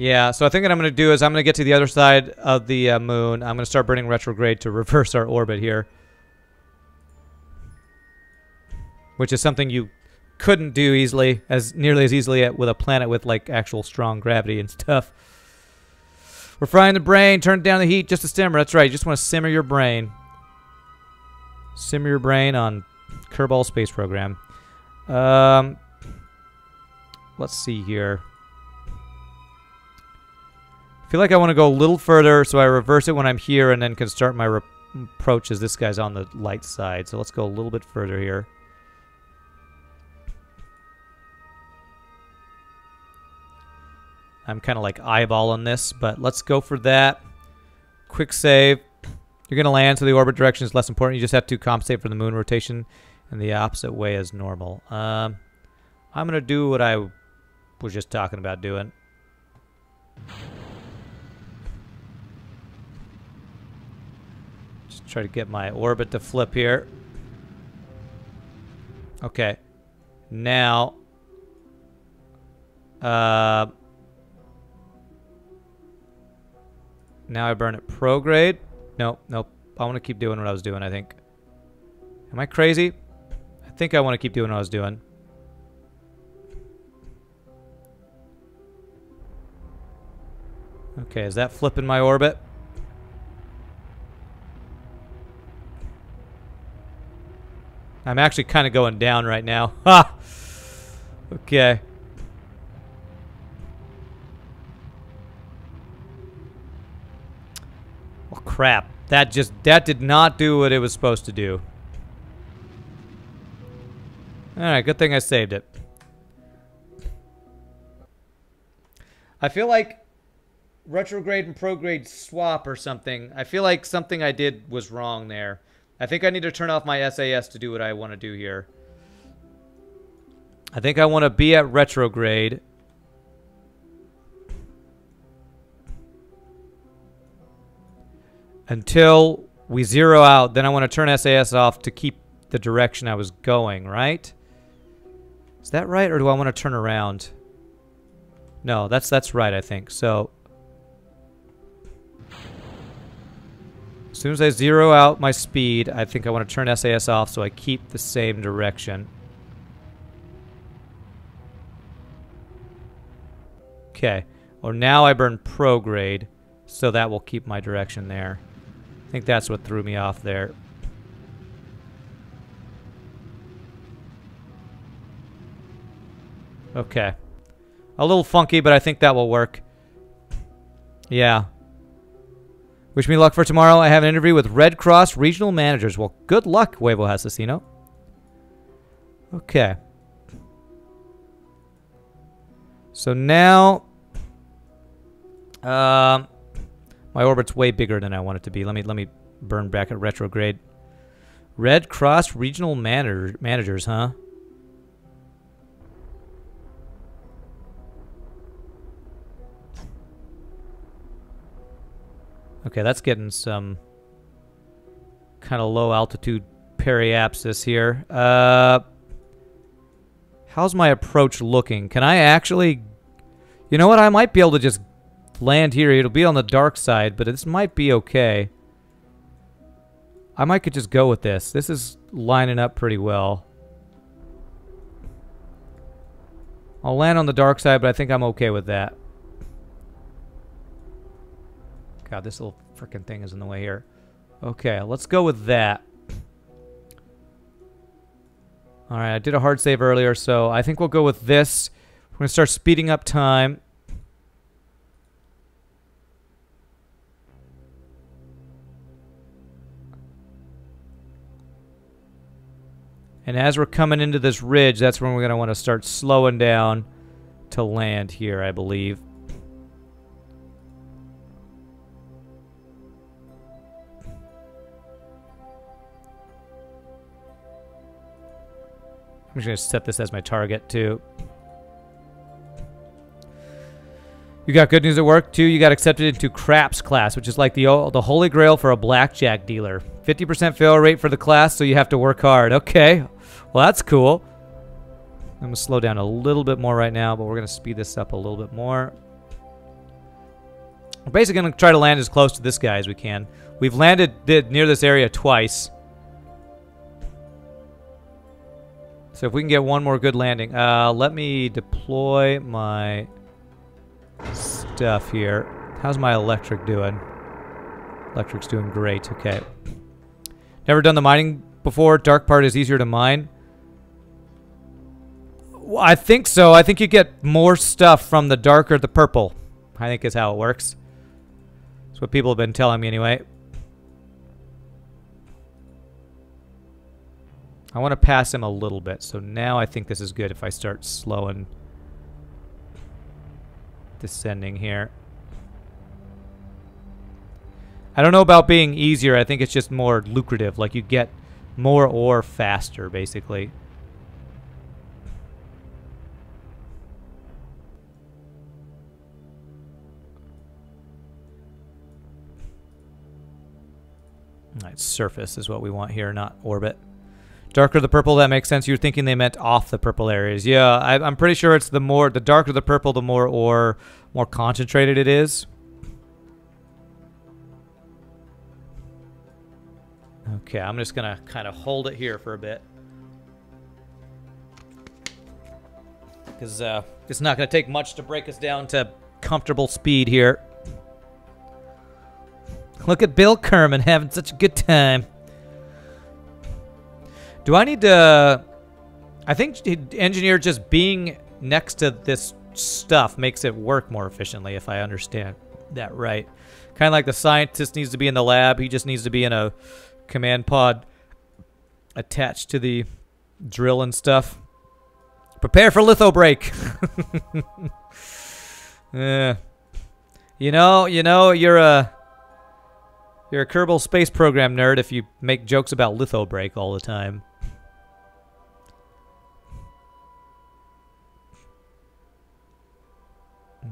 Yeah, so I think what I'm going to do is I'm going to get to the other side of the uh, moon. I'm going to start burning retrograde to reverse our orbit here. Which is something you couldn't do easily, as nearly as easily with a planet with like actual strong gravity and stuff. We're frying the brain. Turn down the heat just to simmer. That's right. You just want to simmer your brain. Simmer your brain on Kerbal Space Program. Um, let's see here. Feel like I want to go a little further, so I reverse it when I'm here and then can start my approach as this guy's on the light side. So let's go a little bit further here. I'm kind of like eyeballing this, but let's go for that. Quick save. You're going to land, so the orbit direction is less important. You just have to compensate for the moon rotation in the opposite way as normal. Um, I'm going to do what I was just talking about doing. Try to get my orbit to flip here. Okay. Now, uh, Now I burn it prograde. Nope, nope. I want to keep doing what I was doing, I think. Am I crazy? I think I want to keep doing what I was doing. Okay, is that flipping my orbit? I'm actually kind of going down right now. Ha! Okay. Well, crap. That just, that did not do what it was supposed to do. Alright, good thing I saved it. I feel like retrograde and prograde swap or something. I feel like something I did was wrong there. I think I need to turn off my SAS to do what I want to do here. I think I want to be at retrograde. Until we zero out, then I want to turn SAS off to keep the direction I was going, right? Is that right, or do I want to turn around? No, that's that's right, I think. So, soon as I zero out my speed, I think I want to turn SAS off so I keep the same direction. Okay. Well, now I burn prograde, so that will keep my direction there. I think that's what threw me off there. Okay. A little funky, but I think that will work. Yeah. Wish me luck for tomorrow. I have an interview with Red Cross regional managers. Well, good luck, Huevo Asesino. Okay. So now... Um, my orbit's way bigger than I want it to be. Let me let me burn back at retrograde. Red Cross regional manager, managers, huh? Okay, that's getting some kind of low altitude periapsis here. Uh, how's my approach looking? Can I actually... You know what? I might be able to just land here. It'll be on the dark side, but this might be okay. I might could just go with this. This is lining up pretty well. I'll land on the dark side, but I think I'm okay with that. God, this little freaking thing is in the way here. Okay, let's go with that. Alright, I did a hard save earlier, so I think we'll go with this. We're going to start speeding up time. And as we're coming into this ridge, that's when we're going to want to start slowing down to land here, I believe. I'm just going to set this as my target, too. You got good news at work, too. You got accepted into Craps class, which is like the, the holy grail for a blackjack dealer. 50% fail rate for the class, so you have to work hard. Okay. Well, that's cool. I'm going to slow down a little bit more right now, but we're going to speed this up a little bit more. We're basically going to try to land as close to this guy as we can. We've landed near this area twice. So if we can get one more good landing. Uh, let me deploy my stuff here. How's my electric doing? Electric's doing great. Okay. Never done the mining before. Dark part is easier to mine. I think so. I think you get more stuff from the darker the purple. I think is how it works. That's what people have been telling me anyway. I want to pass him a little bit, so now I think this is good if I start slowing descending here. I don't know about being easier. I think it's just more lucrative. Like you get more ore faster, basically. Alright, surface is what we want here, not orbit. Darker the purple, that makes sense. You're thinking they meant off the purple areas. Yeah, I, am pretty sure it's the more, the darker the purple, the more or more concentrated it is. Okay, I'm just gonna kind of hold it here for a bit. Because uh, it's not gonna take much to brake us down to comfortable speed here. Look at Bill Kerman having such a good time. Do I need to... I think engineer just being next to this stuff makes it work more efficiently, if I understand that right. Kind of like the scientist needs to be in the lab. He just needs to be in a command pod attached to the drill and stuff. Prepare for lithobrake. yeah. You know, you know, you're a you're a Kerbal Space Program nerd if you make jokes about lithobrake all the time.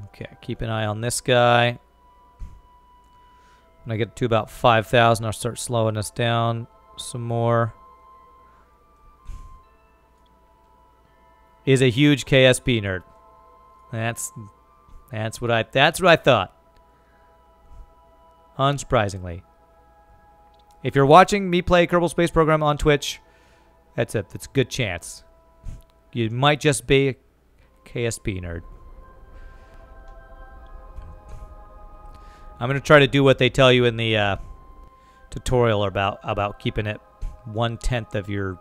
Okay, keep an eye on this guy. When I get to about 5,000, I'll start slowing us down some more. Is a huge KSP nerd. That's that's what I that's what I thought. Unsurprisingly. If you're watching me play Kerbal Space Program on Twitch, that's a that's a good chance. You might just be a KSP nerd. I'm gonna try to do what they tell you in the uh, tutorial about about keeping it one tenth of your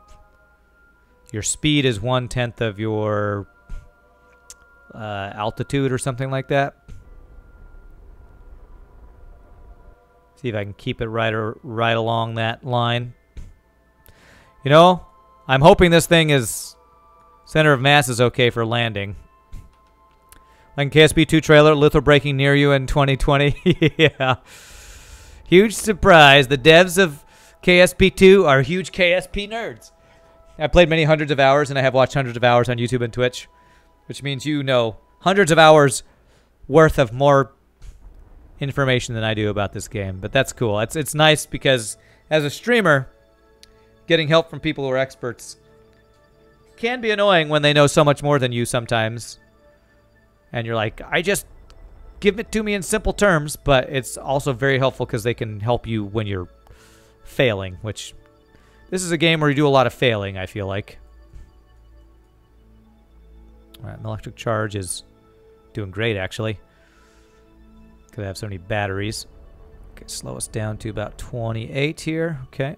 your speed is one tenth of your uh, altitude or something like that. See if I can keep it right or right along that line. You know, I'm hoping this thing is center of mass is okay for landing. Like KSP2 trailer, lithobraking near you in 2020. yeah. Huge surprise. The devs of KSP2 are huge KSP nerds. I've played many hundreds of hours and I have watched hundreds of hours on YouTube and Twitch, which means you know hundreds of hours worth of more information than I do about this game. But that's cool. It's it's nice because as a streamer, getting help from people who are experts can be annoying when they know so much more than you sometimes and you're like, I just give it to me in simple terms, but it's also very helpful because they can help you when you're failing, which this is a game where you do a lot of failing, I feel like. All right, electric charge is doing great, actually. Because I have so many batteries. Okay, slow us down to about 28 here. Okay.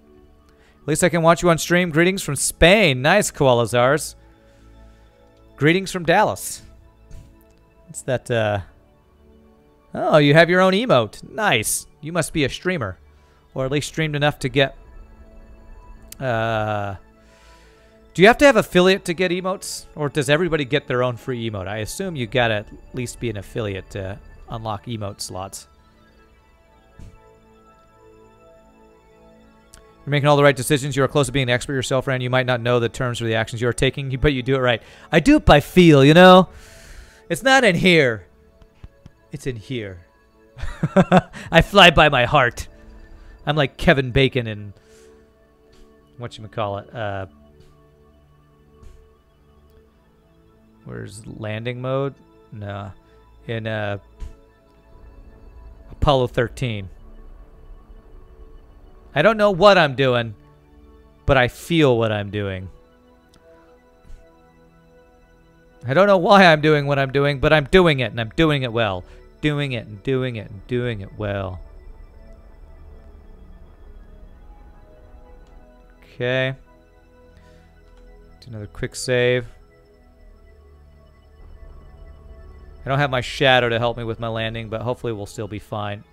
At least I can watch you on stream. Greetings from Spain. Nice, Koalazars. Greetings from Dallas. It's that, uh... Oh, you have your own emote. Nice. You must be a streamer. Or at least streamed enough to get... Uh... Do you have to have affiliate to get emotes? Or does everybody get their own free emote? I assume you gotta at least be an affiliate to unlock emote slots. You're making all the right decisions. You are close to being an expert yourself, Rand. You might not know the terms for the actions you are taking, but you do it right. I do it by feel, you know? It's not in here. It's in here. I fly by my heart. I'm like Kevin Bacon in what you call it. Uh, where's landing mode? No, in uh, Apollo 13. I don't know what I'm doing, but I feel what I'm doing. I don't know why I'm doing what I'm doing, but I'm doing it, and I'm doing it well. Doing it, and doing it, and doing it well. Okay. Do another quick save. I don't have my shadow to help me with my landing, but hopefully we'll still be fine.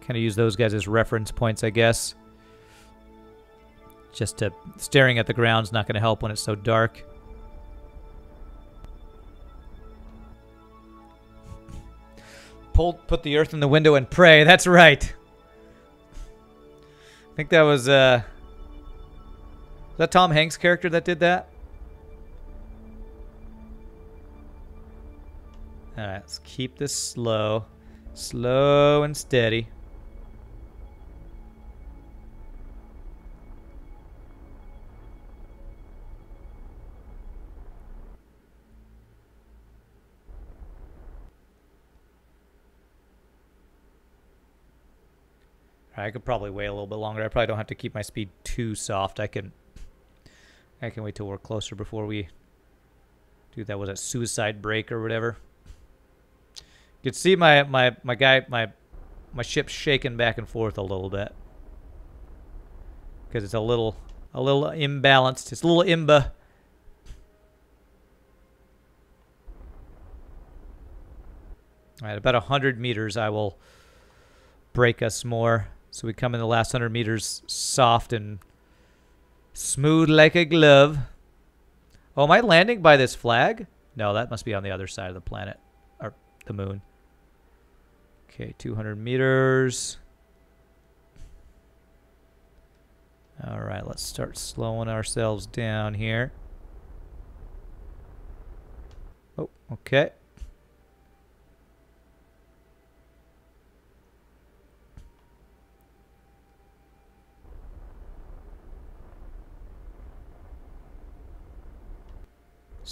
Kind of use those guys as reference points, I guess. Just to staring at the ground's not going to help when it's so dark. Pull, put the earth in the window and pray. That's right. I think that was, uh... Was that Tom Hanks' character that did that? Alright, let's keep this slow. Slow and steady. I could probably wait a little bit longer. I probably don't have to keep my speed too soft. I can I can wait till we're closer before we do that was a suicide brake or whatever. You can see my my my guy my my ship shaking back and forth a little bit. because it's a little a little imbalanced. It's a little imba. Right, about 100 meters, I will brake us more. So we come in the last 100 meters soft and smooth like a glove. Oh, am I landing by this flag? No, that must be on the other side of the planet, or the moon. Okay, 200 meters. All right, let's start slowing ourselves down here. Oh, okay.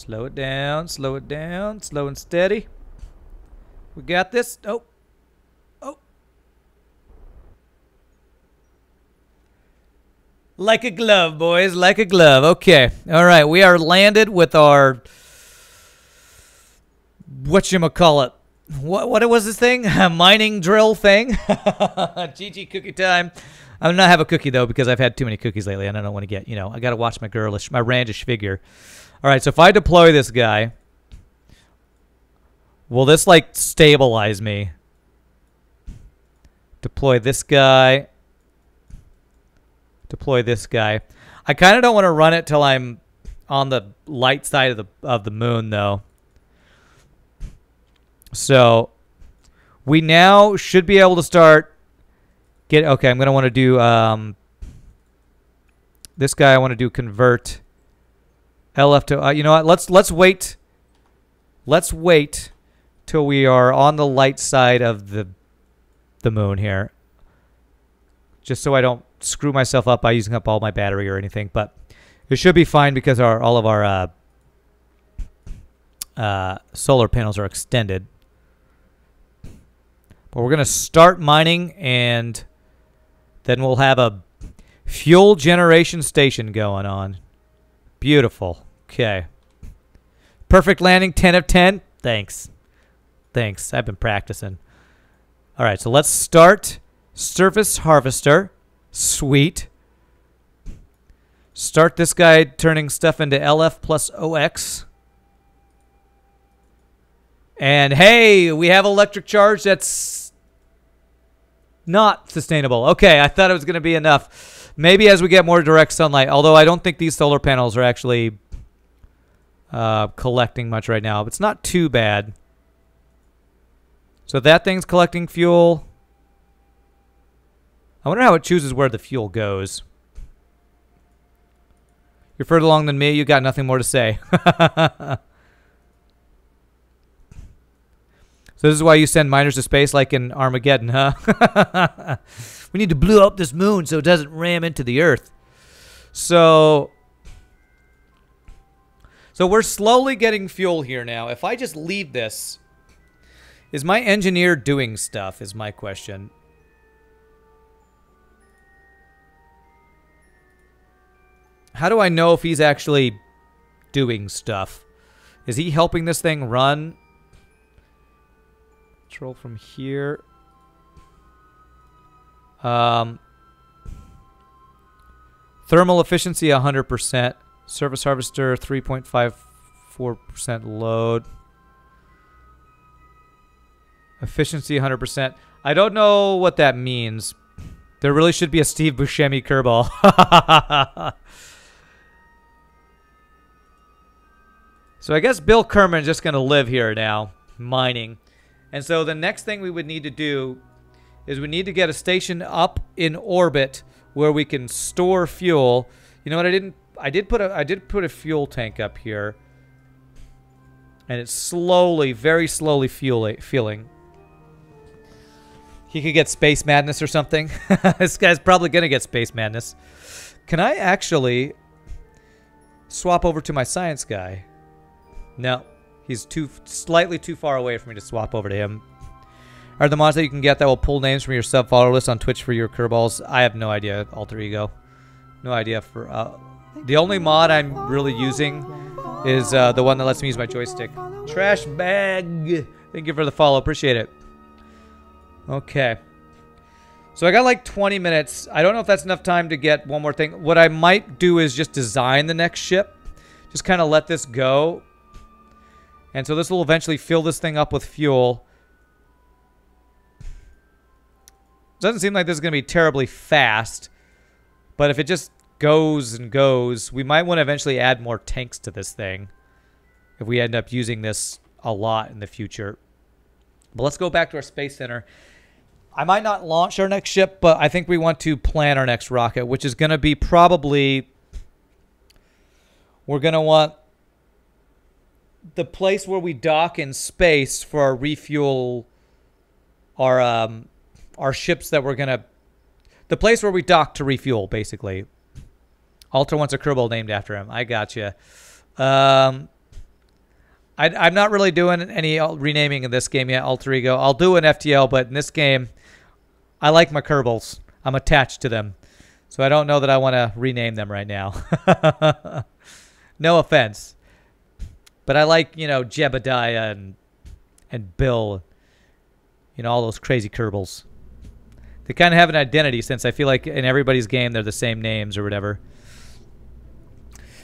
Slow it down, slow it down, slow and steady. We got this. Oh. Oh. Like a glove, boys, like a glove. Okay. All right, we are landed with our what you call it? What what was this thing? A mining drill thing? GG cookie time. I'm not have a cookie though because I've had too many cookies lately and I don't want to get, you know, I got to watch my girlish, my randish figure. All right, so if I deploy this guy, will this like stabilize me? Deploy this guy. Deploy this guy. I kind of don't want to run it till I'm on the light side of the of the moon though. So we now should be able to start get okay, I'm to want to do um this guy I want to do convert LF to uh, you know what? Let's let's wait. Let's wait till we are on the light side of the the moon here. Just so I don't screw myself up by using up all my battery or anything, but it should be fine because our all of our uh, uh, solar panels are extended. But we're gonna start mining, and then we'll have a fuel generation station going on. Beautiful. Okay. Perfect landing, 10 of 10. Thanks. Thanks. I've been practicing. All right, so let's start Surface Harvester. Sweet. Start this guy turning stuff into LF plus OX. And hey, we have electric charge that's not sustainable. Okay, I thought it was going to be enough. Maybe as we get more direct sunlight, although I don't think these solar panels are actually uh, collecting much right now. It's not too bad. So that thing's collecting fuel. I wonder how it chooses where the fuel goes. You're further along than me. You've got nothing more to say. so this is why you send miners to space like in Armageddon, huh? We need to blow up this moon so it doesn't ram into the Earth. So, so we're slowly getting fuel here now. If I just leave this, is my engineer doing stuff? Is my question. How do I know if he's actually doing stuff? Is he helping this thing run? Control from here. Um, thermal efficiency 100%. Surface harvester 3.54% load. Efficiency 100%. I don't know what that means. There really should be a Steve Buscemi curveball. so I guess Bill Kerman is just going to live here now, mining. And so the next thing we would need to do is we need to get a station up in orbit where we can store fuel. You know what? I didn't. I did put a. I did put a fuel tank up here, and it's slowly, very slowly fuel fueling. He could get space madness or something. this guy's probably gonna get space madness. Can I actually swap over to my science guy? No, he's too slightly too far away for me to swap over to him are the mods that you can get that will pull names from your sub follower list on Twitch for your curveballs? I have no idea, Alter Ego. No idea for... Uh, the only mod I'm really using is uh, the one that lets me use my joystick. Trash bag! Thank you for the follow. Appreciate it. Okay. So I got like 20 minutes. I don't know if that's enough time to get one more thing. What I might do is just design the next ship. Just kind of let this go. And so this will eventually fill this thing up with fuel. Doesn't seem like this is going to be terribly fast. But if it just goes and goes, we might want to eventually add more tanks to this thing. If we end up using this a lot in the future. But let's go back to our space center. I might not launch our next ship, but I think we want to plan our next rocket, which is going to be probably. We're going to want the place where we dock in space for our refuel, our um, our ships that we're to. The place where we dock to refuel, basically. Alter wants a Kerbal named after him. I got you. Um, I, am not really doing any renaming in this game yet, Alter Ego. I'll do an FTL, but in this game, I like my Kerbals. I'm attached to them. So I don't know that I want to rename them right now. no offense. But I like, you know, Jebediah and and Bill. You know, all those crazy Kerbals. They kind of have an identity since I feel like in everybody's game they're the same names or whatever.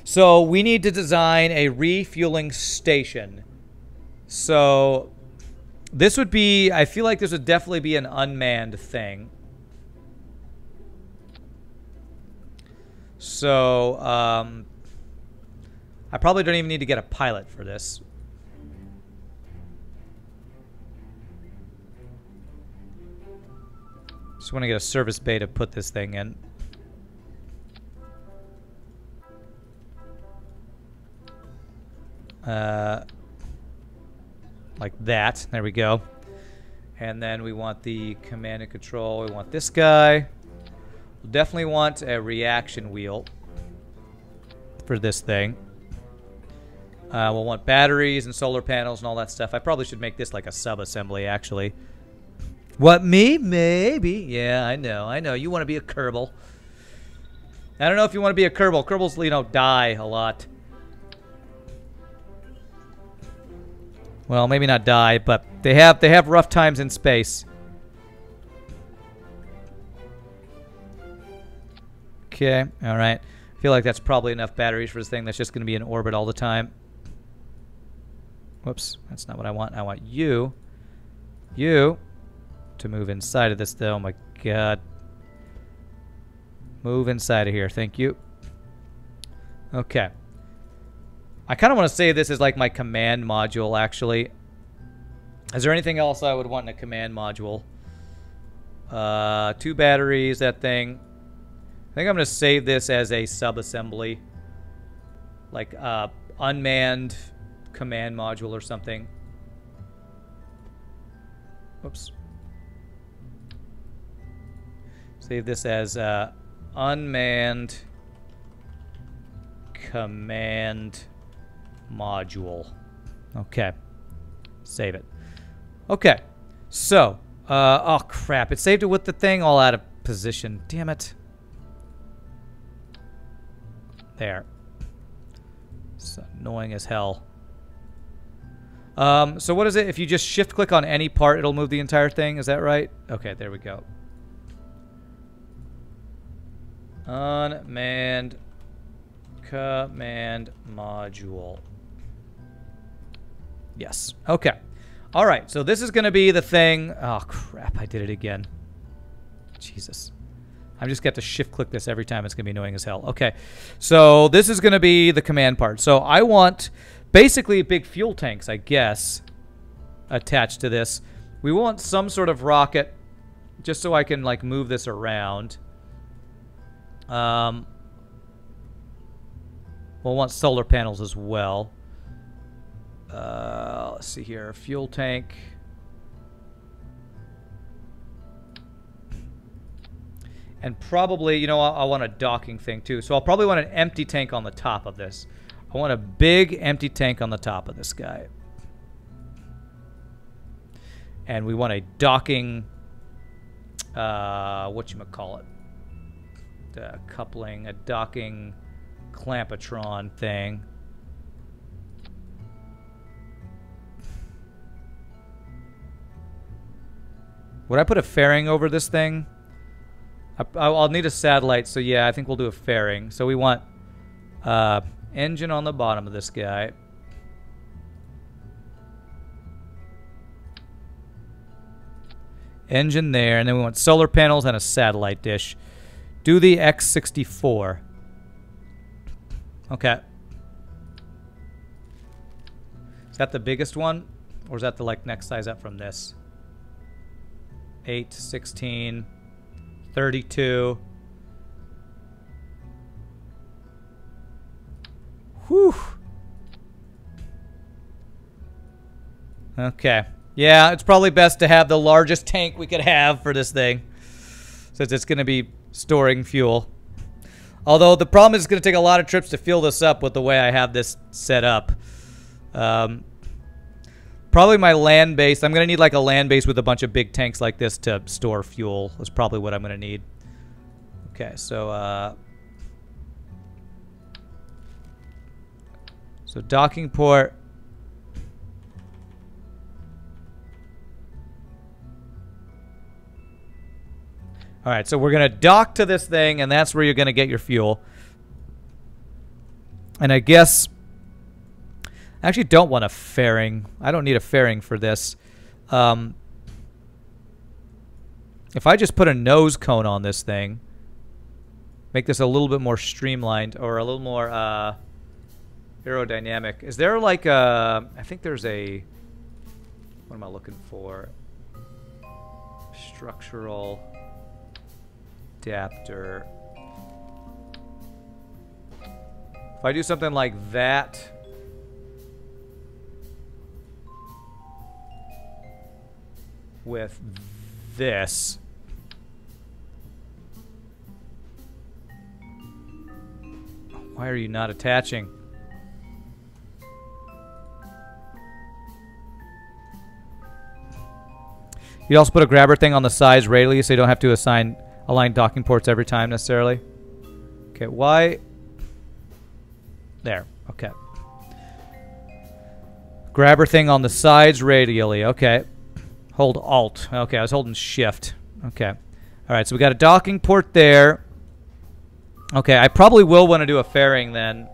So we need to design a refueling station. So this would be, I feel like this would definitely be an unmanned thing. So, um, I probably don't even need to get a pilot for this. Just want to get a service bay to put this thing in. Uh, like that. There we go. And then we want the command and control. We want this guy. We'll definitely want a reaction wheel for this thing. Uh, we'll want batteries and solar panels and all that stuff. I probably should make this like a sub-assembly, actually. What, me? Maybe. Yeah, I know. I know. You want to be a Kerbal. I don't know if you want to be a Kerbal. Kerbals, you know, die a lot. Well, maybe not die, but they have they have rough times in space. Okay, all right. I feel like that's probably enough batteries for this thing that's just going to be in orbit all the time. Whoops, that's not what I want. I want you, you, to move inside of this, though. Oh my god. Move inside of here. Thank you. Okay. I kind of want to say this is like my command module, actually. Is there anything else I would want in a command module? Uh, two batteries, that thing. I think I'm going to save this as a sub-assembly. Like, uh, unmanned command module or something. Oops. Save this as uh, unmanned command module. Okay. Save it. Okay. So, uh, oh crap. It saved it with the thing all out of position. Damn it. There. It's annoying as hell. Um, so what is it? If you just shift click on any part, it'll move the entire thing. Is that right? Okay, there we go. Unmanned command module. Yes. Okay. All right. So this is going to be the thing. Oh, crap. I did it again. Jesus. I'm just got to shift click this every time. It's going to be annoying as hell. Okay. So this is going to be the command part. So I want basically big fuel tanks, I guess, attached to this. We want some sort of rocket just so I can like move this around. Um, we'll want solar panels as well. Uh, let's see here. Fuel tank. And probably, you know, I, I want a docking thing too. So I'll probably want an empty tank on the top of this. I want a big empty tank on the top of this guy. And we want a docking, uh, what you call it, uh, coupling, a docking Clamp-O-Tron thing. Would I put a fairing over this thing? I, I'll need a satellite, so yeah, I think we'll do a fairing. So we want uh, engine on the bottom of this guy. Engine there, and then we want solar panels and a satellite dish. Do the X64. Okay. Is that the biggest one? Or is that the like next size up from this? 8, 16, 32. Whew. Okay. Yeah, it's probably best to have the largest tank we could have for this thing. Since it's going to be storing fuel. Although the problem is it's going to take a lot of trips to fill this up with the way I have this set up. Um, probably my land base. I'm going to need like a land base with a bunch of big tanks like this to store fuel. That's probably what I'm going to need. Okay, so... Uh, so docking port... All right, so we're going to dock to this thing, and that's where you're going to get your fuel. And I guess... I actually don't want a fairing. I don't need a fairing for this. Um, if I just put a nose cone on this thing, make this a little bit more streamlined or a little more uh, aerodynamic. Is there like a... I think there's a... What am I looking for? Structural adapter. If I do something like that... with this... Why are you not attaching? You also put a grabber thing on the sides radially so you don't have to assign align docking ports every time necessarily. Okay, why? There, okay. Grabber thing on the sides radially, okay. Hold Alt, okay, I was holding Shift, okay. Alright, so we got a docking port there. Okay, I probably will want to do a fairing then.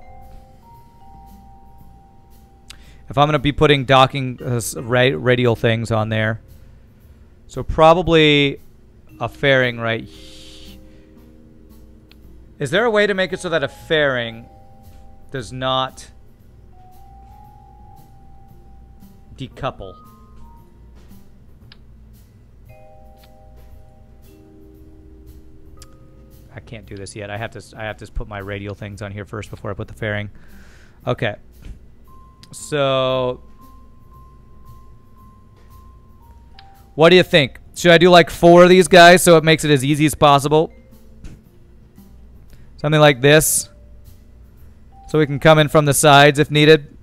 If I'm going to be putting docking uh, radial things on there. So probably a fairing right Is there a way to make it so that a fairing does not decouple? I can't do this yet. I have to I have to put my radial things on here first before I put the fairing. Okay. So What do you think? Should I do like four of these guys so it makes it as easy as possible? Something like this. So we can come in from the sides if needed.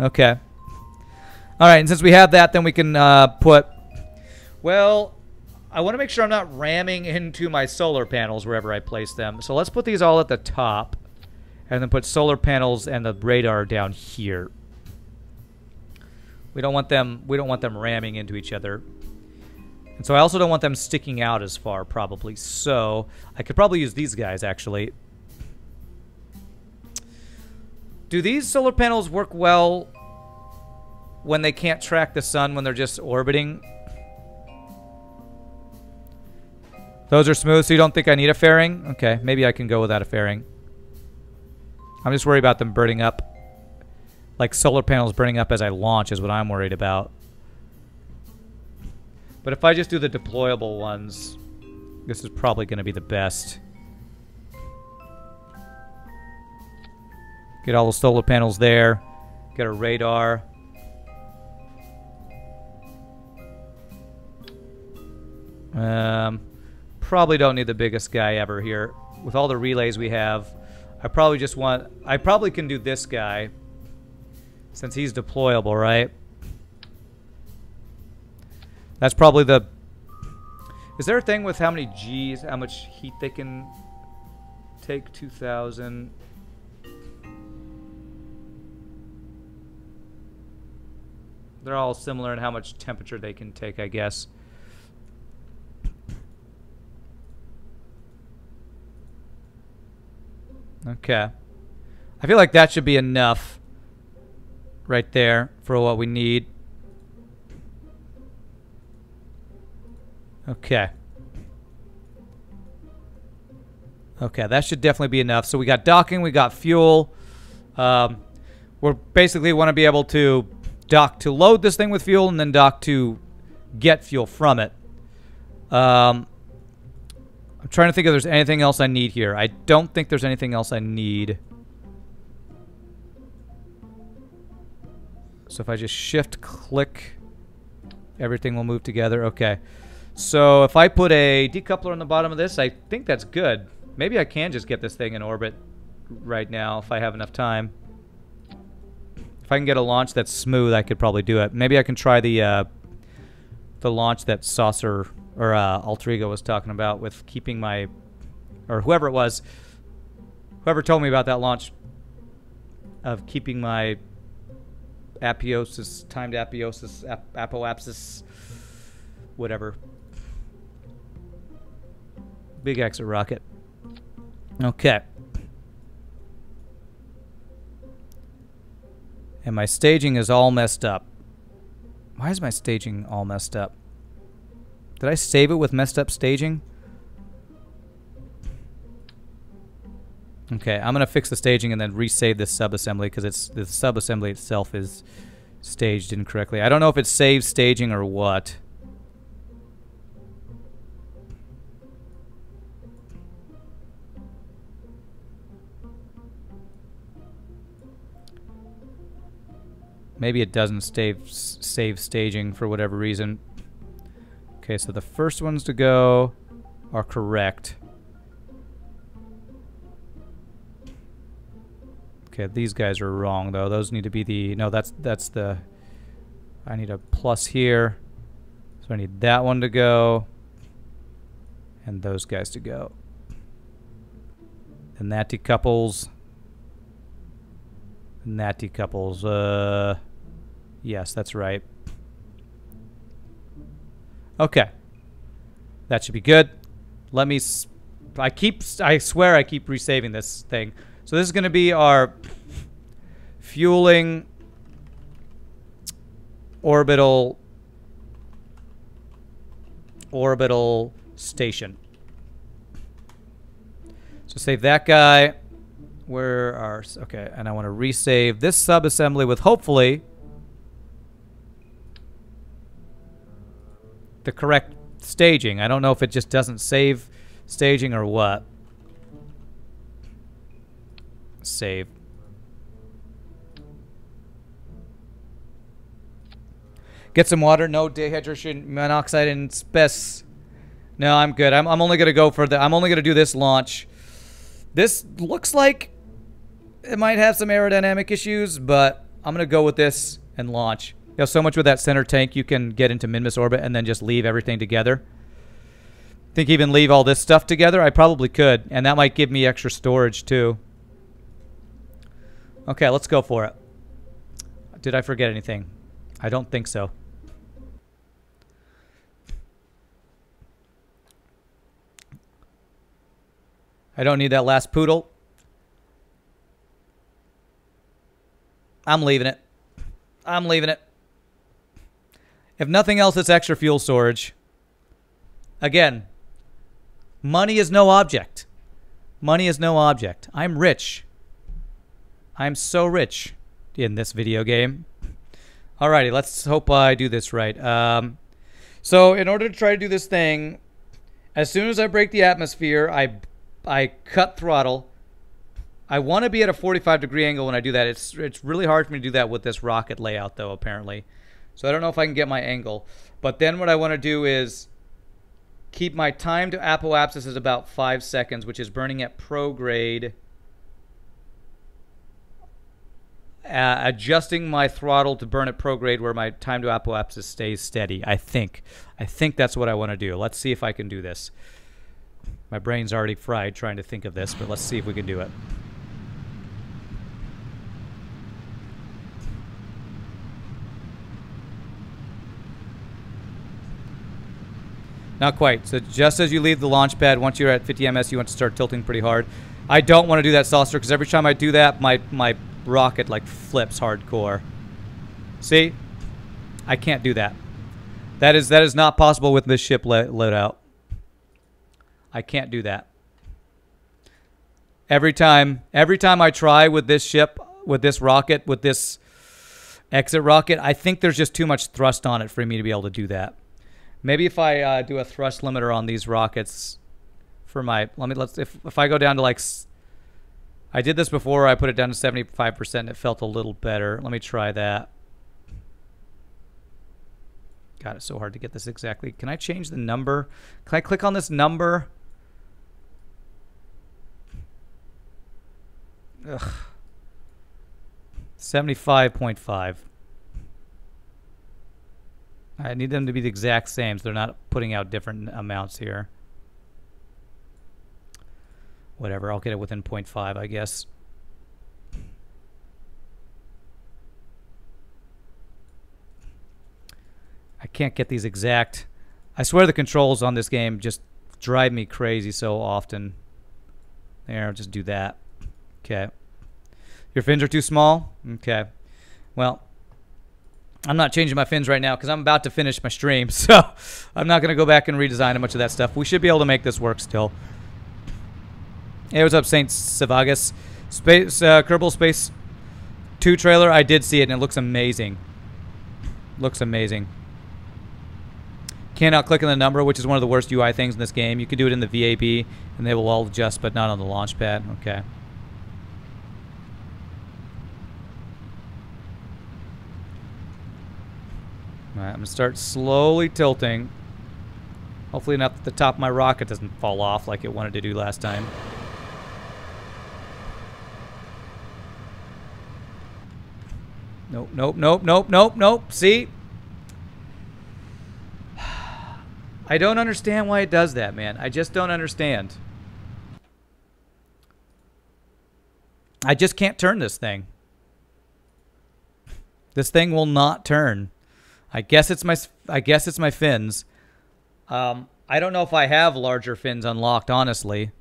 Okay. All right, and since we have that, then we can uh, put... Well, I want to make sure I'm not ramming into my solar panels wherever I place them. So let's put these all at the top. And then put solar panels and the radar down here. We don't want them we don't want them ramming into each other. And so I also don't want them sticking out as far, probably. So I could probably use these guys, actually. Do these solar panels work well when they can't track the sun when they're just orbiting? Those are smooth, so you don't think I need a fairing? Okay, maybe I can go without a fairing. I'm just worried about them burning up like solar panels burning up as I launch is what I'm worried about. But if I just do the deployable ones, this is probably going to be the best. Get all the solar panels there. Get a radar. Um, probably don't need the biggest guy ever here. With all the relays we have, I probably just want... I probably can do this guy. Since he's deployable, right? That's probably the... Is there a thing with how many Gs, how much heat they can take? 2,000... They're all similar in how much temperature they can take, I guess. Okay. I feel like that should be enough right there for what we need. Okay. Okay, that should definitely be enough. So we got docking, we got fuel. Um, we're basically want to be able to dock to load this thing with fuel and then dock to get fuel from it. Um, I'm trying to think if there's anything else I need here. I don't think there's anything else I need. So if I just shift click, everything will move together. Okay. So if I put a decoupler on the bottom of this, I think that's good. Maybe I can just get this thing in orbit right now if I have enough time. If I can get a launch that's smooth, I could probably do it. Maybe I can try the uh, the launch that Saucer or uh, Alter Ego was talking about with keeping my, or whoever it was, whoever told me about that launch of keeping my apiosis, timed apiosis, ap apoapsis, whatever. Big exit rocket. Okay. And my staging is all messed up. Why is my staging all messed up? Did I save it with messed up staging? Okay, I'm gonna fix the staging and then resave this subassembly because it's the subassembly itself is staged incorrectly. I don't know if it's saved staging or what. Maybe it doesn't save save staging for whatever reason. Okay, so the first ones to go are correct. Okay, these guys are wrong though. Those need to be the no. That's that's the. I need a plus here, so I need that one to go, and those guys to go. And that decouples. And that decouples. Uh, yes, that's right. Okay, that should be good. Let me. I keep. I swear I keep resaving this thing. So this is going to be our fueling orbital orbital station. So save that guy. Where are okay, and I want to resave this subassembly with hopefully the correct staging. I don't know if it just doesn't save staging or what. Save. Get some water. No dehydration monoxide and spes. No, I'm good. I'm, I'm only going to go for the... I'm only going to do this launch. This looks like it might have some aerodynamic issues, but I'm going to go with this and launch. You so much with that center tank, you can get into Minmus orbit and then just leave everything together. I Think even leave all this stuff together? I probably could, and that might give me extra storage too. Okay, let's go for it. Did I forget anything? I don't think so. I don't need that last poodle. I'm leaving it. I'm leaving it. If nothing else, it's extra fuel storage. Again, money is no object. Money is no object. I'm rich. I'm so rich in this video game. Alrighty, let's hope I do this right. Um, so in order to try to do this thing, as soon as I break the atmosphere, I, I cut throttle. I want to be at a 45 degree angle when I do that. It's, it's really hard for me to do that with this rocket layout though, apparently. So I don't know if I can get my angle. But then what I want to do is keep my time to apoapsis as about five seconds, which is burning at prograde. Uh, adjusting my throttle to burn at prograde where my time to apoapsis stays steady. I think. I think that's what I want to do. Let's see if I can do this. My brain's already fried trying to think of this, but let's see if we can do it. Not quite. So just as you leave the launch pad, once you're at 50 ms, you want to start tilting pretty hard. I don't want to do that saucer because every time I do that, my my rocket like flips hardcore. See, I can't do that. That is that is not possible with this ship let, out. I can't do that. Every time, every time I try with this ship, with this rocket, with this exit rocket, I think there's just too much thrust on it for me to be able to do that. Maybe if I uh, do a thrust limiter on these rockets for my, let me let's if if I go down to like, I did this before. I put it down to 75%. It felt a little better. Let me try that. God, it's so hard to get this exactly. Can I change the number? Can I click on this number? Ugh. 75.5. I need them to be the exact same so they're not putting out different amounts here. Whatever, I'll get it within 0.5, I guess. I can't get these exact. I swear the controls on this game just drive me crazy so often. There, I'll just do that. Okay. Your fins are too small? Okay. Well, I'm not changing my fins right now because I'm about to finish my stream, so I'm not going to go back and redesign a bunch of that stuff. We should be able to make this work still. Hey, what's up, Saint Savagas? Space uh, Kerbal Space 2 trailer. I did see it, and it looks amazing. Looks amazing. Cannot click on the number, which is one of the worst UI things in this game. You can do it in the VAB, and they will all adjust, but not on the launch pad. Okay. Alright, I'm going to start slowly tilting. Hopefully not that the top of my rocket doesn't fall off like it wanted to do last time. Nope, nope, nope, nope, nope, nope. See? I don't understand why it does that, man. I just don't understand. I just can't turn this thing. This thing will not turn. I guess it's my I guess it's my fins. Um, I don't know if I have larger fins unlocked, honestly.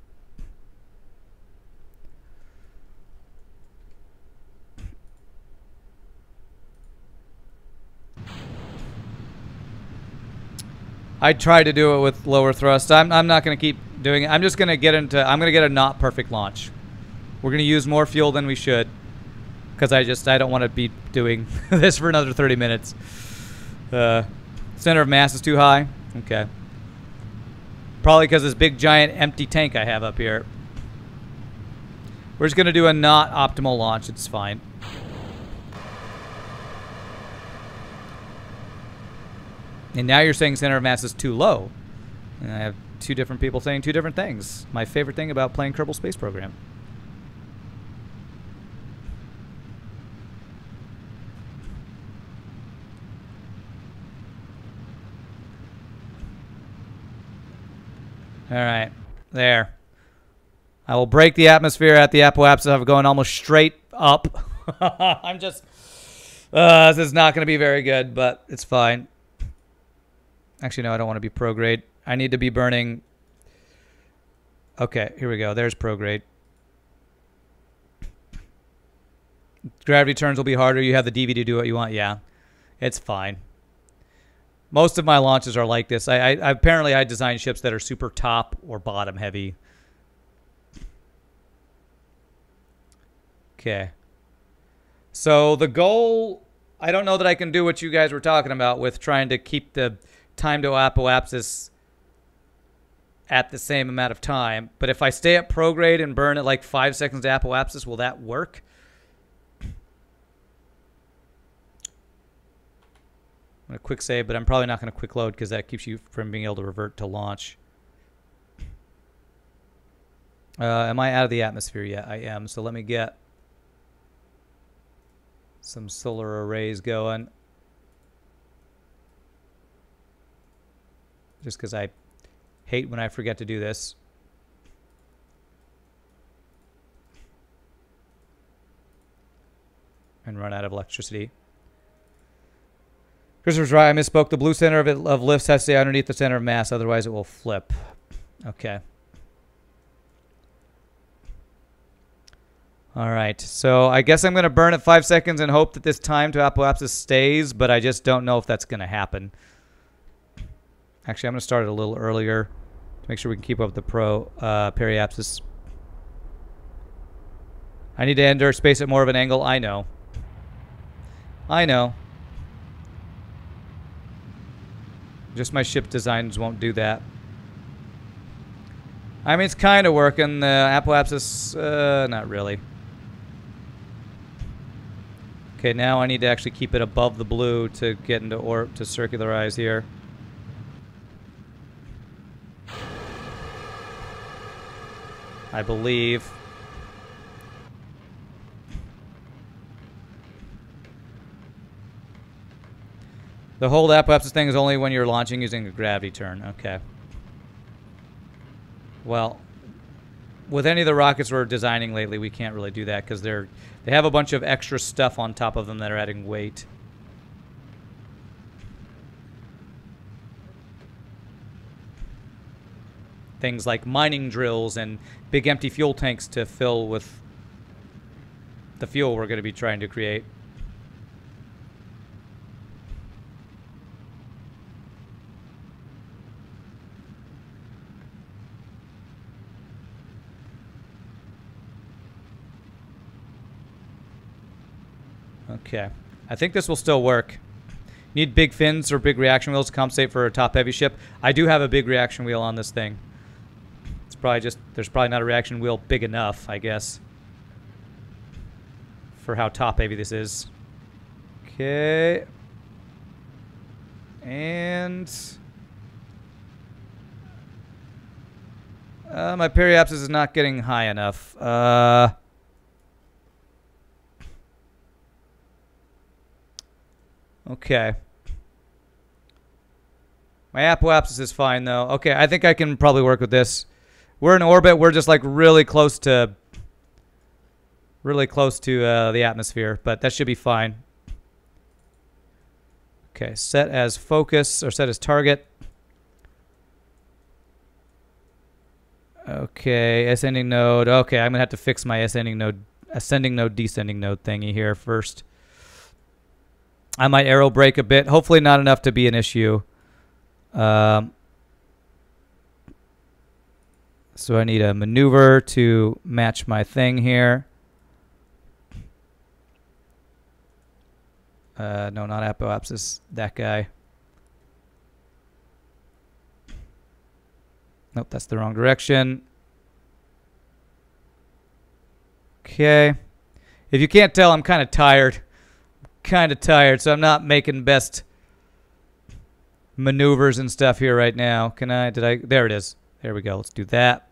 I tried to do it with lower thrust. I'm, I'm not going to keep doing it. I'm just going to get into, I'm going to get a not perfect launch. We're going to use more fuel than we should. Because I just, I don't want to be doing this for another 30 minutes. Uh, center of mass is too high. Okay. Probably because this big giant empty tank I have up here. We're just going to do a not optimal launch. It's fine. And now you're saying center of mass is too low. And I have two different people saying two different things. My favorite thing about playing Kerbal Space Program. All right, there. I will break the atmosphere at the apoapsis of going almost straight up. I'm just, uh, this is not going to be very good, but it's fine. Actually, no, I don't want to be prograde. I need to be burning. Okay, here we go. There's prograde. Gravity turns will be harder. You have the DV to do what you want. Yeah, it's fine. Most of my launches are like this. I, I apparently I design ships that are super top or bottom heavy. Okay. So the goal, I don't know that I can do what you guys were talking about with trying to keep the time to apoapsis at the same amount of time. But if I stay at prograde and burn at like five seconds to apoapsis, will that work? I'm going to quick save, but I'm probably not going to quick load because that keeps you from being able to revert to launch. Uh, am I out of the atmosphere yet? I am. So let me get some solar arrays going. Just because I hate when I forget to do this. And run out of electricity. Christopher's right. I misspoke. The blue center of, it, of lifts has to stay underneath the center of mass. Otherwise, it will flip. Okay. All right, so I guess I'm going to burn it five seconds and hope that this time to apoapsis stays, but I just don't know if that's going to happen. Actually, I'm going to start it a little earlier to make sure we can keep up with the pro uh, periapsis. I need to enter space at more of an angle. I know. I know. Just my ship designs won't do that. I mean, it's kind of working. The apoapsis, uh, not really. Okay, now I need to actually keep it above the blue to get into or to circularize here. I believe. The hold apoapsis thing is only when you're launching using a gravity turn. Okay. Well, with any of the rockets we're designing lately, we can't really do that because they're they have a bunch of extra stuff on top of them that are adding weight. Things like mining drills and big empty fuel tanks to fill with the fuel we're going to be trying to create. Okay. I think this will still work. Need big fins or big reaction wheels to compensate for a top-heavy ship. I do have a big reaction wheel on this thing. It's probably just, there's probably not a reaction wheel big enough, I guess, for how top-heavy this is. Okay. And... Uh, my periapsis is not getting high enough. Uh... Okay. My apoapsis is fine, though. Okay, I think I can probably work with this. We're in orbit. We're just, like, really close to... Really close to uh, the atmosphere, but that should be fine. Okay, set as focus, or set as target. Okay, ascending node. Okay, I'm going to have to fix my ascending node, ascending node, descending node thingy here first. I might aero brake a bit. Hopefully not enough to be an issue. Um, so I need a maneuver to match my thing here. Uh, no, not apoapsis. That guy. Nope, that's the wrong direction. Okay. If you can't tell, I'm kind of tired kind of tired, so I'm not making best maneuvers and stuff here right now. Can I? Did I? There it is. There we go. Let's do that.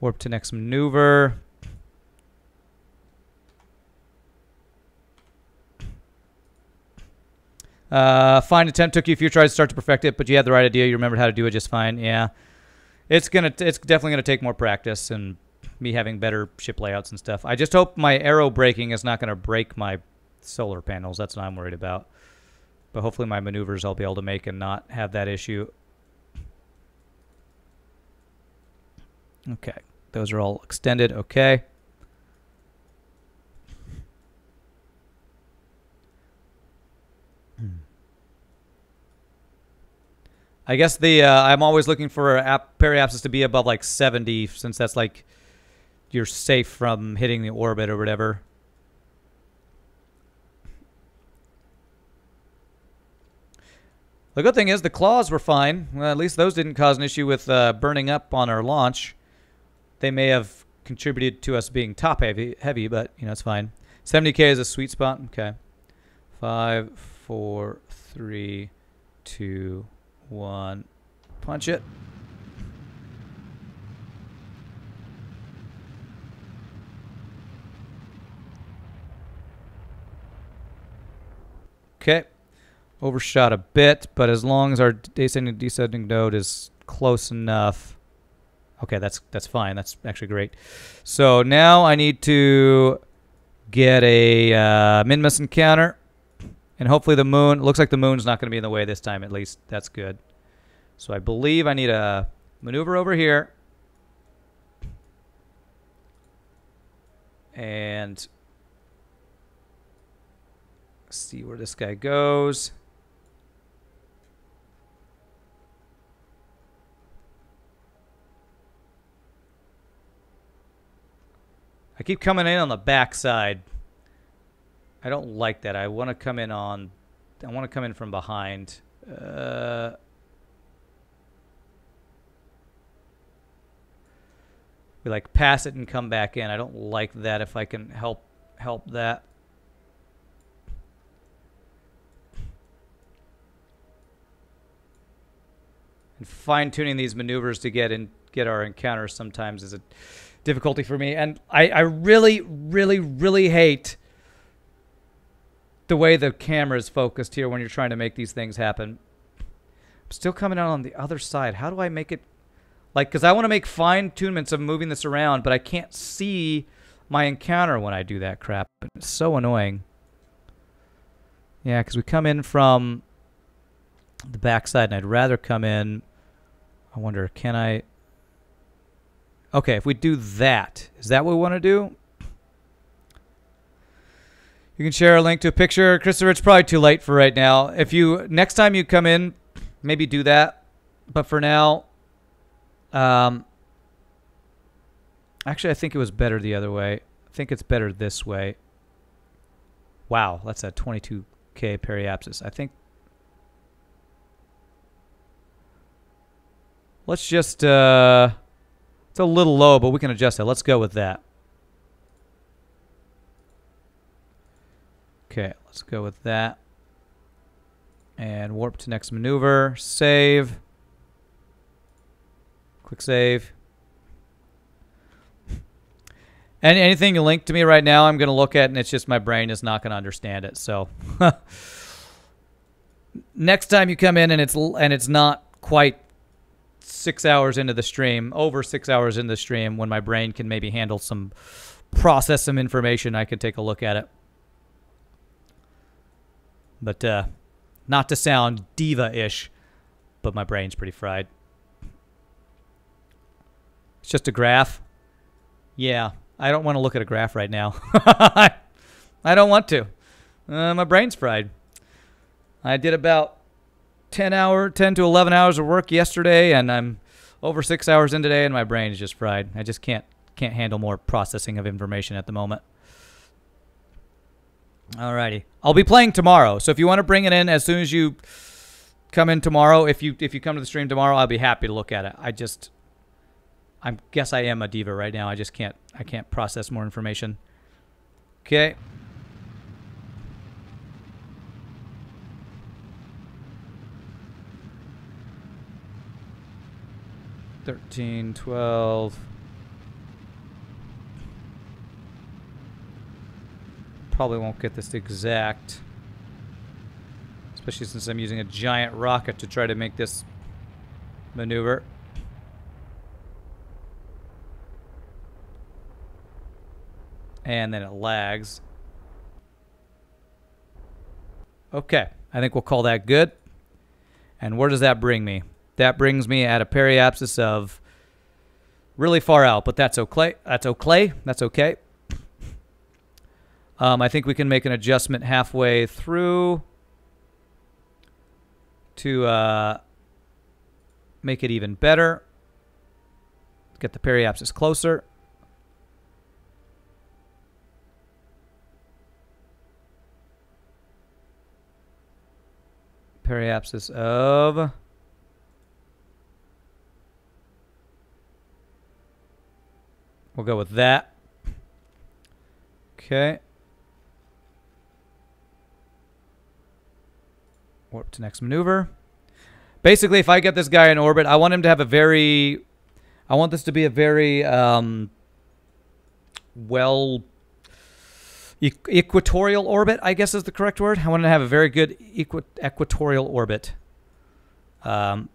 Warp to next maneuver. Uh, fine attempt. Took you a few tries to start to perfect it, but you had the right idea. You remembered how to do it just fine. Yeah, it's gonna. It's definitely gonna take more practice and me having better ship layouts and stuff. I just hope my aero braking is not going to break my solar panels. That's what I'm worried about. But hopefully my maneuvers I'll be able to make and not have that issue. Okay. Those are all extended. Okay. I guess the uh, I'm always looking for ap- periapsis to be above like 70 since that's like you're safe from hitting the orbit or whatever. The good thing is the claws were fine. Well, at least those didn't cause an issue with uh, burning up on our launch. They may have contributed to us being top heavy, heavy, but you know it's fine. 70k is a sweet spot. Okay. Five, four, three, two, one. Punch it. Okay. Overshot a bit, but as long as our descending descending node is close enough. Okay, that's that's fine. That's actually great. So now I need to get a uh, Minmus encounter. And hopefully the moon, looks like the moon's not going to be in the way this time at least. That's good. So I believe I need a maneuver over here. and see where this guy goes. I keep coming in on the backside. I don't like that. I want to come in on. I want to come in from behind. Uh, we like pass it and come back in. I don't like that. If I can help help that. And fine tuning these maneuvers to get in get our encounters sometimes is a difficulty for me. And I, I really, really, really hate the way the camera is focused here when you're trying to make these things happen. I'm still coming out on the other side. How do I make it like because I want to make fine tunements of moving this around, but I can't see my encounter when I do that crap. It's so annoying. Yeah, because we come in from the backside, and I'd rather come in. I wonder, can I? Okay, if we do that, is that what we want to do? You can share a link to a picture. Christopher, it's probably too late for right now. If you next time you come in, maybe do that. But for now, um, actually, I think it was better the other way. I think it's better this way. Wow, that's a 22k periapsis. I think. Let's just. Uh, it's a little low, but we can adjust it. Let's go with that. Okay, let's go with that. And warp to next maneuver. Save. Quick save. And anything you link to me right now, I'm going to look at, and it's just my brain is not going to understand it. So next time you come in and it's and it's not quite six hours into the stream, over six hours in the stream, when my brain can maybe handle some process some information, I can take a look at it. But uh, not to sound diva-ish, but my brain's pretty fried. It's just a graph. Yeah, I don't want to look at a graph right now. I don't want to. Uh, my brain's fried. I did about 10 hour 10 to 11 hours of work yesterday and I'm over 6 hours in today and my brain is just fried. I just can't can't handle more processing of information at the moment. Alrighty. I'll be playing tomorrow. So if you want to bring it in as soon as you come in tomorrow, if you if you come to the stream tomorrow, I'll be happy to look at it. I just I guess I am a diva right now. I just can't I can't process more information. Okay. Thirteen, twelve. Probably won't get this exact. Especially since I'm using a giant rocket to try to make this maneuver. and then it lags. Okay, I think we'll call that good. And where does that bring me? That brings me at a periapsis of really far out, but that's okay. That's okay. That's okay. Um, I think we can make an adjustment halfway through to uh, make it even better. Get the periapsis closer. periapsis of We'll go with that. Okay. Warp to next maneuver. Basically, if I get this guy in orbit, I want him to have a very... I want this to be a very um, well equatorial orbit, I guess is the correct word. I want to have a very good equi equatorial orbit, um,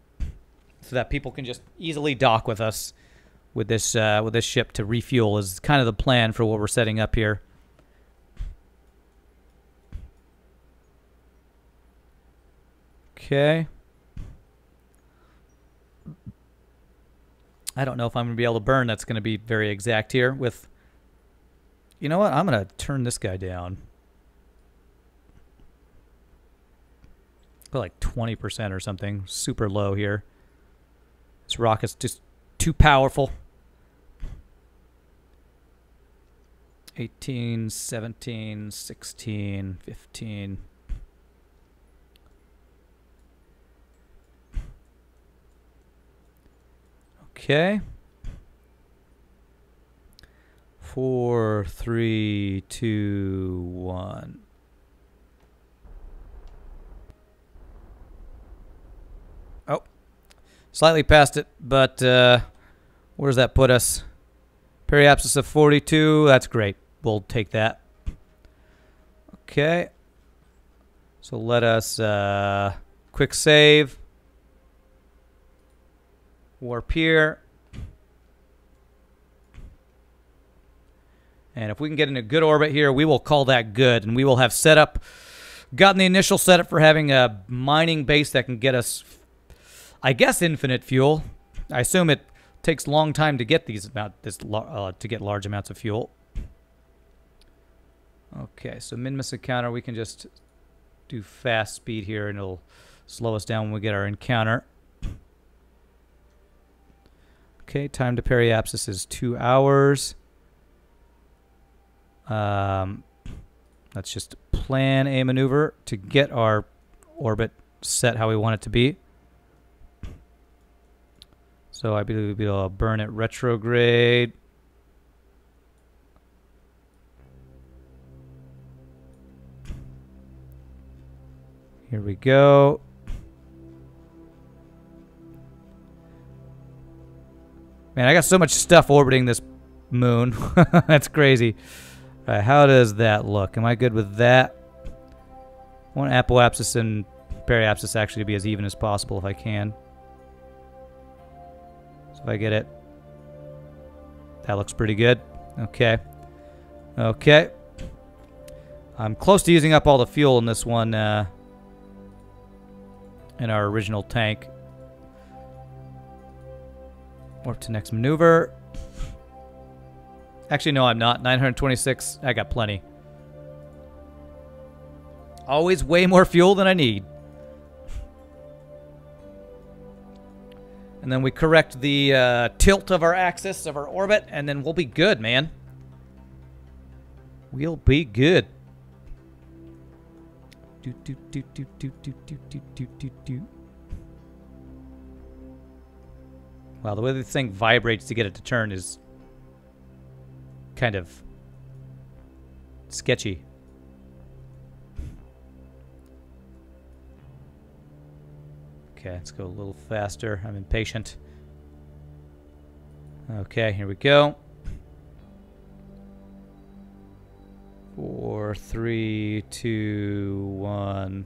so that people can just easily dock with us with this uh, with this ship to refuel. Is kind of the plan for what we're setting up here. Okay. I don't know if I'm going to be able to burn. That's going to be very exact here with You know what? I'm going to turn this guy down. Put like 20% or something. Super low here. This rocket's just too powerful. 18, 17, 16, 15. Okay. Four, three, two, one. Oh, slightly past it, but uh, where does that put us? Periapsis of 42. That's great. We'll take that. Okay. So let us uh, quick save. Warp here. And if we can get in a good orbit here, we will call that good. And we will have set up, gotten the initial setup for having a mining base that can get us, I guess, infinite fuel. I assume it takes long time to get these amount this uh, to get large amounts of fuel. Okay, so Minmus encounter, we can just do fast speed here and it'll slow us down when we get our encounter. Okay, time to periapsis is two hours. Um, let's just plan a maneuver to get our orbit set how we want it to be. So I believe we'll burn it retrograde. Here we go. Man, I got so much stuff orbiting this moon. That's crazy. How does that look? Am I good with that? I want apoapsis and periapsis actually to be as even as possible if I can. So if I get it. That looks pretty good. Okay. Okay. I'm close to using up all the fuel in this one uh, in our original tank. Warp to next maneuver. Actually, no, I'm not. 926. I got plenty. Always way more fuel than I need. And then we correct the uh, tilt of our axis of our orbit, and then we'll be good, man. We'll be good. Do, do, do, do, do, do, do, do, do, do, do. The way this thing vibrates to get it to turn is kind of sketchy. Okay, let's go a little faster. I'm impatient. Okay, here we go. Four, three, two, one.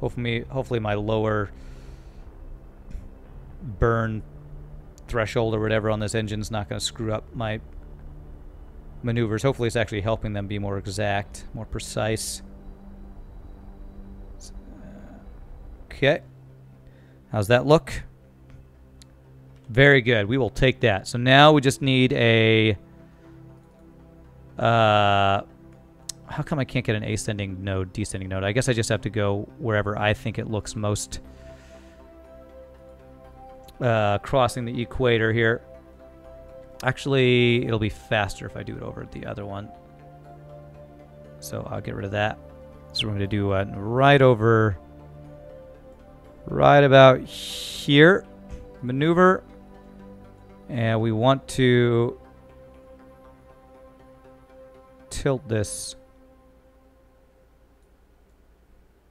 Hopefully, hopefully my lower burn threshold or whatever on this engine is not going to screw up my maneuvers. Hopefully it's actually helping them be more exact, more precise. Okay. How's that look? Very good. We will take that. So now we just need a... Uh, how come I can't get an ascending node, descending node? I guess I just have to go wherever I think it looks most uh, crossing the equator here. Actually, it'll be faster if I do it over the other one. So I'll get rid of that. So we're going to do right over, right about here, maneuver. And we want to tilt this.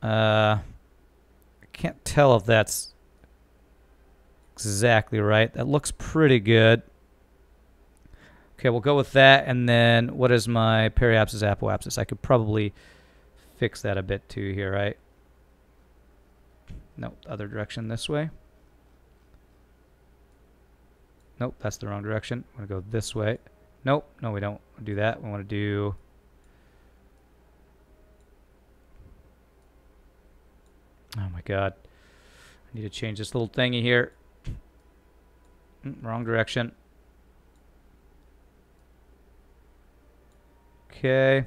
Uh, I can't tell if that's exactly right. That looks pretty good. Okay, we'll go with that. And then what is my periapsis apoapsis? I could probably fix that a bit too here, right? Nope, other direction this way. Nope, that's the wrong direction. I'm going to go this way. Nope, no, we don't do that. We want to do... Oh my god. I need to change this little thingy here. Mm, wrong direction. Okay.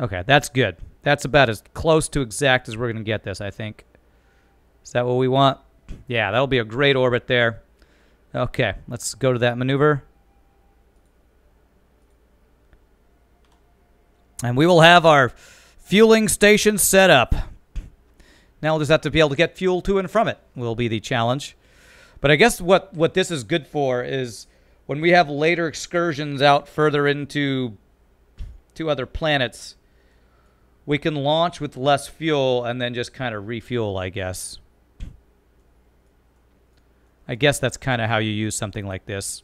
Okay, that's good. That's about as close to exact as we're going to get this, I think. Is that what we want? Yeah, that'll be a great orbit there. Okay, let's go to that maneuver. And we will have our fueling station set up. Now we'll just have to be able to get fuel to and from it will be the challenge. But I guess what, what this is good for is when we have later excursions out further into to other planets, we can launch with less fuel and then just kind of refuel, I guess. I guess that's kind of how you use something like this.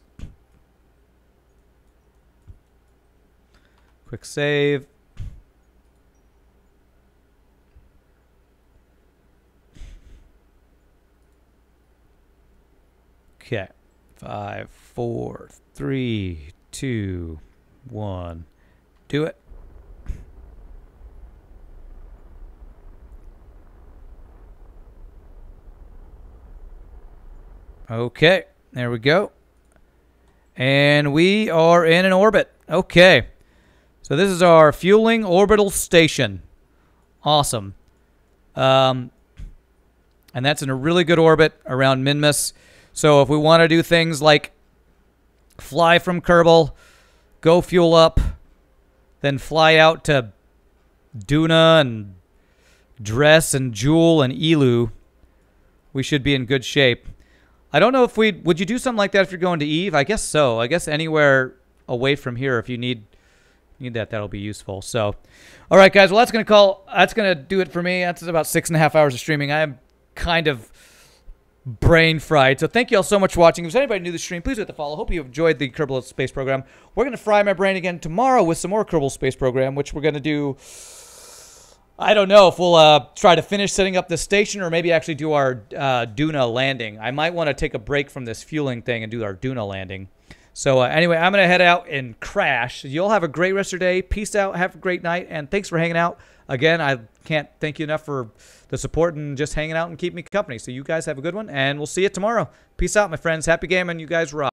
Quick save. Okay. Five, four, three, two, one. Do it. Okay, there we go. And we are in an orbit. Okay. So this is our fueling orbital station. Awesome. Um, and that's in a really good orbit around Minmus. So if we want to do things like fly from Kerbin, go fuel up, then fly out to Duna and Dres and Jool and Eeloo, we should be in good shape. I don't know if we would you do something like that if you're going to Eve. I guess so. I guess anywhere away from here, if you need need that, that'll be useful. So, all right, guys. Well, that's gonna call. That's gonna do it for me. That's about six and a half hours of streaming. I am kind of brain fried. So thank you all so much for watching. If anybody new to the stream, please hit the follow. Hope you enjoyed the Kerbal Space Program. We're gonna fry my brain again tomorrow with some more Kerbal Space Program, which we're gonna do. I don't know if we'll uh, try to finish setting up the station or maybe actually do our uh, Duna landing. I might want to take a break from this fueling thing and do our Duna landing. So uh, anyway, I'm going to head out and crash. You'll have a great rest of your day. Peace out. Have a great night. And thanks for hanging out. Again, I can't thank you enough for the support and just hanging out and keep me company. So you guys have a good one, and we'll see you tomorrow. Peace out, my friends. Happy gaming. You guys rock.